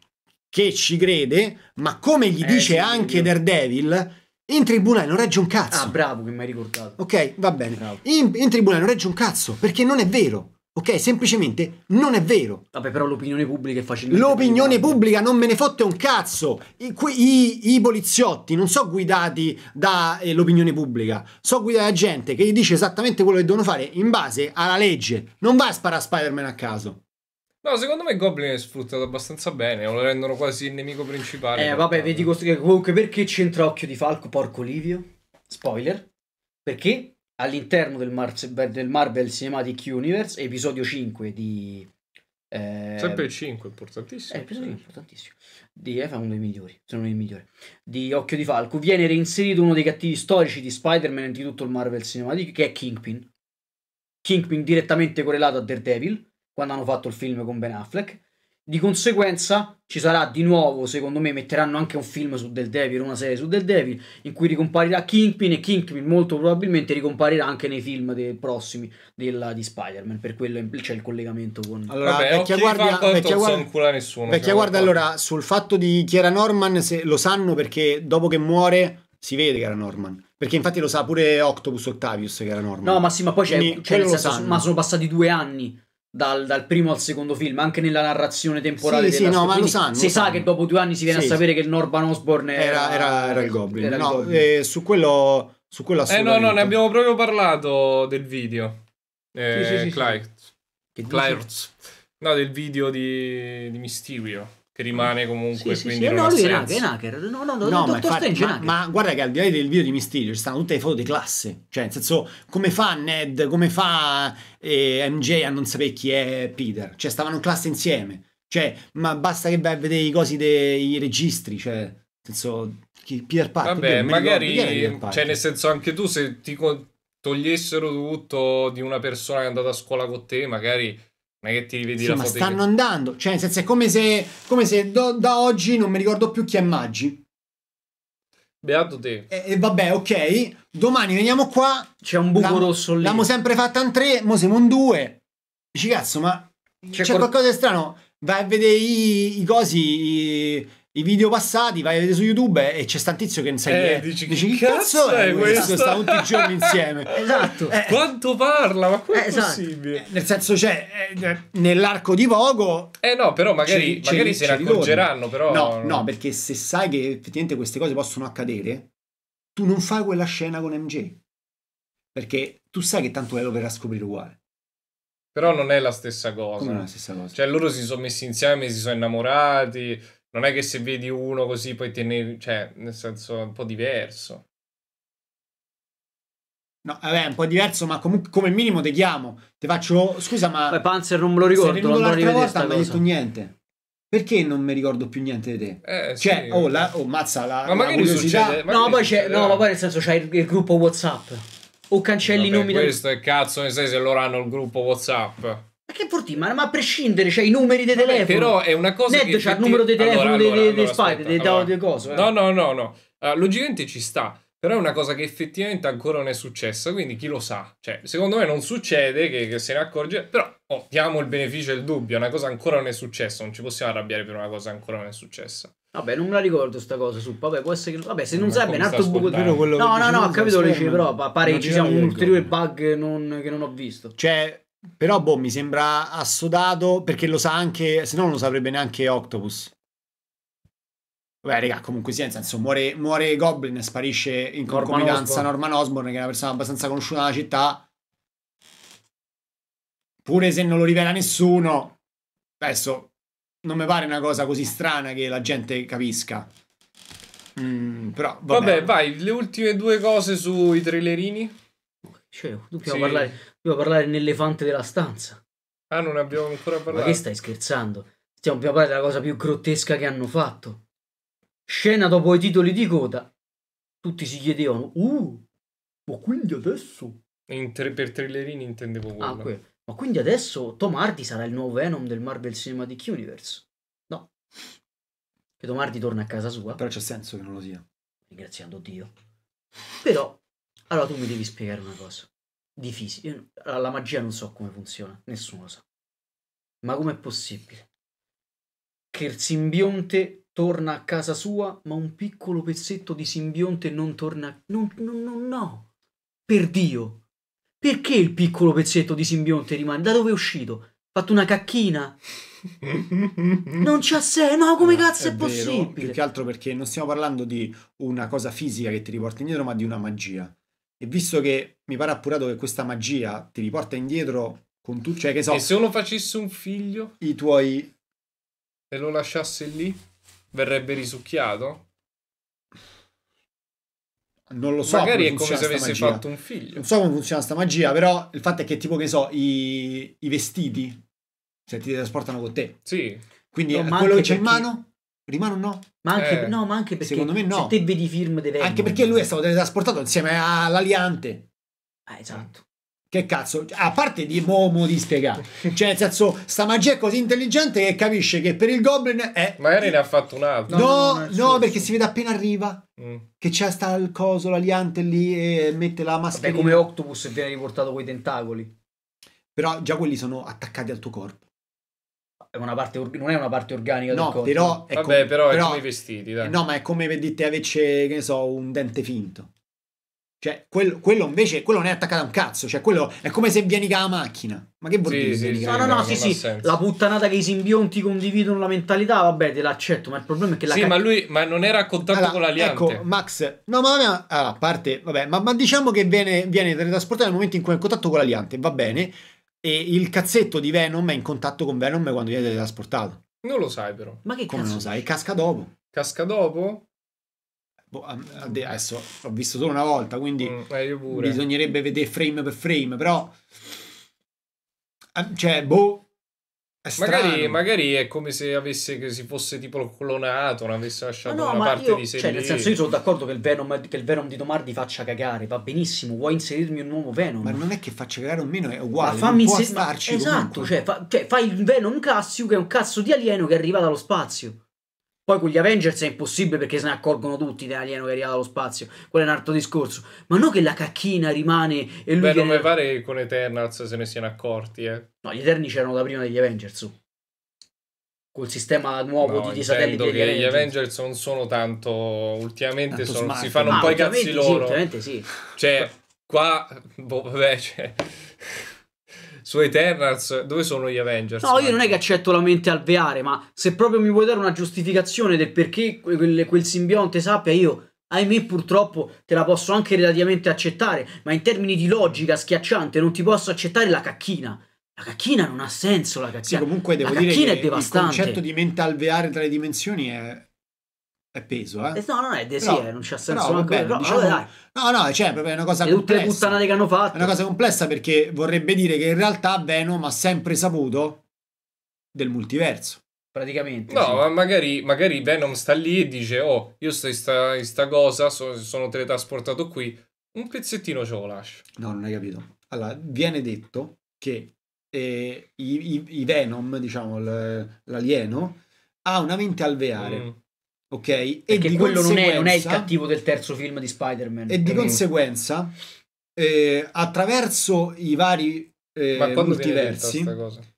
che ci crede, ma come gli Eh, dice sì, anche io- Daredevil, in tribunale non regge un cazzo. Ah, bravo che mi hai ricordato. Ok, va bene. In, in tribunale non regge un cazzo perché non è vero. Ok, semplicemente non è vero. Vabbè, però l'opinione pubblica è facilmente. L'opinione pubblica non me ne fotte un cazzo. I, i- i poliziotti non sono guidati dall'opinione pubblica, sono guidati da gente che gli dice esattamente quello che devono fare in base alla legge. Non va a sparare a Spider-Man a caso. No, secondo me Goblin è sfruttato abbastanza bene. Lo rendono quasi il nemico principale. Eh, vabbè, cost- che comunque perché c'entra Occhio di Falco, porco Livio? Spoiler. Perché all'interno del, Mar- del Marvel Cinematic Universe, episodio 5 di... Eh, Sempre il 5, importantissimo. Eh, episodio importantissimo. Di, eh, fa uno dei migliori, se non il migliore. Di Occhio di Falco. Viene reinserito uno dei cattivi storici di Spider-Man e di tutto il Marvel Cinematic, che è Kingpin. Kingpin direttamente correlato a Daredevil, quando hanno fatto il film con Ben Affleck. Di conseguenza ci sarà di nuovo, secondo me, metteranno anche un film su Daredevil, una serie su Daredevil, in cui ricomparirà Kingpin e Kingpin molto probabilmente ricomparirà anche nei film dei prossimi della- di Spider-Man, per quello c'è il collegamento con... Allora, Vabbè, vecchia guardia, vecchia non so guardia, nessuno. vecchia guardia, allora, sul fatto di chi era Norman, se lo sanno perché dopo che muore si vede che era Norman. Perché infatti lo sa pure Octopus Octavius che era Norman. No, ma sì, ma poi c'è, Quindi cioè, quello lo senso, sanno. ma sono passati due anni dal, dal primo al secondo film, anche nella narrazione temporale Sì, sì, no, ma lo sanno, Si lo sa sanno. che dopo due anni si viene Sì, a sapere che il Norman Osborn era, era, era- era il Goblin. era il no, Goblin. eh, su quello su quello Eh no, no, ne abbiamo proprio parlato del video. Eh, Sì, sì, sì, sì. Clyde. Che? Clydes. No, del video di, di Mysterio. Che rimane comunque, Sì, sì, quindi sì. non No, ha lui senso. è un hacker. No, no, no, No, ma, Strange ma- ma guarda che al di là del video di Mysterio ci stanno tutte le foto di classe. Cioè, nel senso, come fa Ned, come fa eh, MJ a non sapere chi è Peter? Cioè, stavano in classe insieme. Cioè, ma basta che vai a vedere i cosi dei registri. Cioè, nel senso, chi, Peter Parker. Vabbè, magari, Peter Parker. cioè nel senso anche tu se ti togliessero tutto di una persona che è andata a scuola con te, magari non è che ti rivedi Sì, la ma foto stanno andando. Cioè, nel senso, è come se, come se do- da oggi non mi ricordo più chi è Maggi. Beato te. E, e vabbè, ok. Domani veniamo qua. C'è un buco rosso lì. L'abbiamo sempre fatta in tre, mo siamo in due. Dici cazzo, ma C'è c'è, qual- qualcosa di strano. Vai a vedere i, i cosi, i, i video passati, vai a vedere su YouTube e c'è sta un tizio che non sai chi Eh, è. dici, Dici, che cazzo cazzo è questo? questo?" Sta tutti i giorni insieme. Esatto. Eh, Quanto parla? Ma come Eh, è esatto. possibile? nel senso, c'è nell'arco di poco. Eh no, però magari, ci- magari se ne accorgeranno, però... No, no, perché se sai che effettivamente queste cose possono accadere, tu non fai quella scena con MJ. Perché tu sai che tanto lo verrà a scoprire uguale. Però non è la stessa cosa. Come non è la stessa cosa. Cioè loro si sono messi insieme, si sono innamorati. Non è che se vedi uno così poi te ne... Cioè, nel senso, è un po' diverso. No, vabbè, è un po' diverso, ma comunque come minimo ti chiamo. Ti faccio. Scusa, ma. Beh, Panzer non me lo ricordo, non l'altra rivedere volta non mi hai detto niente. Perché non mi ricordo più niente di te? Eh, Cioè, sì. oh, la, oh, mazza la, Ma la curiosità. succede... No, magari poi c'è, no, ma poi nel senso c'hai il, il gruppo WhatsApp. O cancelli i nomi del... questo è cazzo, ne sai se loro hanno il gruppo WhatsApp. Ma che porti? Ma, ma a prescindere, c'hai i numeri dei Vabbè, telefoni. però è una cosa Ned che c'ha il numero dei telefoni Allora, dei, allora, Spider, dei, allora. dei cose. eh. No, no, no, no. Ah, logicamente ci sta. Però è una cosa che effettivamente ancora non è successa, quindi chi lo sa? Cioè, secondo me non succede che, che se ne accorge, però oh, diamo il beneficio del dubbio, è una cosa ancora non è successa, non ci possiamo arrabbiare per una cosa che ancora non è successa. Vabbè, non me la ricordo sta cosa su. Vabbè, può essere che... Vabbè, se non bene, sta altro buco... che No, no, no, ho capito Spider-Man, però pa- pare che ci sia un ulteriore bug non- che non ho visto. Cioè, però, boh, mi sembra assodato perché lo sa anche, se no non lo saprebbe neanche Octopus. Beh, raga, comunque sia, nel senso, muore, muore Goblin e sparisce in Norman concomitanza. Norman Osborn, che è una persona abbastanza conosciuta nella città. Pure se non lo rivela nessuno, adesso non mi pare una cosa così strana che la gente capisca. Mm, però, vabbè, Vabbè, vai, le ultime due cose sui trailerini. Cioè, dobbiamo, Sì. parlare, dobbiamo parlare nell'elefante della stanza. Ah, non ne abbiamo ancora Ma parlato. che stai scherzando? Stiamo dobbiamo parlare della cosa più grottesca che hanno fatto. Scena dopo i titoli di coda. Tutti si chiedevano, uh, ma quindi adesso... Tre- per trailerini intendevo quello. Ah, que- Ma quindi adesso Tom Hardy sarà il nuovo Venom del Marvel Cinematic Universe? No. Che Tom Hardy torna a casa sua, però c'è senso che non lo sia. ringraziando Dio. Però, allora tu mi devi spiegare una cosa. Di fisica. Io- La magia non so come funziona, nessuno lo sa. Ma com'è possibile? Che il simbionte torna a casa sua, ma un piccolo pezzetto di simbionte non torna... Non, non, non, no! Per Dio! Perché il piccolo pezzetto di simbionte rimane? Da dove è uscito? Fatto una cacchina? Non c'ha senso, no, come No, cazzo è, vero, possibile? Più che altro perché non stiamo parlando di una cosa fisica che ti riporta indietro, ma di una magia. E visto che mi pare appurato che questa magia ti riporta indietro con tu, cioè che so, E se uno facesse un figlio i tuoi e lo lasciasse lì, verrebbe risucchiato? non lo so Magari è come se avesse magia. fatto un figlio. Non so come funziona sta magia, però il fatto è che tipo che so, i, i vestiti se ti trasportano con te. Sì. Quindi No, quello che c'è in perché- mano rimane o no? Ma anche, Eh, no, ma anche perché secondo me no. se te vedi film dei Venom- Anche perché lui è stato teletrasportato insieme all'aliante. Ah, esatto. Che cazzo, a parte di Momo di spiegare, cioè nel senso, sta magia è così intelligente che capisce che per il Goblin è. Magari ne ha fatto un altro. No, No, no, no, è perché è si vede appena arriva Mm. che c'è sta il coso, l'aliante lì e mette la Vabbè, mascherina. come Octopus e viene riportato coi tentacoli. Però già quelli sono attaccati al tuo corpo. È una parte or- non è una parte organica del No, corpo. però è Vabbè, come- però, è però- come i vestiti, dai. No, ma è come per dirti avesse, che ne so, un dente finto. Cioè, quello, quello invece, quello non è attaccato a un cazzo. Cioè, quello è come se vieni con la macchina. Ma che vuol Sì, dire? sì, sì, No, no, no, sì, sì, la puttanata che i simbionti condividono la mentalità, vabbè, te l'accetto, ma il problema è che la Sì, ca- ma lui ma non era a contatto Allora, con l'aliante. Ecco, Max, no, ma allora, a parte, vabbè, ma, ma diciamo che viene, viene teletrasportato nel momento in cui è in contatto con l'aliante, va bene. E il cazzetto di Venom è in contatto con Venom quando viene teletrasportato. Non lo sai però. Ma che Come cazzo? non lo sai? Casca dopo. Casca dopo? Boh, adesso l'ho visto solo una volta, quindi Mm, eh, io pure. bisognerebbe vedere frame per frame, però... Cioè, boh... Magari, magari è come se avesse che si fosse tipo clonato, non avesse lasciato no, una ma parte io, di sé cioè, nel senso, io sono d'accordo che il Venom, che il Venom di Tomardi faccia cagare, va benissimo, vuoi inserirmi un nuovo Venom? Ma non è che faccia cagare o meno, è Ma uguale. fammi ma- starci esatto, comunque. cioè, fa- cioè, fai il Venom classico che è un cazzo di alieno che arriva dallo spazio. Poi con gli Avengers è impossibile perché se ne accorgono tutti dell'alieno che arriva dallo spazio. Quello è un altro discorso. Ma non che la cacchina rimane e lui Beh, non viene- mi pare che con Eternals se ne siano accorti, eh. No, gli Eterni c'erano da prima degli Avengers. su. Col sistema nuovo No, di, di satelliti degli che gli Avengers. Avengers non sono tanto ultimamente Tanto sono- si fanno un Ah, po' i cazzi ultimamente sì, loro. ultimamente sì. Cioè, qua boh, vabbè, cioè su Eternals dove sono gli Avengers? No, io non è che accetto la mente alveare, ma se proprio mi vuoi dare una giustificazione del perché quel, quel simbionte sappia, io, ahimè, purtroppo te la posso anche relativamente accettare, ma in termini di logica schiacciante non ti posso accettare la cacchina. La cacchina non ha senso, la Sì, cacchina. comunque devo la dire cacchina che è devastante. il concetto di mente alveare tra le dimensioni è, è peso, eh. Eh, no, non è de- sì, Però- non c'ha senso. però, vabbè, però, diciamo- vabbè, dai, No, no, cioè, proprio è una cosa e tutte le complessa. puttanate che hanno È fatto. una cosa complessa perché vorrebbe dire che in realtà Venom ha sempre saputo del multiverso. Praticamente. No, sì. ma magari, magari Venom sta lì e dice: Oh, io sto in sta, in sta cosa, so- sono teletrasportato qui. Un pezzettino ce lo lascio. No, non hai capito. Allora, viene detto che eh, i, i- i Venom, diciamo, l'alieno, ha una mente alveare, Mm. Ok? E Perché di quello non è, non è il cattivo del terzo film di Spider-Man. E di Mm. conseguenza, eh, attraverso i vari eh, Ma quando viene detta multiversi?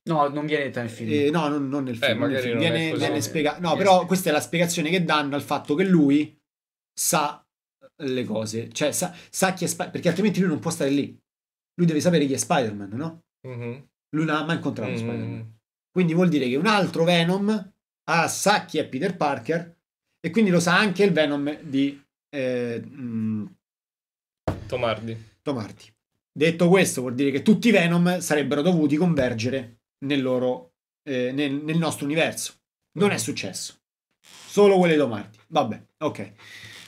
No, non viene detta nel film. eh, no, non, non nel film, Eh, non nel film. viene, viene spiega- No, però spiegato. questa è la spiegazione che danno al fatto che lui sa le cose, cioè sa, sa chi è Spider-Man, perché altrimenti lui non può stare lì. Lui deve sapere chi è Spider-Man, no? Mhm. Lui non ha mai incontrato Mm. Spider-Man. Quindi vuol dire che un altro Venom ah, sa chi è Peter Parker e quindi lo sa anche il Venom di eh, mm, Tomardi. Tom Hardy. Detto questo, vuol dire che tutti i Venom sarebbero dovuti convergere nel, loro, eh, nel, nel nostro universo. Non è Mhm. successo. Solo quelli di Tom Hardy. Vabbè, ok.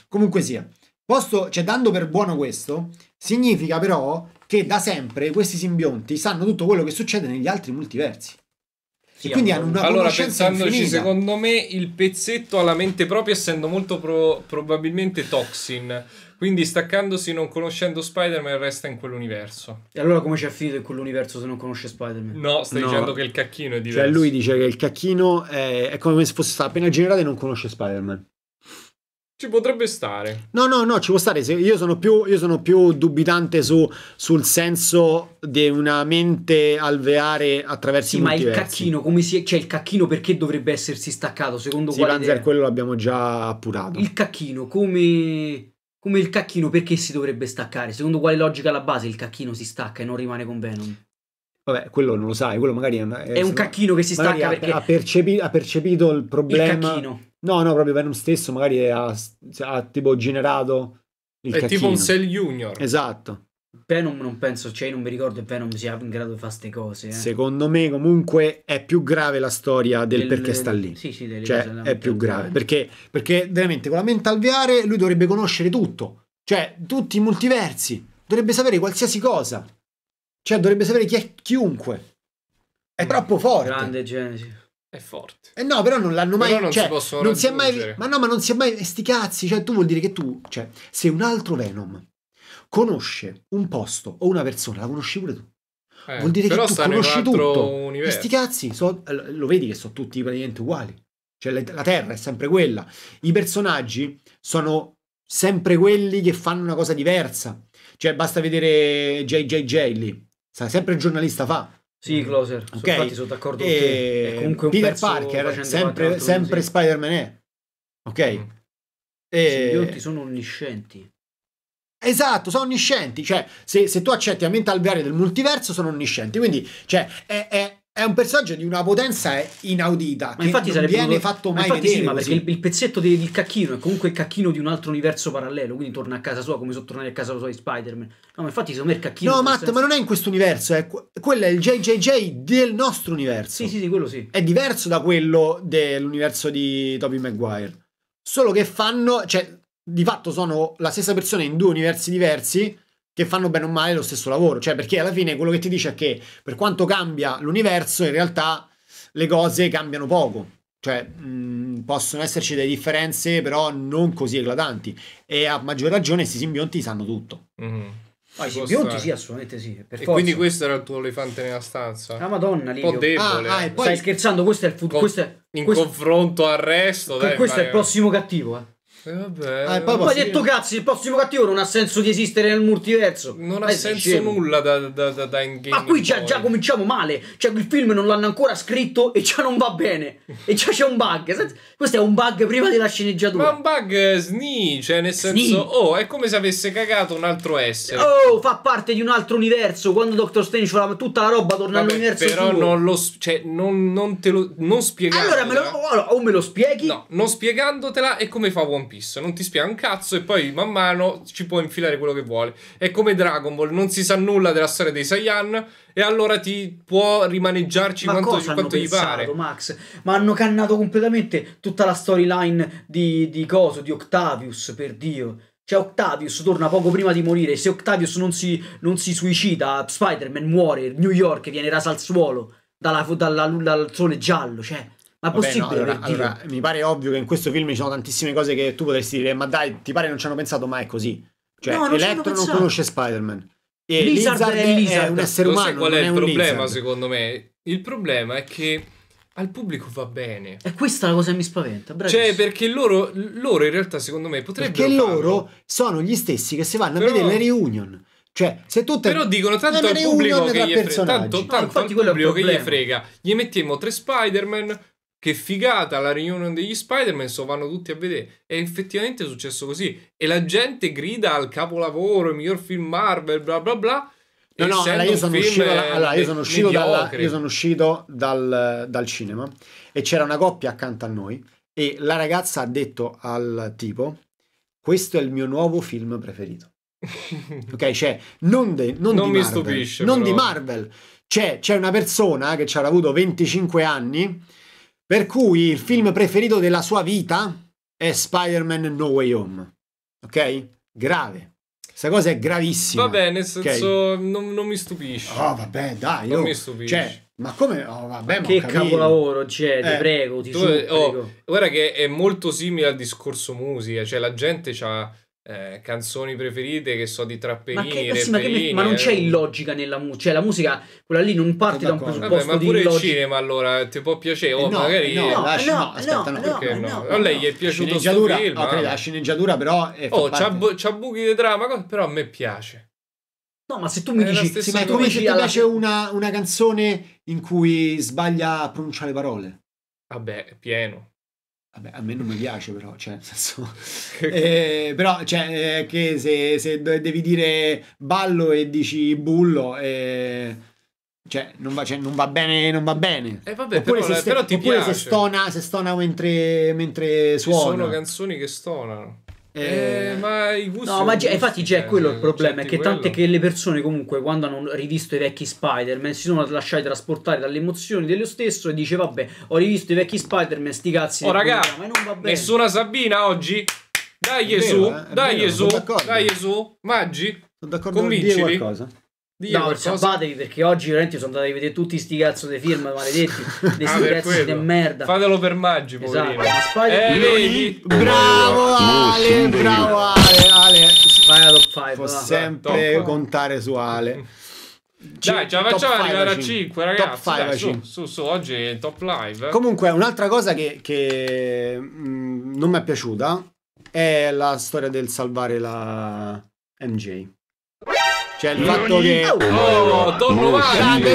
Comunque sia. Posto, cioè, dando per buono questo, significa però che da sempre questi simbionti sanno tutto quello che succede negli altri multiversi. Sì, e quindi hanno- una allora, conoscenza pensandoci, infinita. secondo me il pezzetto ha la mente propria, essendo molto pro- probabilmente Toxin. Quindi, staccandosi, non conoscendo Spider-Man, resta in quell'universo. E allora come c'è finito in quell'universo se non conosce Spider-Man? No, stai No. dicendo che il cacchino è diverso. Cioè, lui dice che il cacchino è, è come se fosse stato appena generato e non conosce Spider-Man. Ci potrebbe stare. No, no, no, ci può stare. Se- io, sono più, io sono più dubitante su, sul senso di una mente alveare attraverso Sì, i ma il cacchino, come si cioè il cacchino perché dovrebbe essersi staccato? Secondo Sì, quale Panzer, idea? quello l'abbiamo già appurato. Il cacchino, come... come il cacchino perché si dovrebbe staccare? Secondo quale logica alla base il cacchino si stacca e non rimane con Venom? Vabbè, quello non lo sai, quello magari è, una- È un cacchino che si stacca ha, perché ha percepi- ha percepito il il problema. cacchino. No, no, proprio Venom stesso magari ha, ha tipo generato il è cacchino. tipo un Cell Junior. Esatto. Venom non penso, cioè io non mi ricordo che Venom sia in grado di fare queste cose. Eh. Secondo me comunque è più grave la storia del, Del- perché sta lì. Sì, sì, delle Cioè, è più grave perché, perché veramente con la mente alveare lui dovrebbe conoscere tutto, cioè tutti i multiversi, dovrebbe sapere qualsiasi cosa, cioè dovrebbe sapere chi è chiunque. È troppo forte. Grande Genesi. È forte. Eh no, però non l'hanno mai. Però non cioè, si possono non si è mai. Ma no, ma non si è mai. Sti cazzi. Cioè, tu vuol dire che tu. Cioè, se un altro Venom conosce un posto o una persona, la conosci pure tu. Eh, Vuol dire che tu conosci tutto. E universo. sti cazzi, so- lo vedi che sono tutti praticamente uguali. Cioè, le- la Terra è sempre quella. I personaggi sono sempre quelli che fanno una cosa diversa. Cioè, basta vedere JJJ lì. Sempre il giornalista fa. Sì, Closer. Ok. Infatti sono d'accordo con te. E comunque un Peter Parker, sempre, sempre. Spider-Man è. Ok? Mm. I E- simbionti sono onniscienti. Esatto, sono onniscienti. Cioè, se, se tu accetti la mente alveare del multiverso, sono onniscienti. Quindi, cioè, è, è- è un personaggio di una potenza inaudita. Ma infatti non sarebbe viene dovuto- fatto ma mai infatti vedere. sì, ma perché il, il pezzetto del, del cacchino è comunque il cacchino di un altro universo parallelo, quindi torna a casa sua come sono tornati a casa sua di Spider-Man. No, ma infatti secondo me il cacchino... No, Matt, senso- ma non è in questo universo. È, que- quello è il JJJ del nostro universo. Sì, sì, sì, quello sì. È diverso da quello dell'universo di Tobey Maguire. Solo che fanno, cioè, di fatto sono la stessa persona in due universi diversi che fanno bene o male lo stesso lavoro. Cioè, perché alla fine quello che ti dice è che per quanto cambia l'universo, in realtà le cose cambiano poco. Cioè, mh, possono esserci delle differenze, però non così eclatanti. E a maggior ragione, questi simbionti sanno tutto. Mhm. No, i Ci può simbionti stare. sì, assolutamente sì. Per E forza. quindi questo era il tuo elefante nella stanza? Ah, madonna, un po' Livio. debole. Ah, ah, poi- Stai scherzando? Questo è il futuro. Con- Questo è, In questo- confronto al resto, dai. questo è il prossimo cattivo, eh. Eh, vabbè. Ah, e poi hai detto cazzi, il prossimo cattivo non ha senso di esistere nel multiverso. Non Ma ha senso scemo. nulla da, da, da, da Endgame Ma qui già, già cominciamo male. Cioè, il film non l'hanno ancora scritto e già non va bene. E già c'è un bug. Questo è un bug prima della sceneggiatura. Ma un bug sni, cioè nel senso, Sni. oh, è come se avesse cagato un altro essere. Oh, fa parte di un altro universo. Quando Doctor Strange fa tutta la roba torna Vabbè, all'universo però suo. non lo cioè, non, non te lo non spiegandotela. Allora, me lo, allora, o me lo spieghi? No, non spiegandotela è come fa One Piece, non ti spiega un cazzo e poi man mano ci può infilare quello che vuole. È come Dragon Ball, non si sa nulla della storia dei Saiyan e allora ti può rimaneggiarci Ma quanto, quanto gli pensato, pare. Max? Ma hanno cannato completamente tutta la storyline di, di Coso, di Octavius, per Dio. Cioè, Octavius torna poco prima di morire. Se Octavius non si, non si suicida, Spider-Man muore. New York viene rasa al suolo dalla- dalla- dal sole giallo. Cioè, ma è Vabbè, no, possibile allora, per Dio? allora, mi pare ovvio che in questo film ci sono tantissime cose che tu potresti dire, ma dai, ti pare non ci hanno pensato, ma è così. Cioè, No, non Electro non conosce Spider-Man. E Lizard Lizard, è è, Lizard. un essere Lo sai umano. qual non è il problema lizard. secondo me? Il problema è che al pubblico va bene. E questa è la cosa che mi spaventa. bravissimo. Cioè, perché loro, loro in realtà, secondo me, potrebbero. Perché farlo. loro sono gli stessi che si vanno Però- a vedere le reunion. Cioè, se tu te... Però dicono tanto al pubblico che tra gli frega. personaggi. Tanto, No, tanto al quello è il pubblico che gli frega. Gli mettiamo tre Spider-Man. Che figata la reunion degli Spider-Man, so vanno tutti a vedere. E effettivamente è successo così. E la gente grida al capolavoro, il miglior film Marvel, bla bla bla. No, no, allora io sono uscito, da- allora, io sono uscito, dalla- io sono uscito dal, dal cinema e c'era una coppia accanto a noi e la ragazza ha detto al tipo questo è il mio nuovo film preferito. Ok, cioè non, de- non Non di mi Marvel, stupisce, non però. di Marvel. C'è, c'è una persona che ci avrà avuto 25 anni per cui il film preferito della sua vita è Spider-Man No Way Home. Ok? Grave. Questa cosa è gravissima. Vabbè, nel senso, non, non mi stupisce. Oh, vabbè, dai. Non oh. mi stupisce. Cioè, ma come? Oh, vabbè, ma che capolavoro c'è, ti Eh, prego, ti Tu- supplico. oh, guarda che è molto simile al discorso musica, cioè la gente ha canzoni preferite che so di Ma, trappellini, che, sì, ma, che- reppellini, ma non eh. c'è illogica nella musica, cioè la musica, quella lì non parte da un d'accordo. Vabbè, presupposto ma di pure il illogica. cinema allora ti può piacere, oh, Eh, no, magari no, No, lascia- no, no, aspetta, no, no, no, perché no, no? no, a lei gli è no. piaciuto sto film. ok, ah. la sceneggiatura però è Oh, c'ha, bu- c'ha buchi di trama, però a me piace. No, ma se tu mi È dici, Sì, ma come dici se ti alla- piace una, una canzone in cui sbaglia a pronunciare le parole. Vabbè, è pieno. Vabbè, a me non mi piace però, cioè, nel senso... Eh, però, cioè, eh, che se, se de- devi dire ballo e dici bullo, eh, cioè, non va, cioè, non va bene, non va bene. Eh, vabbè, oppure però- se, però ti oppure se piace. stona, se stona mentre, mentre Ci sono suona. canzoni che stonano. Eh, Eh, ma i gusti No, ma già- gusti, infatti c'è quello il problema, è che tante quello. che le persone comunque quando hanno rivisto i vecchi Spider-Man si sono lasciati trasportare dalle emozioni dello stesso e dice vabbè ho rivisto i vecchi Spider-Man sti cazzi Oh raga, 2000, ma non va bene nessuna Sabina oggi? Dai Gesù, vero, eh, dai Gesù, dai Gesù, Maggi, sono d'accordo con convincili? qualcosa. Dì No, salvatevi perché oggi veramente sono andati a vedere tutti sti cazzo dei film maledetti, dei Ah, sti per pezzi di merda. Fatelo per Maggi, Esatto, poverino. Spider- Eh, vedi? Bravo Ale, bravo Ale, Ale. Vai alla top 5. Può sempre top. contare su Ale. Dai, ce la facciamo arrivare a a 5, cinque. ragazzi. Top five Dai, a su, su, su, oggi è top live. eh. Comunque, un'altra cosa che, che, mh, non mi è piaciuta è la storia del salvare la MJ. Cioè il fatto che... Oh, Maggi. nonno. Grande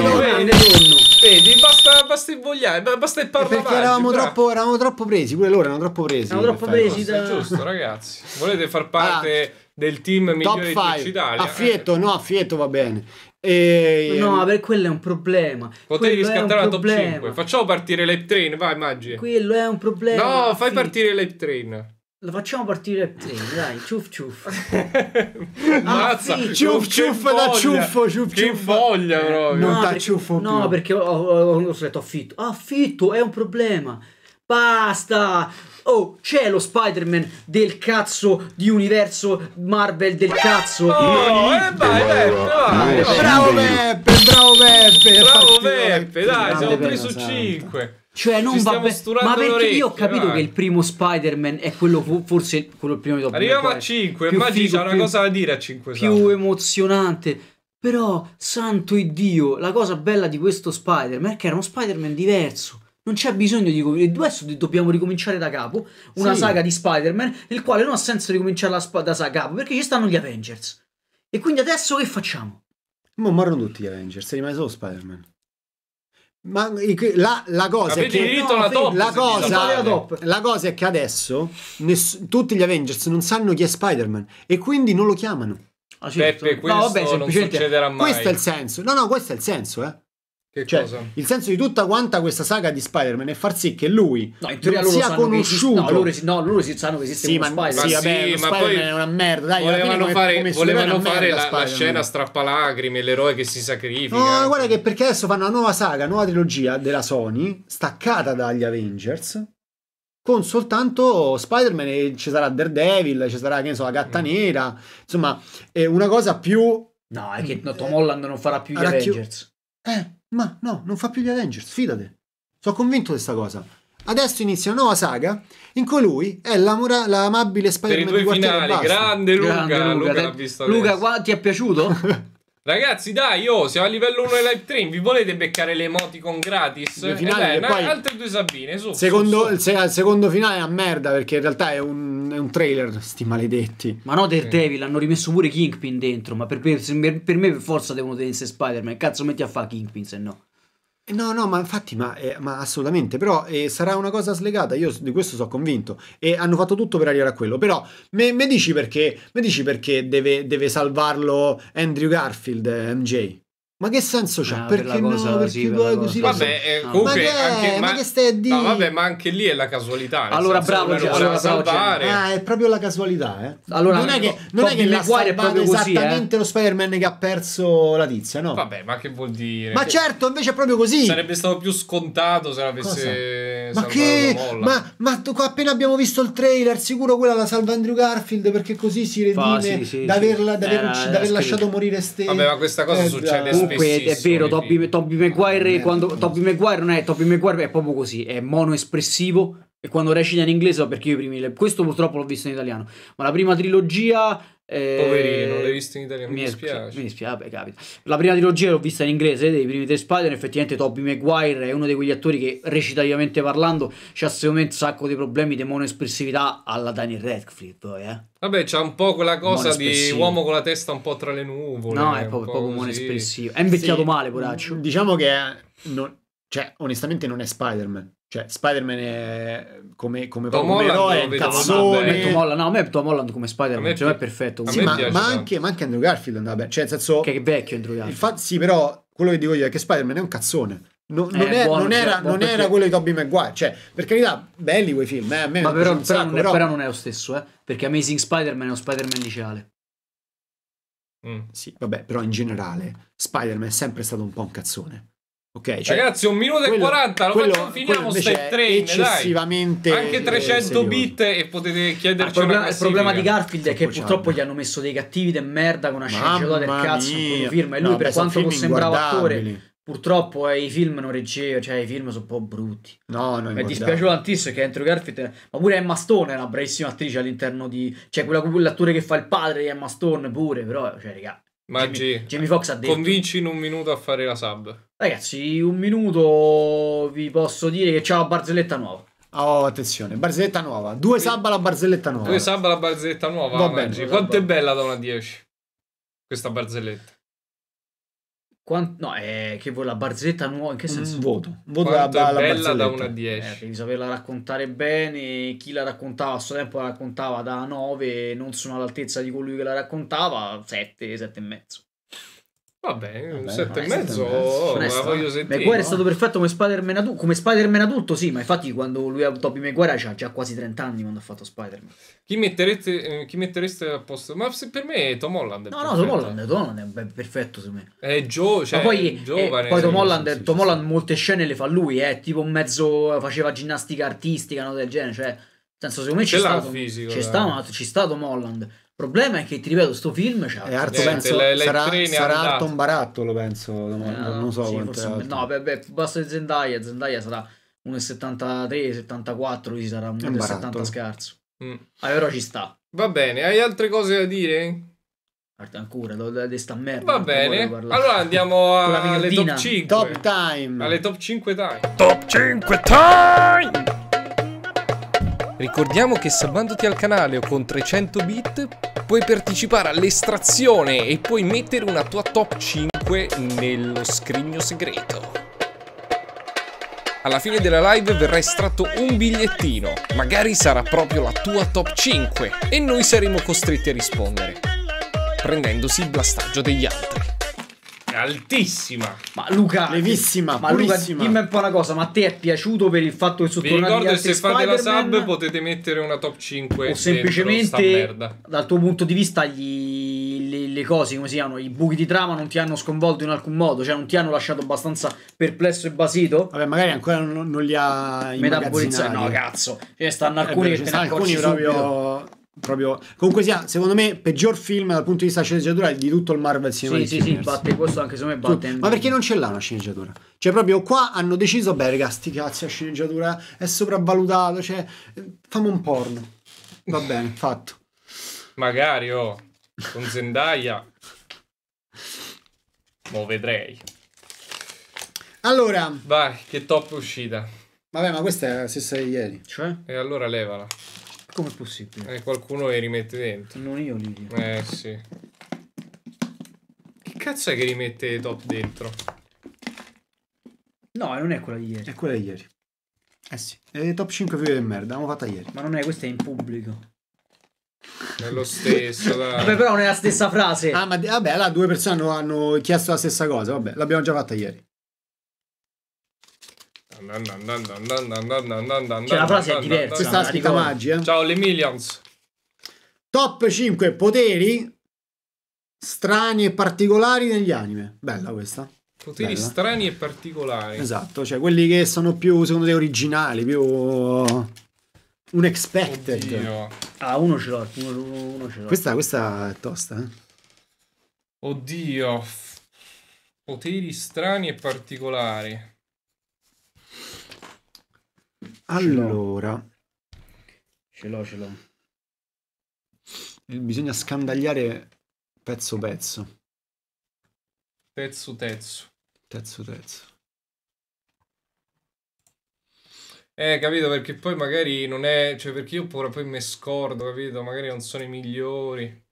Vedi, basta, basta invogliare, basta il parlare. Perché eravamo troppo, eravamo troppo presi, pure loro erano troppo presi. Eravamo troppo presi da- Giusto, ragazzi. Volete far parte del team migliore di Twitch 5. Italia. Affieto, no, affieto va bene. E... No, per quello è un problema. Potevi Quello è un scattare la top problema. 5. Facciamo partire l'Ape Train, vai Maggi. Quello è un problema. No, fai partire l'Ape Train. Lo facciamo partire il treno, dai, ciuff ciuff. Mazza, sì. Ciuff, ciuff da ciuffo, ciuff, Che ciuff. voglia proprio. Non perché- t'acciuffo No, più. perché ho, ho, ho letto affitto. Affitto è un problema. Basta. Oh, c'è lo Spider-Man del cazzo di universo Marvel del cazzo. Oh, eh, vai, Peppe, vai. Bravo Peppe, bravo Peppe. Bravo Peppe, dai, siamo 3 Peppe, su santo. 5. Cioè, non va bene. Ma perché io ho capito vai. che il primo Spider-Man è quello, fu- forse quello il primo di Arriviamo a Maguire, 5. più Maggi figo, c'ha una più- cosa da dire a 5 più emozionante. Però, santo Dio, la cosa bella di questo Spider-Man è che era uno Spider-Man diverso. Non c'è bisogno di. Adesso dobbiamo ricominciare da capo. Una Sì. saga di Spider-Man, nel quale non ha senso ricominciare la spa- da sa- capo perché ci stanno gli Avengers. E quindi adesso che facciamo? Mo morrono tutti gli Avengers, rimane solo Spider-Man. Ma la, la cosa che no, top. la se vi cosa- la top. la cosa è che adesso ness- tutti gli Avengers non sanno chi è Spider-Man e quindi non lo chiamano. Ah, certo. Peppe, questo no, vabbè, non succederà mai. Questo è il senso. No, no, questo è il senso, eh. Che Cioè, cosa? il senso di tutta quanta questa saga di Spider-Man è far sì che lui No, in teoria non sia sanno che esiste- conosciuto. no, loro, si- no, loro si sanno che esiste Sì, uno ma, Spider-Man. sì, vabbè, ma Spider-Man poi è una merda. Dai, volevano come- fare, volevano fare la, la scena strappalacrime, l'eroe che si sacrifica. No, guarda che perché adesso fanno una nuova saga, nuova trilogia della Sony, staccata dagli Avengers, con soltanto Spider-Man e ci sarà Daredevil, ci sarà, che ne so, la gatta Mm. nera, insomma, è una cosa più... No, è che no, Tom Holland non farà più gli Era chi- Avengers. Eh, ma no, non fa più gli Avengers, fidate. Sono convinto di questa cosa. Adesso inizia una nuova saga in cui lui è l'amora- l'amabile per i Spider-Man di due finali, grande Luca, Grande Luca, Luca, l'ha te- visto Luca, adesso. qua ti è piaciuto? Ragazzi, dai, oh, siamo a livello 1 del live train. Vi volete beccare le emoticon gratis? Eh, finali dai, che na- poi- altre due Sabine, su. Secondo, su, su. Il, se- il secondo finale è una merda perché in realtà è un, è un trailer, sti maledetti. ma no, Daredevil hanno rimesso pure Kingpin dentro. Ma per, per- per- per me, per forza devono tenere Spider-Man. Cazzo, metti a fare Kingpin se no. No, no, ma infatti, ma, eh, ma assolutamente, però eh, sarà una cosa slegata, io di questo sono convinto, e hanno fatto tutto per arrivare a quello, però me dici perché, me dici perché deve, deve salvarlo Andrew Garfield, eh, MJ? Ma che senso c'ha? Ah, per perché la cosa- no? Perché sì, per così Vabbè, eh, No. comunque Ma che anche Ma che stai a dire? No, vabbè, ma anche lì è la casualità. Allora, bravo, allora, bravo, salvare. Ah, è proprio la casualità, eh. Allora, non è che, non è che l'ha salvato proprio così, eh. esattamente lo Spider-Man che ha perso la tizia, no? Vabbè, ma che vuol dire? Ma certo, invece è proprio così. Sarebbe stato più scontato se l'avesse Ma che? Ma, ma tu- appena abbiamo visto il trailer, sicuro quella la salva Andrew Garfield perché così si redime da sì. averla- da aver, lasciato morire ste. Vabbè, ma questa cosa Eh, succede. Comunque è vero, film. Tobey Maguire, quando so. Maguire non è Tobey Maguire, è proprio così, è mono espressivo e quando recita in inglese, perché io i primi, questo purtroppo l'ho visto in italiano, ma la prima trilogia... eh, Poverino, non l'hai visto in italiano, mi è- dispiace. Mi dispiace, vabbè, capita. La prima trilogia l'ho vista in inglese, dei primi tre Spider, effettivamente Tobey Maguire è uno di quegli attori che recitativamente parlando c'ha secondo me un sacco di problemi di monoespressività alla Daniel Radcliffe, poi, eh. Vabbè, c'ha un po' quella cosa di uomo con la testa un po' tra le nuvole. No, è un proprio, proprio monoespressivo. È invecchiato Sì, male, poraccio. Diciamo che è- non- cioè, onestamente non è Spider-Man. Cioè, Spider-Man è come, come, come eroe, è un No, no, cazzone. a me Tom Holland, no, a me Tom Holland come Spider-Man, me è perfetto. Sì, ma, ma anche, ma anche Andrew Garfield andava bene. Cioè, nel senso, Che, che vecchio Andrew Garfield. fatto, sì, però quello che dico io è che Spider-Man è un cazzone. Non, non Eh, è- buono, non cioè, era, non perché- era quello di Tobey Maguire. Cioè, per carità, belli quei film. Eh, a me Ma però, un però sacco, non è, però- però non è lo stesso, eh. Perché Amazing Spider-Man è uno Spider-Man liceale. Mm. Sì, vabbè, però in generale Spider-Man è sempre stato un po' un cazzone. Ok, cioè, Ragazzi, un minuto e quello- 40, lo quello- facciamo, finiamo stai è train, dai. eccessivamente Anche 300 serioso. bit e potete Il chiederci problema, una il problema di. Garfield è che Troppo purtroppo gli hanno messo dei cattivi de merda con una sceneggiatura del cazzo in mia. film. E lui, No, per quanto film fosse un bravo attore, purtroppo eh, i film non reggeva. Cioè, i film sono un po' brutti. No, no, Mi dispiaciuto tantissimo che Andrew Garfield, ma pure Emma Stone è una bravissima attrice all'interno di. Cioè, quella, quell'attore che fa il padre di Emma Stone pure. Però, cioè, raga. Maggi, Jamie, Jamie Foxx ha detto. convinci in un minuto a fare la sub. Ragazzi, un minuto vi posso dire che c'è la barzelletta nuova. Oh, attenzione, barzelletta nuova. Due sub alla barzelletta nuova. Due sub alla barzelletta nuova, Va Maggi. bene. Quanto è bella da una 10? Questa barzelletta. Quan- no, è che vuoi la barzelletta nuova, in che senso? Un voto. Un voto Quanto alla, è bella da barzelletta. 1 a Eh, 10. devi saperla raccontare bene. Chi la raccontava a suo tempo la raccontava da 9, non sono all'altezza di colui che la raccontava, 7, 7 e mezzo. Vabbè, un Vabbè, 7 e è mezzo, sette e mezzo. oh, è la stato- voglio sentire. Maguire è stato perfetto come Spider-Man adulto, come Spider-Man adulto, sì, ma infatti quando lui ha Tobey Maguire c'ha già quasi 30 anni quando ha fatto Spider-Man. Chi, metterete, eh, chi mettereste al posto? Ma se per me Tom Holland è No, no. Tom Holland, Tom Holland è perfetto secondo me. È gio- cioè, ma poi, è giovane. eh, poi Tom Holland, sì, sì, Tom Holland molte scene le fa lui, eh, tipo un mezzo faceva ginnastica artistica, no, del genere, cioè, nel senso secondo me ci sta, Tom- fisico, ci dai. sta, ma ci sta Tom Holland. Il problema è che ti ripeto, sto film c'ha È Arto, Niente, penso, lei sarà, sarà. Arto un barattolo, penso. non, Eh, non so sì, quanto forse no, beh, beh, basta di Zendaya, Zendaya sarà 1,73, 74, lui sarà un 1,70 barattolo. scarso. Mm. Ah, però ci sta. Va bene, hai altre cose da dire? Guarda, Ancora, di sta merda. Va bene. Allora andiamo alle top 5. Top time. Alle top 5 time. Top 5 time! Ricordiamo che sabbandoti al canale o con 300 bit puoi partecipare all'estrazione e puoi mettere una tua top 5 nello scrigno segreto. Alla fine della live verrà estratto un bigliettino, magari sarà proprio la tua top 5 e noi saremo costretti a rispondere, prendendosi il blastaggio degli altri. Altissima! Ma Luca, Levissima, ma Luca, purissima. dimmi un po' una cosa, ma a te è piaciuto per il fatto che Vi tornati ricordo che se fate la Spider-Man? sub potete mettere una top 5 o semplicemente dal tuo punto di vista gli- le, le cose come si chiamano i buchi di trama non ti hanno sconvolto in alcun modo cioè non ti hanno lasciato abbastanza perplesso e basito Vabbè, magari ancora non, non li ha metabolizzati no cazzo ne stanno Eh, alcuni beh, che te ne alcuni subito. proprio, proprio comunque sia secondo me peggior film dal punto di vista sceneggiatura di tutto il Marvel sì Cinematic sì sì Universe. batte questo anche secondo me batte ma perché non ce l'ha una sceneggiatura? Cioè, proprio qua hanno deciso, beh, ragazzi, sti cazzi, la sceneggiatura è sopravvalutato. Cioè, fammi un porno. Va bene, fatto. Magari, oh, con Zendaya. Mo vedrei. Allora, Vai, che top uscita. vabbè, ma questa è la stessa di ieri. cioè E allora levala. Com'è possibile E qualcuno li rimette dentro. non io Lidio Eh sì. Che cazzo è che rimette top dentro? no non è quella di ieri È quella di ieri. Eh sì. È top 5 video di merda, l'abbiamo fatta ieri. ma non è questa è in pubblico È lo stesso, vabbè dai. però non è la stessa frase Ah, ma vabbè, là due persone hanno, hanno chiesto la stessa cosa. Vabbè, l'abbiamo già fatta ieri. Cioè, la frase è diversa. Questa è scritta. Maggi, eh. Ciao, le Millions. Top 5 poteri strani e particolari negli anime. Bella questa. Poteri Bella. strani e particolari. Esatto, cioè quelli che sono più, secondo te, originali, più unexpected. Oddio. ah uno ce l'ho uno, uno, uno ce l'ho Questa, questa è tosta, eh? Oddio. Poteri strani e particolari. Allora, ce l'ho ce l'ho bisogna scandagliare pezzo pezzo, Tezzo tezzo. pezzo pezzo. Eh, capito? Perché poi magari non è. Cioè, perché io pure poi mi scordo, capito? Magari non sono i migliori.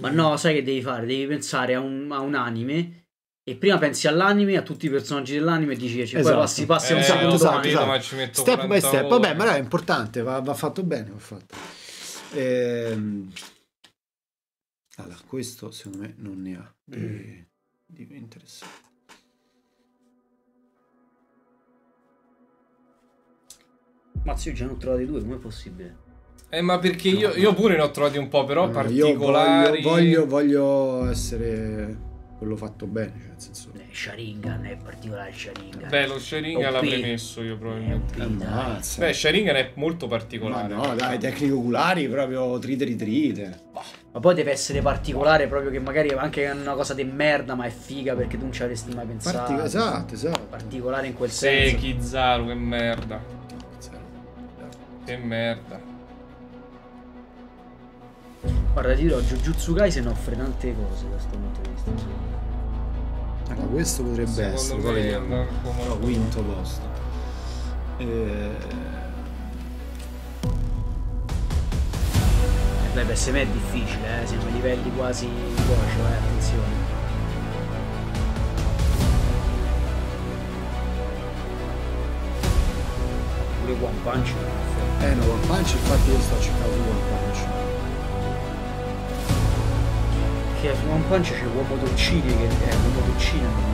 Ma no, sai che devi fare? Devi pensare a un, a un anime e prima pensi all'anime, a tutti i personaggi dell'anime e dici che Esatto. poi passi, passi a un Eh, secondo esatto, piano. ma ci metto Step by 40 step, ore. vabbè, ma è importante, va, va fatto bene, va fatto. Ehm, Allora, questo secondo me non ne ha di, di interessante. Mazzo, io già ne ho trovati due, com'è possibile? Eh, ma perché io, io pure ne ho trovati un po', però Allora, io particolari. voglio, voglio, voglio essere quello fatto bene, cioè nel senso... Eh, Sharingan è particolare Sharingan. Beh, lo Sharingan l'avrei messo io Eh, probabilmente. Dai. Ammazza. Beh, Sharingan è molto Ma particolare. no, dai, tecniche oculari proprio trite ritrite. Ma poi deve essere particolare proprio che magari è anche una cosa di merda, ma è figa perché tu non ci avresti mai pensato. Parti- esatto, esatto. Particolare in quel senso. Sì, Kizaru, che merda. Che merda. Guarda, ti dirò, Jujutsu Kaisen offre tante cose da questo punto di vista. Allora, ah, questo potrebbe Secondo essere, poi vediamo. Però quinto posto. Eh... eh beh, per me è difficile, eh? siamo a livelli quasi cuocio, eh? attenzione. Pure One Punch. Eh no, One Punch infatti io sto cercando One Punch. Che su One Punch c'è Uomo Dolcini che è Uomo Dolcina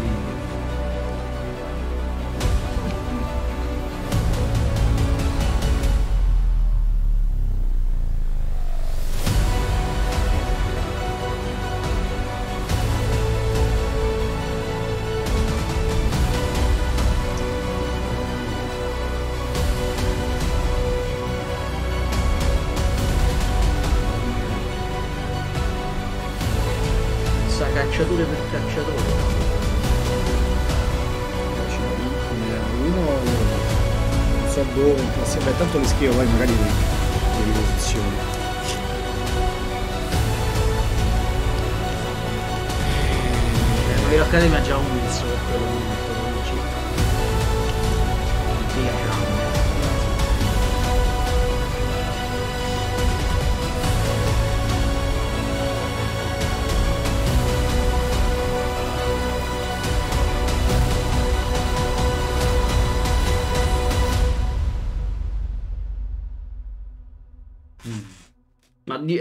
in classe- beh, tanto le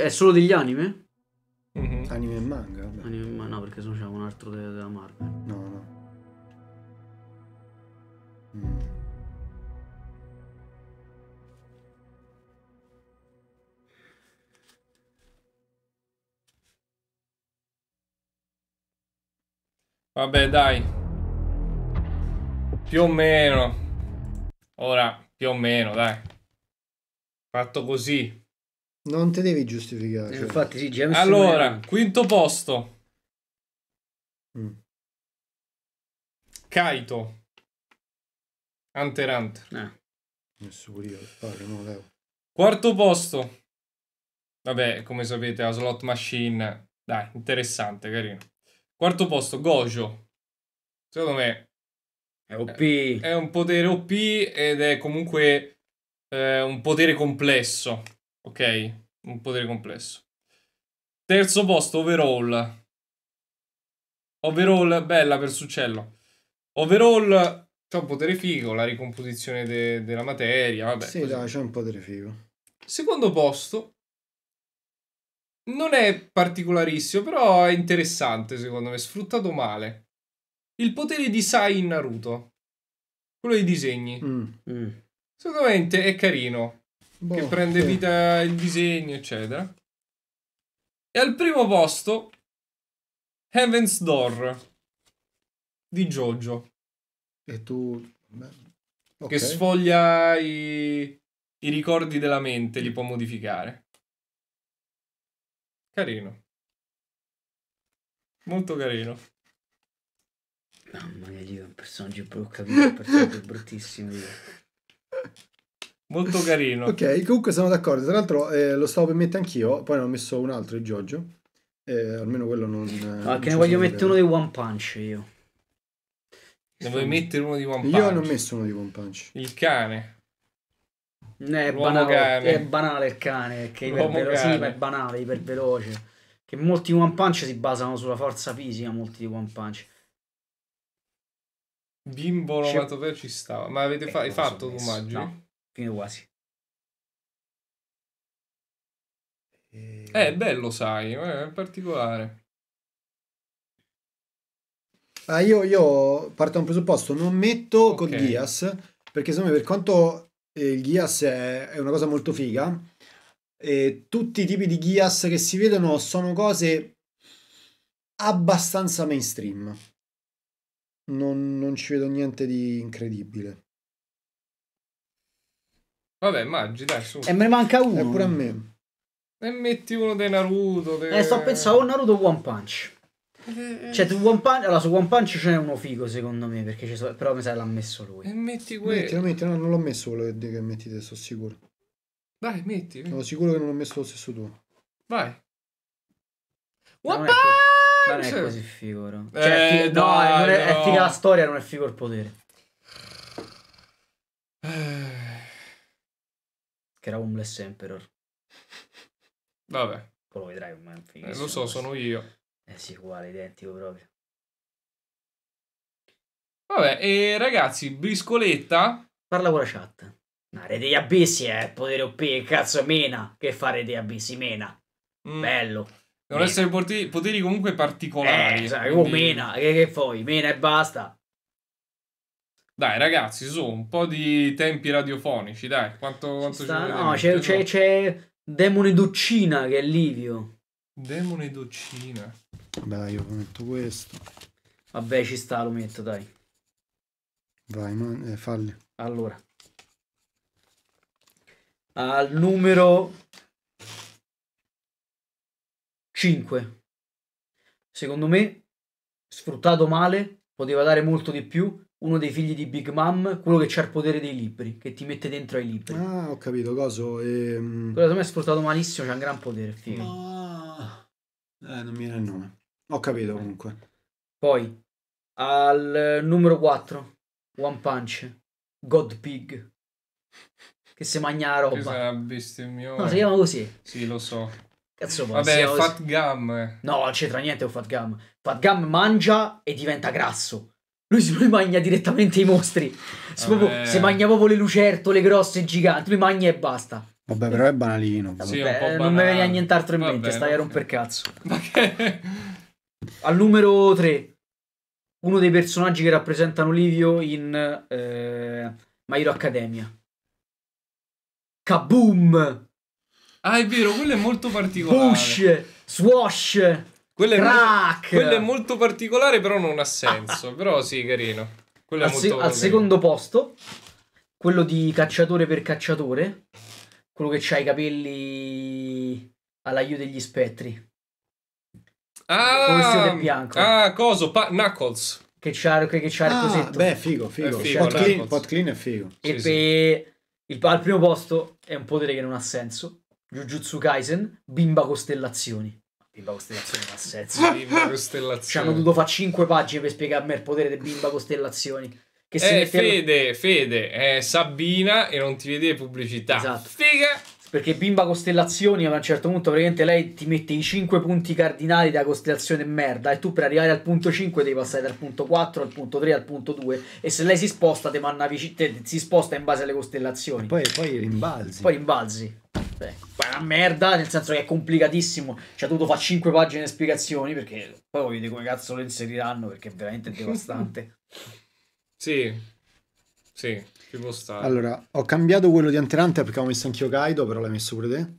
è solo degli anime? Mhm. Anime e manga, vabbè. Anime, ma no, perché se no c'è un altro de- della Marvel. No, no. Mm. Vabbè, dai. Più o meno. Ora, più o meno, dai. Fatto così. Non te devi giustificare. Eh, cioè. infatti sì, James Allora, Cameron. quinto posto. Mm. Kaito. Hunter Hunter. Eh, Messo pure io, parlo, no, Leo. Quarto posto. Vabbè, come sapete, la slot machine. Dai, interessante, carino. Quarto posto, Gojo. Secondo me è OP. è un potere OP ed è comunque eh, un potere complesso. Ok? Un potere complesso. Terzo posto, overall. Overall, bella per Succello. Overall, c'è un potere figo, la ricomposizione de- della materia. Vabbè, sì, così. dai, c'è un potere figo. Secondo posto. Non è particolarissimo, però è interessante secondo me, sfruttato male. Il potere di Sai in Naruto. Quello dei disegni. Mm. Mm. Secondo me è carino. Boh, che prende sì. vita il disegno, eccetera. E al primo posto Heaven's Door di Jojo. E tu... beh, ok. Che sfoglia i, i ricordi della mente, li può modificare. Carino. Molto carino. Mamma mia, Dio, è un personaggio brutto, un personaggio bruttissimo. Dio. Molto carino. Ok, comunque sono d'accordo. Tra l'altro eh, lo stavo per mettere anch'io, poi ne ho messo un altro, il Jojo. Eh, almeno quello non... Ah, che ne voglio mettere uno dei One Punch io. Ne vuoi mettere uno di One Punch? Io ne ho messo uno di One Punch. Il cane. Eh, È banale, cane. è banale il cane, che ipervelo- sì, cane. ma è banale, iperveloce. Che molti One Punch si basano sulla forza fisica, molti di One Punch. Bimbo C'è- novato ci stava. Ma avete fa- hai Eh, non so fatto tu. Maggi? No. Finito quasi. E- Eh, è bello, sai. eh, È particolare. Ah, io, io parto da un presupposto, non metto con Ok. Diaz, perché secondo me per quanto eh, il Gias è, è una cosa molto figa, eh, tutti i tipi di Gias che si vedono sono cose abbastanza mainstream. Non, non ci vedo niente di incredibile. Vabbè, Maggi, dai, su. E me ne manca uno. Eh, pure a me. E metti uno dei Naruto. de- Eh, sto pensando a Naruto One Punch. Cioè, tu One Punch, allora, su One Punch ce n'è uno figo secondo me, perché ci so- però mi sa che l'ha messo lui. E metti Metti, quello. metti, no, non l'ho messo quello che, che metti te, sono sicuro. Dai, metti. Sono sicuro che non l'ho messo lo stesso tuo. Vai. One è co- non è Punch! così figo, però. Eh, Cioè, è figo- no, dai, non è, è no. figa la storia, non è figo il potere. Eh, Che era Homeless Emperor. Vabbè, Poi lo vedrai è eh, lo so, questo. sono io. Eh sì, uguale, identico proprio. Vabbè, e ragazzi, briscoletta. Parla con la chat. Ma Re degli Abissi è il potere OP, cazzo mena. Che fa Re degli Abissi? Mena. Mm. Bello. Devono Mena. essere poteri, poteri comunque particolari. Eh, sai, oh, quindi- mena, che, che poi? Mena e basta. Dai, ragazzi, su, un po' di tempi radiofonici, dai. Quanto, quanto ci Sta- volete no, c'è, c'è, c'è Demone Doccina che è Livio. Demone doccina. Dai, io metto questo. Vabbè, ci sta, lo metto, dai. Vai, man- eh, falli. Allora. Al numero 5. Secondo me, sfruttato male, poteva dare molto di più. Uno dei figli di Big Mom, quello che c'ha il potere dei libri, che ti mette dentro ai libri. Ah, ho capito, coso. ehm, Quello secondo me è sfruttato malissimo, c'ha un gran potere, figo. Ah, eh, non mi viene il nome. Ho capito comunque. Poi, al numero 4, One Punch, God Pig, che si mangia la è roba. No, si chiama così. Sì, lo so. Cazzo, poi, Vabbè, così. Fat Gum. eh. No, non c'entra niente con Fat Gum. Fat Gum mangia e diventa grasso. Lui si lui mangia direttamente i mostri. Si, Vabbè. proprio- si mangia proprio le lucertole grosse e giganti. Lui mangia e basta. Vabbè, però è banalino. Sì, Vabbè, un po' non mi veniva nient'altro in Va mente. Stai a romper cazzo. Che... Al numero 3, uno dei personaggi che rappresentano Livio in eh, My Hero Academia. Kaboom! Ah, è vero, quello è molto particolare. Push! Swash! Quello è, molto, Crack! quello è molto particolare, però non ha senso. però sì, carino. Quello è Al, molto se- al secondo posto, quello di cacciatore per cacciatore, quello che ha i capelli all'aiuto degli spettri, Con il vestito Ah, del bianco. ah, coso, pa- Knuckles. che c'ha, che c'ha il Ah, cosetto. beh, figo, figo. È figo, pot, clean, pot clean è figo. e sì, pe- il- al primo posto è un potere che non ha senso. Jujutsu Kaisen, bimba costellazioni. Bimba costellazioni non ha senso. Bimba Ci costellazione. hanno dovuto fare 5 pagine per spiegarmi il potere di bimba costellazioni. Che si Eh, mette Fede, Fede, è Sabina e non ti vede pubblicità. Esatto. Figa! Perché bimba costellazioni a un certo punto praticamente lei ti mette i 5 punti cardinali della costellazione merda e tu per arrivare al punto 5 devi passare dal punto 4 al punto 3 al punto 2 e se lei si sposta te manna vici- te- si sposta in base alle costellazioni. Poi, poi rimbalzi. Poi rimbalzi. Beh, è una merda, nel senso che è complicatissimo. Ci ha dovuto fare 5 pagine di spiegazioni perché poi voglio vedere come cazzo lo inseriranno perché è veramente devastante. Sì, sì, ci può stare. Allora, ho cambiato quello di Anterante perché ho messo anch'io Kaido, però l'hai messo pure te.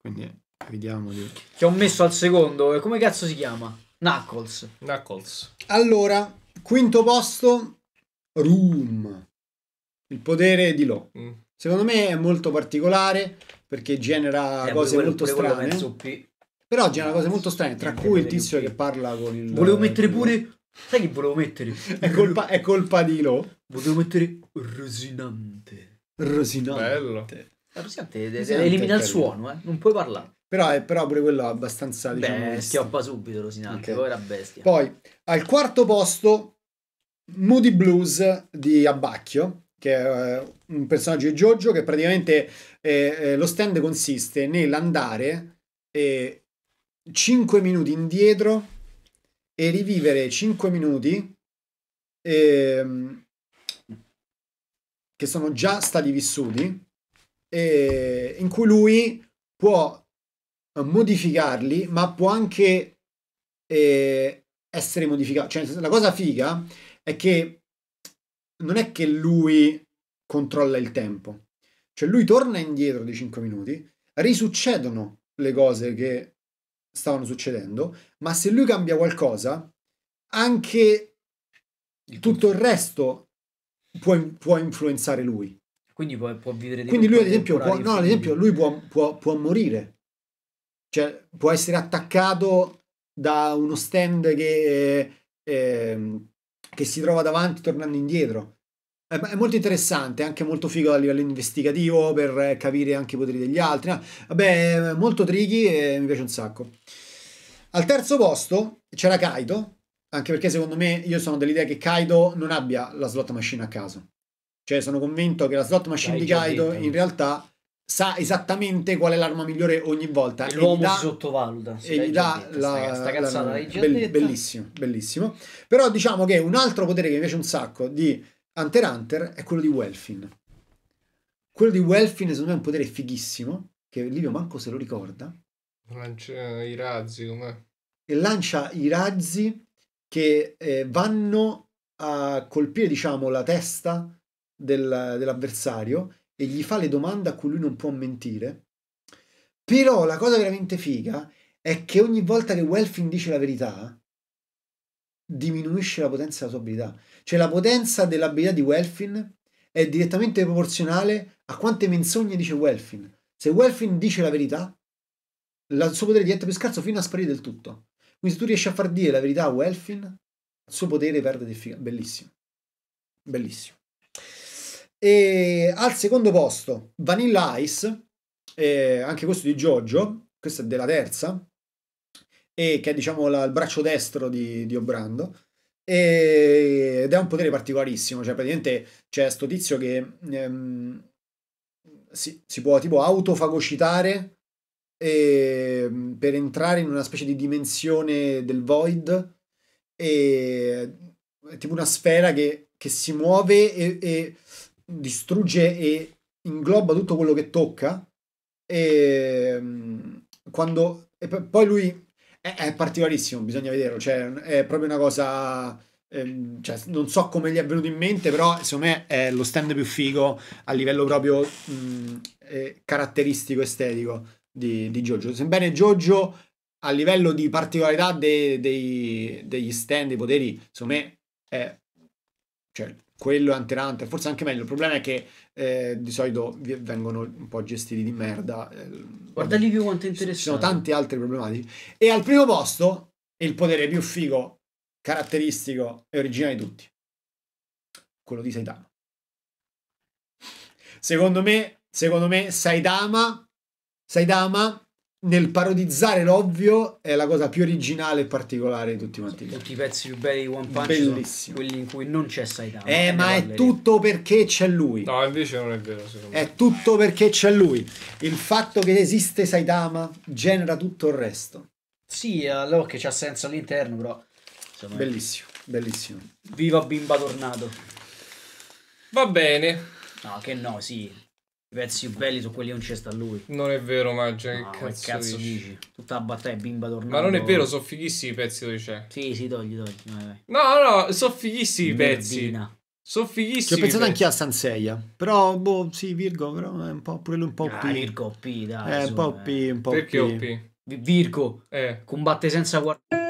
Quindi vediamo di... Che ho messo al secondo, e come cazzo si chiama? Knuckles. Knuckles. Allora, quinto posto, Room. Il potere di Lo. Mm. Secondo me è molto particolare perché genera Eh, cose molto quello- quello strane. Però genera cose molto strane, tra cui il tizio che parla con il... Volevo mettere pure. Sai chi volevo mettere? È colpa, è colpa di Lo. Volevo mettere Rosinante. Rosinante. Bello. La Rosinante de- de- Rosinante elimina il suono, eh. Non puoi parlare. Però, è, però pure quello è abbastanza, diciamo... Beh, schioppa subito Rosinante, Ok. povera bestia. Poi, al quarto posto, Moody Blues di Abbacchio, che è eh, un personaggio di Jojo che praticamente eh, eh, lo stand consiste nell'andare eh, 5 minuti indietro e rivivere 5 minuti ehm, che sono già stati vissuti e in cui lui può modificarli ma può anche eh, essere modificato. Cioè la cosa figa è che non è che lui controlla il tempo. Cioè lui torna indietro di 5 minuti risuccedono le cose che stavano succedendo ma se lui cambia qualcosa anche tutto il resto può, può influenzare lui. Quindi può, può vivere dei quindi lui ad esempio, può, no, ad esempio lui può, può- può morire. Cioè può essere attaccato da uno stand che, ehm, che si trova davanti tornando indietro. È, è molto interessante anche molto figo a livello investigativo per eh, capire anche i poteri degli altri. No, vabbè è molto tricky e mi piace un sacco. Al terzo posto c'era Kaido anche perché secondo me io sono dell'idea che Kaido non abbia la slot machine a caso. Cioè sono convinto che la slot machine L'hai di Kaido detto. in realtà sa esattamente qual è l'arma migliore ogni volta E e l'uomo gli dà- si sottovaluta. E gli già dà detto, la, sta, la- cazzata bell- detta. bellissimo bellissimo però diciamo che un altro potere che mi piace un sacco di Hunter x Hunter è quello di Welfin Quello di Welfin secondo me è un potere fighissimo, che Livio manco se lo ricorda, Lancia i razzi, com'è? e lancia i razzi che eh, vanno a colpire, diciamo, la testa del- dell'avversario e gli fa le domande a cui lui non può mentire. Però la cosa veramente figa è che ogni volta che Welfin dice la verità, diminuisce la potenza della sua abilità. Cioè la potenza dell'abilità di Welfin è direttamente proporzionale a quante menzogne dice Welfin. Se Welfin dice la verità, il suo potere diventa più scarso fino a sparire del tutto. Quindi se tu riesci a far dire la verità a Welfin, il suo potere perde di efficacia. Bellissimo. Bellissimo. E al secondo posto, Vanilla Ice, eh, anche questo di Jojo, questo è della terza, e che è diciamo la- il braccio destro di, di Obrando. E- ed è un potere particolarissimo, cioè praticamente c'è sto tizio che ehm, si, si può tipo autofagocitare ehm, per entrare in una specie di dimensione del void e è tipo una sfera che, che si muove e, e distrugge e ingloba tutto quello che tocca e mm, quando e poi lui è, è particolarissimo bisogna vederlo cioè è proprio una cosa ehm, cioè, non so come gli è venuto in mente però secondo me è lo stand più figo a livello proprio mh, eh, caratteristico estetico di, di Jojo sebbene Jojo a livello di particolarità de- dei- degli stand dei poteri secondo me è cioè quello è Hunter Hunter forse anche meglio. Il problema è che eh, di solito vengono un po' gestiti di merda eh, Guarda Livio quanto è ci sono interessante. tanti altri problematici. E al primo posto il potere più figo caratteristico e originale di tutti. Quello di Saitama. Secondo me secondo me Saitama Saitama nel parodizzare l'ovvio è la cosa più originale e particolare di tutti quanti Tutti i pezzi più belli di One Punch sono Bellissimo. quelli in cui non c'è Saitama. eh ma è tutto perché c'è lui No, invece non è vero, secondo me. È tutto perché c'è lui. Il fatto che esiste Saitama genera tutto il resto. Sì, allora che c'ha senso all'interno, però. Me- Bellissimo, bellissimo. Viva Bimba Tornato. Va bene. No, che no, sì. I pezzi più belli sono quelli che non c'è sta lui. Non è vero, Maggia. No, che cazzo, cazzo dici? dici? Tutta la battaglia Bimba Tornato. Ma non è vero, sono fighissimi i pezzi dove c'è. Sì, sì, togli, togli. Vai, vai. No, no, sono fighissimi i pezzi. Sono Ci fighissimi. ho pensato i anche a Sanseia. Però, boh, sì, Virgo, però è un po' pure lui un po' Ah, P. Virgo P, dai. È un su, po' eh. P, un po'. Perché P. OP? Vi- Virgo Eh. combatte senza guardare.